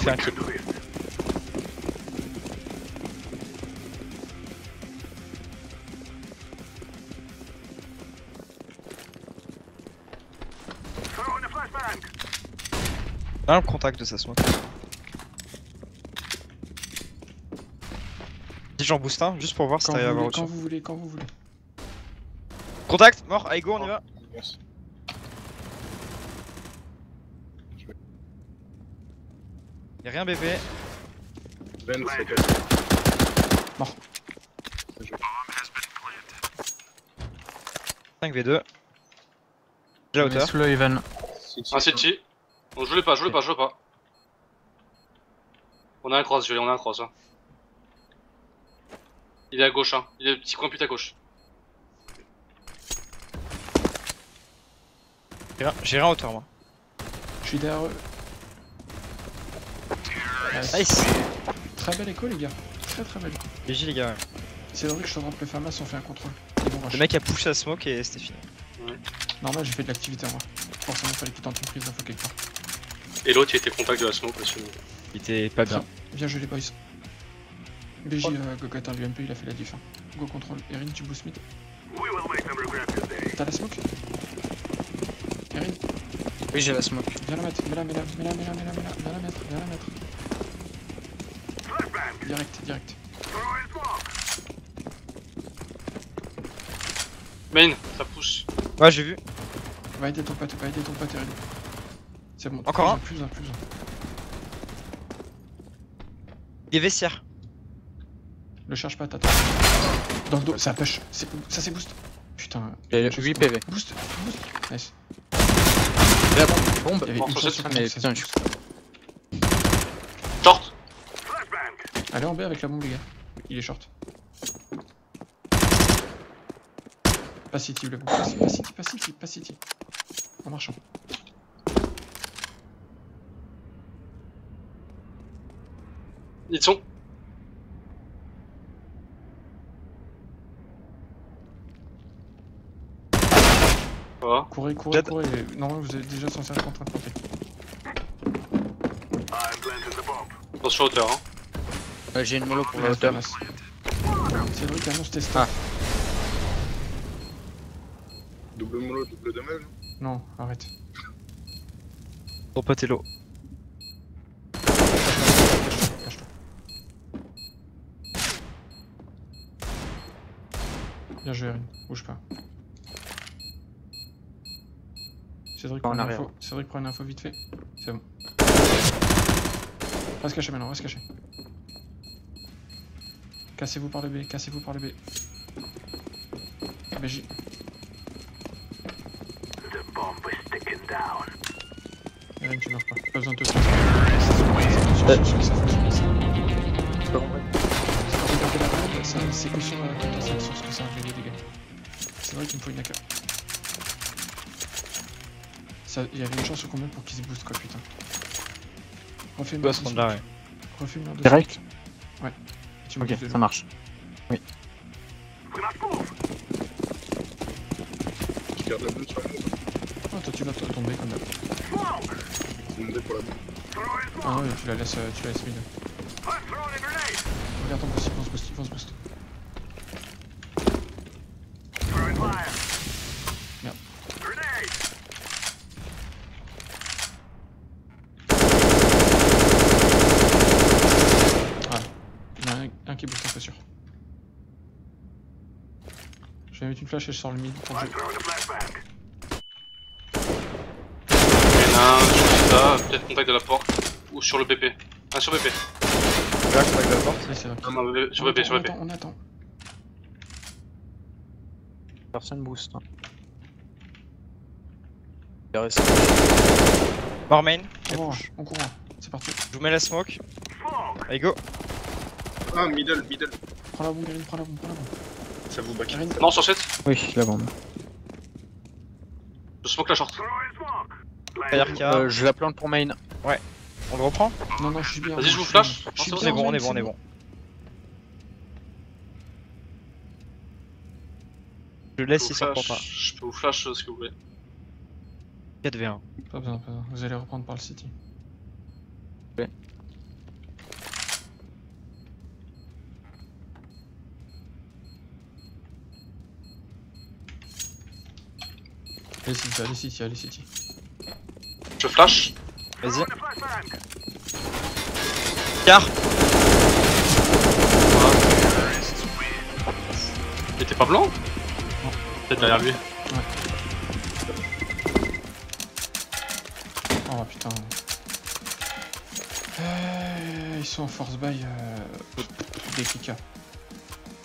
kill. Ah, le contact de sa smoke. Si j'en booste un, juste pour voir si Quand t'arrives à vous, avoir voulez, autre quand chose. vous voulez, quand vous voulez. Contact, mort, allez go, on y va. Yes. Y'a rien bébé. Ben, c'est. Mort. 5v2. Déjà hauteur. Laisse le Even. Un city. On joue pas, joue pas, joue pas. On a un cross, Julie, on a un cross. Hein. Il est à gauche, hein. Il est petit coin pute à gauche. J'ai rien- rien hauteur moi. Je suis derrière eux. Nice. Nice Très belle écho les gars. Très très belle écho. GG les gars. ouais. C'est vrai que je te drop le FAMAS, on fait un contrôle. Et bon. Le mec a push la smoke et c'était fini. Normal j'ai fait de l'activité en vrai. Forcément fallait qu'il tente une prise d'info quelque part. Et l'autre, il était contact de la smoke aussi. Il était pas bien. Bien joué les boys. BJ euh, Gogotin l'UMP il a fait la diff. hein. Go contrôle. Erin tu boost mid. T'as la smoke? Erin? Oui, j'ai la smoke. Viens la mettre, mets-la, mets-la, mets-la, mets-la, mets-la, mets-la, viens la mettre, viens la mettre. Direct, direct. Main, ça pousse. Ouais, j'ai vu. Va aider ton pote, va aider ton pote Erin. C'est bon. Encore un Plus un, plus un. Des vestiaires. Le cherche pas, t'attends. Dans le dos, ça push. Ça c'est boost. Putain. J'ai une chance 8 qu'on- PV. Boost, boost. Nice. Et la bombe, bombe. Il y avait Bon, une Ah, mais putain, je c'est- Short. Allez en B avec la bombe les gars. Il est short. Pas city le bombe. Pas pas city, pas city, pas city. En marchant. Ils sont. Voilà. Courez, courez, courez. Normalement vous êtes déjà censé être en train de planter. Attention hauteur, hein. Euh, J'ai une mollo pour la Ouais, hauteur. C'est vrai qu'annonce tes stats. Ah. Double mollo, double damage. Non, arrête. Ton pote est Bien joué Erin, bouge pas. Cédric En prend une info. Cédric prend une info vite fait. C'est bon. Reste caché maintenant, reste caché. Cassez-vous par le B, cassez-vous par le B. BJ. Eren, tu meurs pas. Pas besoin de te tuer. C'est que sur la potentielle sur ce que ça a fait les dégâts. C'est vrai qu'il me faut une AK. Ça- Il y avait une chance au combien pour qu'il se booste quoi putain. Refais une se rendre là, ouais. Refais une Direct Ouais. Tu Ok, de ça marche. Je garde la bonne sur la. Ah, toi tu vas tomber comme d'hab. C'est. Ah ouais, tu la laisses, euh, tu la laisses mid. Regarde ton boost, ils vont se boost, ils vont se boost. Merde. Voilà. Il y en a un, un qui booste, c'est sûr. Je vais mettre une flash et je sors le mid pour jouer. Il y en a un sur ça, peut-être contact de la porte. Ou sur le BP. Un sur BP. Là, je crois que la porte. C'est vrai. Non, non, BP, sur On BP, attend, sur on BP. attend, on attend. Personne boost. hein. Mort main. On courant, on courant. C'est parti. Je vous mets la smoke. Allez, go. Ah, middle, middle. Prends la bombe, Erin, prends la bombe, prends la bombe. Ça vous back. Erin, Non, sur 7. Oui, la bombe. Je smoke la short. Euh, je la plante pour main. On le reprend Non, non, je suis bien. Vas-y, je vous flash. Je On est bon, on est bon, on est bon. Je laisse ça reprend flash- pas. Je peux vous flash euh, ce que vous voulez. 4v1. Pas besoin, pas besoin. Vous allez reprendre par le city. Ok. Allez city, allez city, allez city. Je flash. Vas-y. Car Il était pas blanc Peut-être derrière lui. Oh putain. Euh, ils sont en force buy euh, des Kika.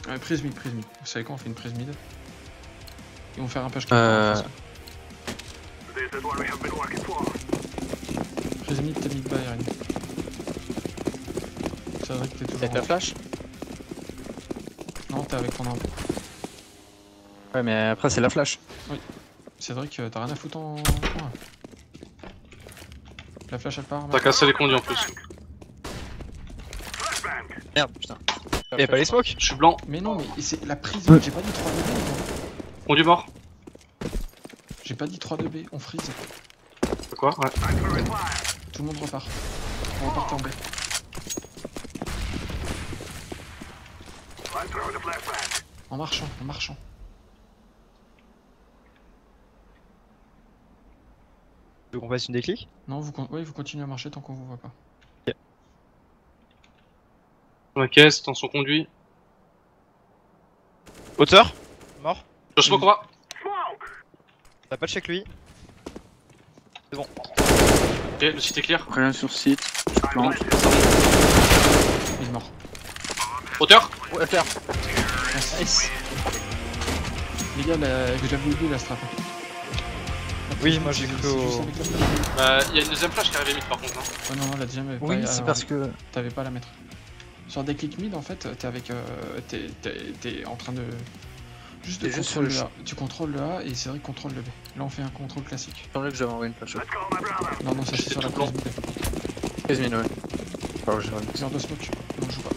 Euh, prise mid, prise mid. Vous savez quoi, on fait une prise mid. Ils vont faire un push kill. Euh. Prise mid, t'es mid buy, Erin. C'est vrai que t'es toujours. La en- flash Non, t'es avec ton arme. Ouais, mais après, c'est la flash. C'est vrai que t'as rien à foutre en coin. La flash elle part. T'as cassé les conduits en plus. Merde, putain. Y'avait pas les smokes Je suis blanc. Mais non, mais c'est la prise mid, j'ai pas dit 3 2B. moi. Conduit mort. J'ai pas dit 3 2B, on freeze. Quoi Ouais. Tout le monde repart. On repart en B. En marchant, en marchant. Tu veux qu'on fasse une déclic Non, vous, ouais, vous continuez à marcher tant qu'on vous voit pas. Dans la caisse, tension conduit. Hauteur Mort? Je on va. T'as pas de check lui Ok, le site est clear. Rien sur site. Je plante. Il est mort. Hauteur Ouais, faire. Nice. Les gars, vous avez oublié la strat. hein. Oui, moi j'ai C'est- cru c'est au... Euh, Il y a une deuxième flash qui arrive mid par contre. Hein. Ouais, non, non, la deuxième, Oui, c'est alors, parce que. T'avais pas à la mettre. Sur des clics mid, en fait, t'es avec. euh, t'es en train de. Juste de juste le A. Tu contrôles le A et c'est vrai que contrôle le B. Là, on fait un contrôle classique. Attendez que j'avais envoyé une flash. Non, non, ça c'est sur la prise mid. 15 minutes, ouais. Alors, j'ai de smoke. Non, je joue pas.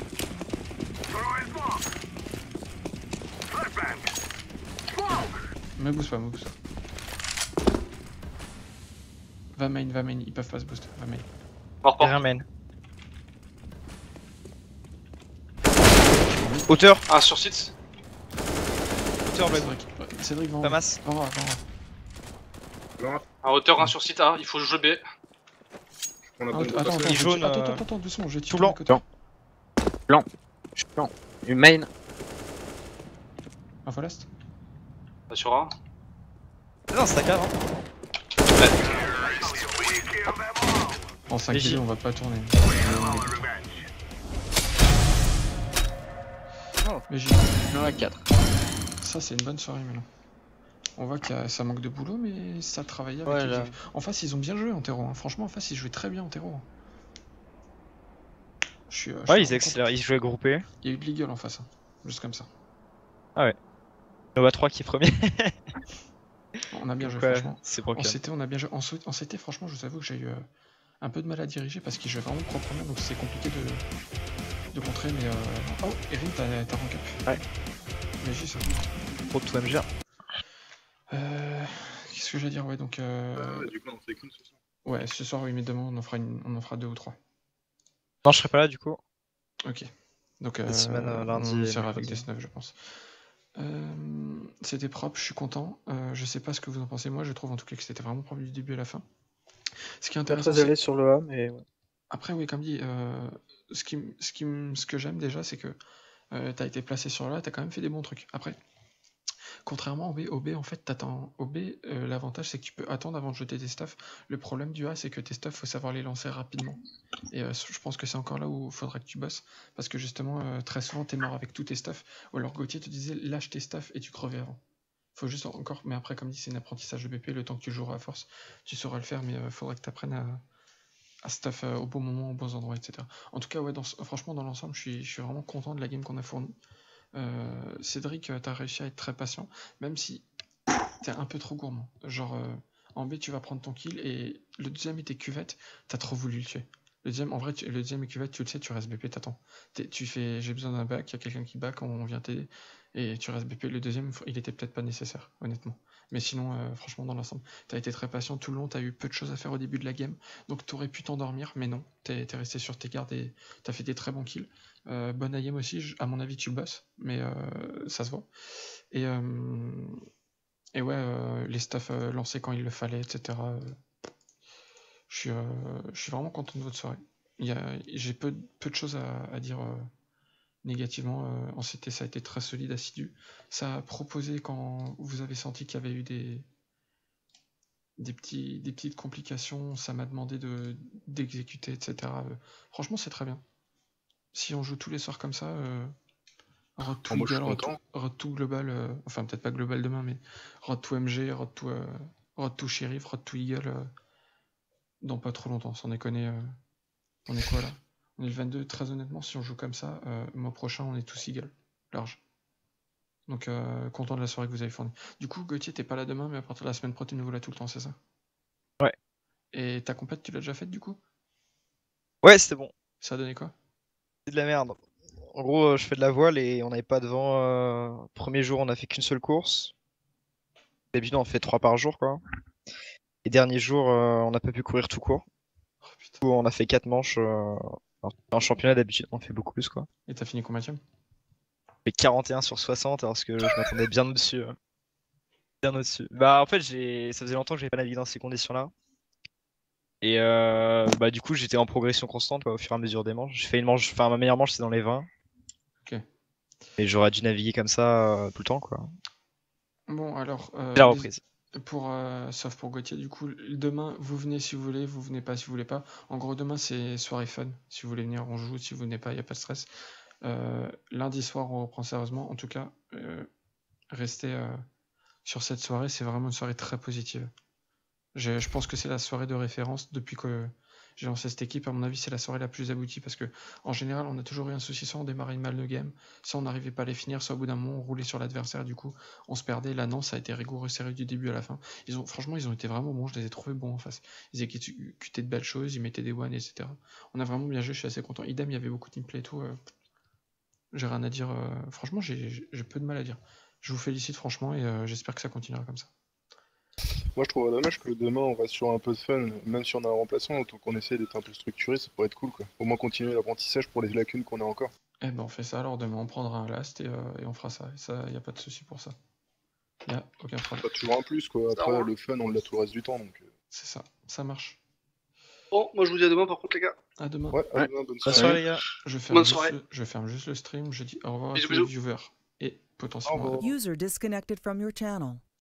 Me boost pas, me boost pas. Va main, va main, ils peuvent pas se boost. Va main. Mort. Derrière main. Hauteur Ah, sur site. Hauteur. Cédric, ouais, Cédric, va en haut. en haut. À hauteur, un sur site A. Il faut jouer B. On a Ah, pas de Attends, Il jaune, attends, euh, attends, attends, doucement, je de blanc. Blanc. Je suis blanc. Une main. Ah, voilà, c'est- Pas sur A. Non, c'est ta cave, hein. En 5 j'y- on va pas tourner. Oh. Mais j'ai- Il y en a 4. Ça c'est une bonne soirée maintenant. On voit que ça manque de boulot, mais ça travaillait avec Ouais, là. En face, ils ont bien joué en terreau. hein. Franchement, en face, ils jouaient très bien en terreau. hein. Je suis, euh, je Ouais, ils accélèrent, ils jouaient groupés. Il y a eu de l'eagle en face, hein. juste comme ça. Nova 3 qui est premier. <laughs> On a bien joué, ouais, franchement. C'est En. CT, on a bien joué. En, en CT, franchement, je vous avoue que j'ai eu euh, un peu de mal à diriger parce qu'ils jouaient vraiment proprement, donc c'est compliqué de, de contrer. Mais euh... oh, Erin, t'as t'as rank up. Ouais. Mais j'ai ça. Pro de 2MG. Euh... Qu'est-ce que j'allais dire? Ouais, donc. Euh... Euh, du coup, on en fait qu'une ce soir. Ouais, ce soir, oui, mais demain, on en fera, une... on en fera deux ou trois. Non, je serai pas là du coup. Ok. Donc, euh, semaine, euh, lundi on essaiera avec des 9 je pense. Euh, c'était propre, je suis content. Euh, je sais pas ce que vous en pensez. Moi, je trouve en tout cas que c'était vraiment propre du début à la fin. Ce qui est Pas intéressant, très allé sur le A, mais ouais. Après, oui, comme dit, euh, ce, qui, ce, qui, ce que j'aime déjà, c'est que euh, tu as été placé sur là, tu as quand même fait des bons trucs. Après, contrairement au B, au B en fait, t'attends. Au B, euh, l'avantage, c'est que tu peux attendre avant de jeter tes stuffs. Le problème du A, c'est que tes stuffs, faut savoir les lancer rapidement. Et euh, je pense que c'est encore là où il faudra que tu bosses. Parce que justement, euh, très souvent, tu es mort avec tous tes stuffs. Ou alors Gauthier te disait, lâche tes stuffs et tu crevais avant. Faut juste encore, mais après, comme dit, c'est un apprentissage de BP. Le temps que tu joueras à force, tu sauras le faire, mais il faudra que tu apprennes à, à stuff euh, au bon moment, aux bons endroits, etc. En tout cas, ouais, franchement, dans l'ensemble, je suis, je suis vraiment content de la game qu'on a fournie. Euh, Cédric, tu as réussi à être très patient, même si t'es un peu trop gourmand. Genre, euh, en B, tu vas prendre ton kill et le deuxième était cuvette, t'as trop voulu le tuer. Le deuxième, en vrai, le deuxième est cuvette, tu le sais, tu restes BP, t'attends. Tu fais, j'ai besoin d'un back, il y a quelqu'un qui back, on vient t'aider, et tu restes BP. Le deuxième, il était peut-être pas nécessaire, honnêtement. Mais sinon, euh, franchement, dans l'ensemble, t'as été très patient tout le long, t'as eu peu de choses à faire au début de la game, donc t'aurais pu t'endormir, mais non, t'es resté sur tes gardes et t'as fait des très bons kills. Euh, bonne IM aussi, à mon avis, tu bosses, mais euh, ça se voit. Et, euh, ouais, euh, les stuffs euh, lancés quand il le fallait, etc. je, suis, vraiment content de votre soirée. J'ai peu, de choses à, dire négativement. en CT, ça a été très solide, assidu. Ça a proposé quand vous avez senti qu'il y avait eu des, petits, des petites complications, ça m'a demandé de d'exécuter, etc. Franchement, c'est très bien. Si on joue tous les soirs comme ça, euh, Road to Ah, moi, je suis Eagle, Road to- content. Road to Global, euh, enfin peut-être pas Global demain, mais Road to MG, Road to, euh, Road to Sheriff, Road to Eagle, euh, dans pas trop longtemps, sans déconner. euh, on est quoi là? On est le 22, très honnêtement, si on joue comme ça, euh, mois prochain, on est tous Eagle, large. Donc euh, content de la soirée que vous avez fournie. Du coup, Gauthier, t'es pas là demain, mais à partir de la semaine pro, t'es nouveau là tout le temps, c'est ça? Ouais. Et ta compète, tu l'as déjà faite du coup? Ouais, c'était bon. Ça a donné quoi? De la merde. En gros, euh, je fais de la voile et on n'avait pas de vent. euh, Premier jour, on a fait qu'une seule course. D'habitude, on fait trois par jour, quoi. Et dernier jour, euh, on n'a pas pu courir tout court. Oh putain. On a fait quatre manches. alors, En championnat, d'habitude, on fait beaucoup plus, quoi. Et t'as fini combien de On fait 41 sur 60 parce que je m'attendais bien au-dessus. Bien au-dessus. Bah, en fait, j'ai... ça faisait longtemps que j'avais pas navigué dans ces conditions-là. Et euh, bah, du coup, j'étais en progression constante quoi, au fur et à mesure des manches. J'ai fait une manche, enfin, ma meilleure manche, c'est dans les 20. Ok. Et j'aurais dû naviguer comme ça euh, tout le temps, quoi. Bon, alors. euh, la reprise. Pour, euh, sauf pour Gauthier, du coup, demain, vous venez si vous voulez, vous venez pas si vous voulez pas. En gros, demain, c'est soirée fun. Si vous voulez venir, on joue. Si vous venez pas, il n'y a pas de stress. Lundi soir, on reprend sérieusement. En tout cas, restez sur cette soirée. C'est vraiment une soirée très positive. Je, pense que c'est la soirée de référence depuis que j'ai lancé cette équipe. À mon avis, c'est la soirée la plus aboutie parce que, en général, on a toujours eu un souci. Soit on démarrait mal le game, soit on n'arrivait pas à les finir, soit au bout d'un moment, on roulait sur l'adversaire. Du coup, on se perdait. Là, non, a été rigoureux, sérieux du début à la fin. Ils ont, franchement, ils ont été vraiment bons. Je les ai trouvés bons en face. Ils exécutaient de belles choses, ils mettaient des one, etc. On a vraiment bien joué. Je suis assez content. Idem, il y avait beaucoup de teamplay et tout. euh, j'ai rien à dire. euh, franchement, j'ai peu de mal à dire. Je vous félicite franchement et euh, j'espère que ça continuera comme ça. Moi, je trouve dommage que demain on reste sur un peu de fun, même si on a un remplaçant, autant qu'on essaie d'être un peu structuré, ça pourrait être cool quoi. Au moins continuer l'apprentissage pour les lacunes qu'on a encore. Eh ben, on fait ça. Alors, demain, on prendra un last et, euh, et on fera ça. Et ça, il n'y a pas de souci pour ça. Il a aucun problème. Pas toujours un plus quoi. Après, le fun, on l'a tout le reste du temps donc. euh, C'est ça. Ça marche. Bon, moi je vous dis à demain par contre, les gars. À demain. Ouais, à Ouais. demain, bonne soirée. soirée, les gars. Je ferme, Bonne juste soirée. le, je ferme juste le stream. Je dis au revoir Bisous, à tous les bisous. viewers et potentiellement. User disconnected from your channel.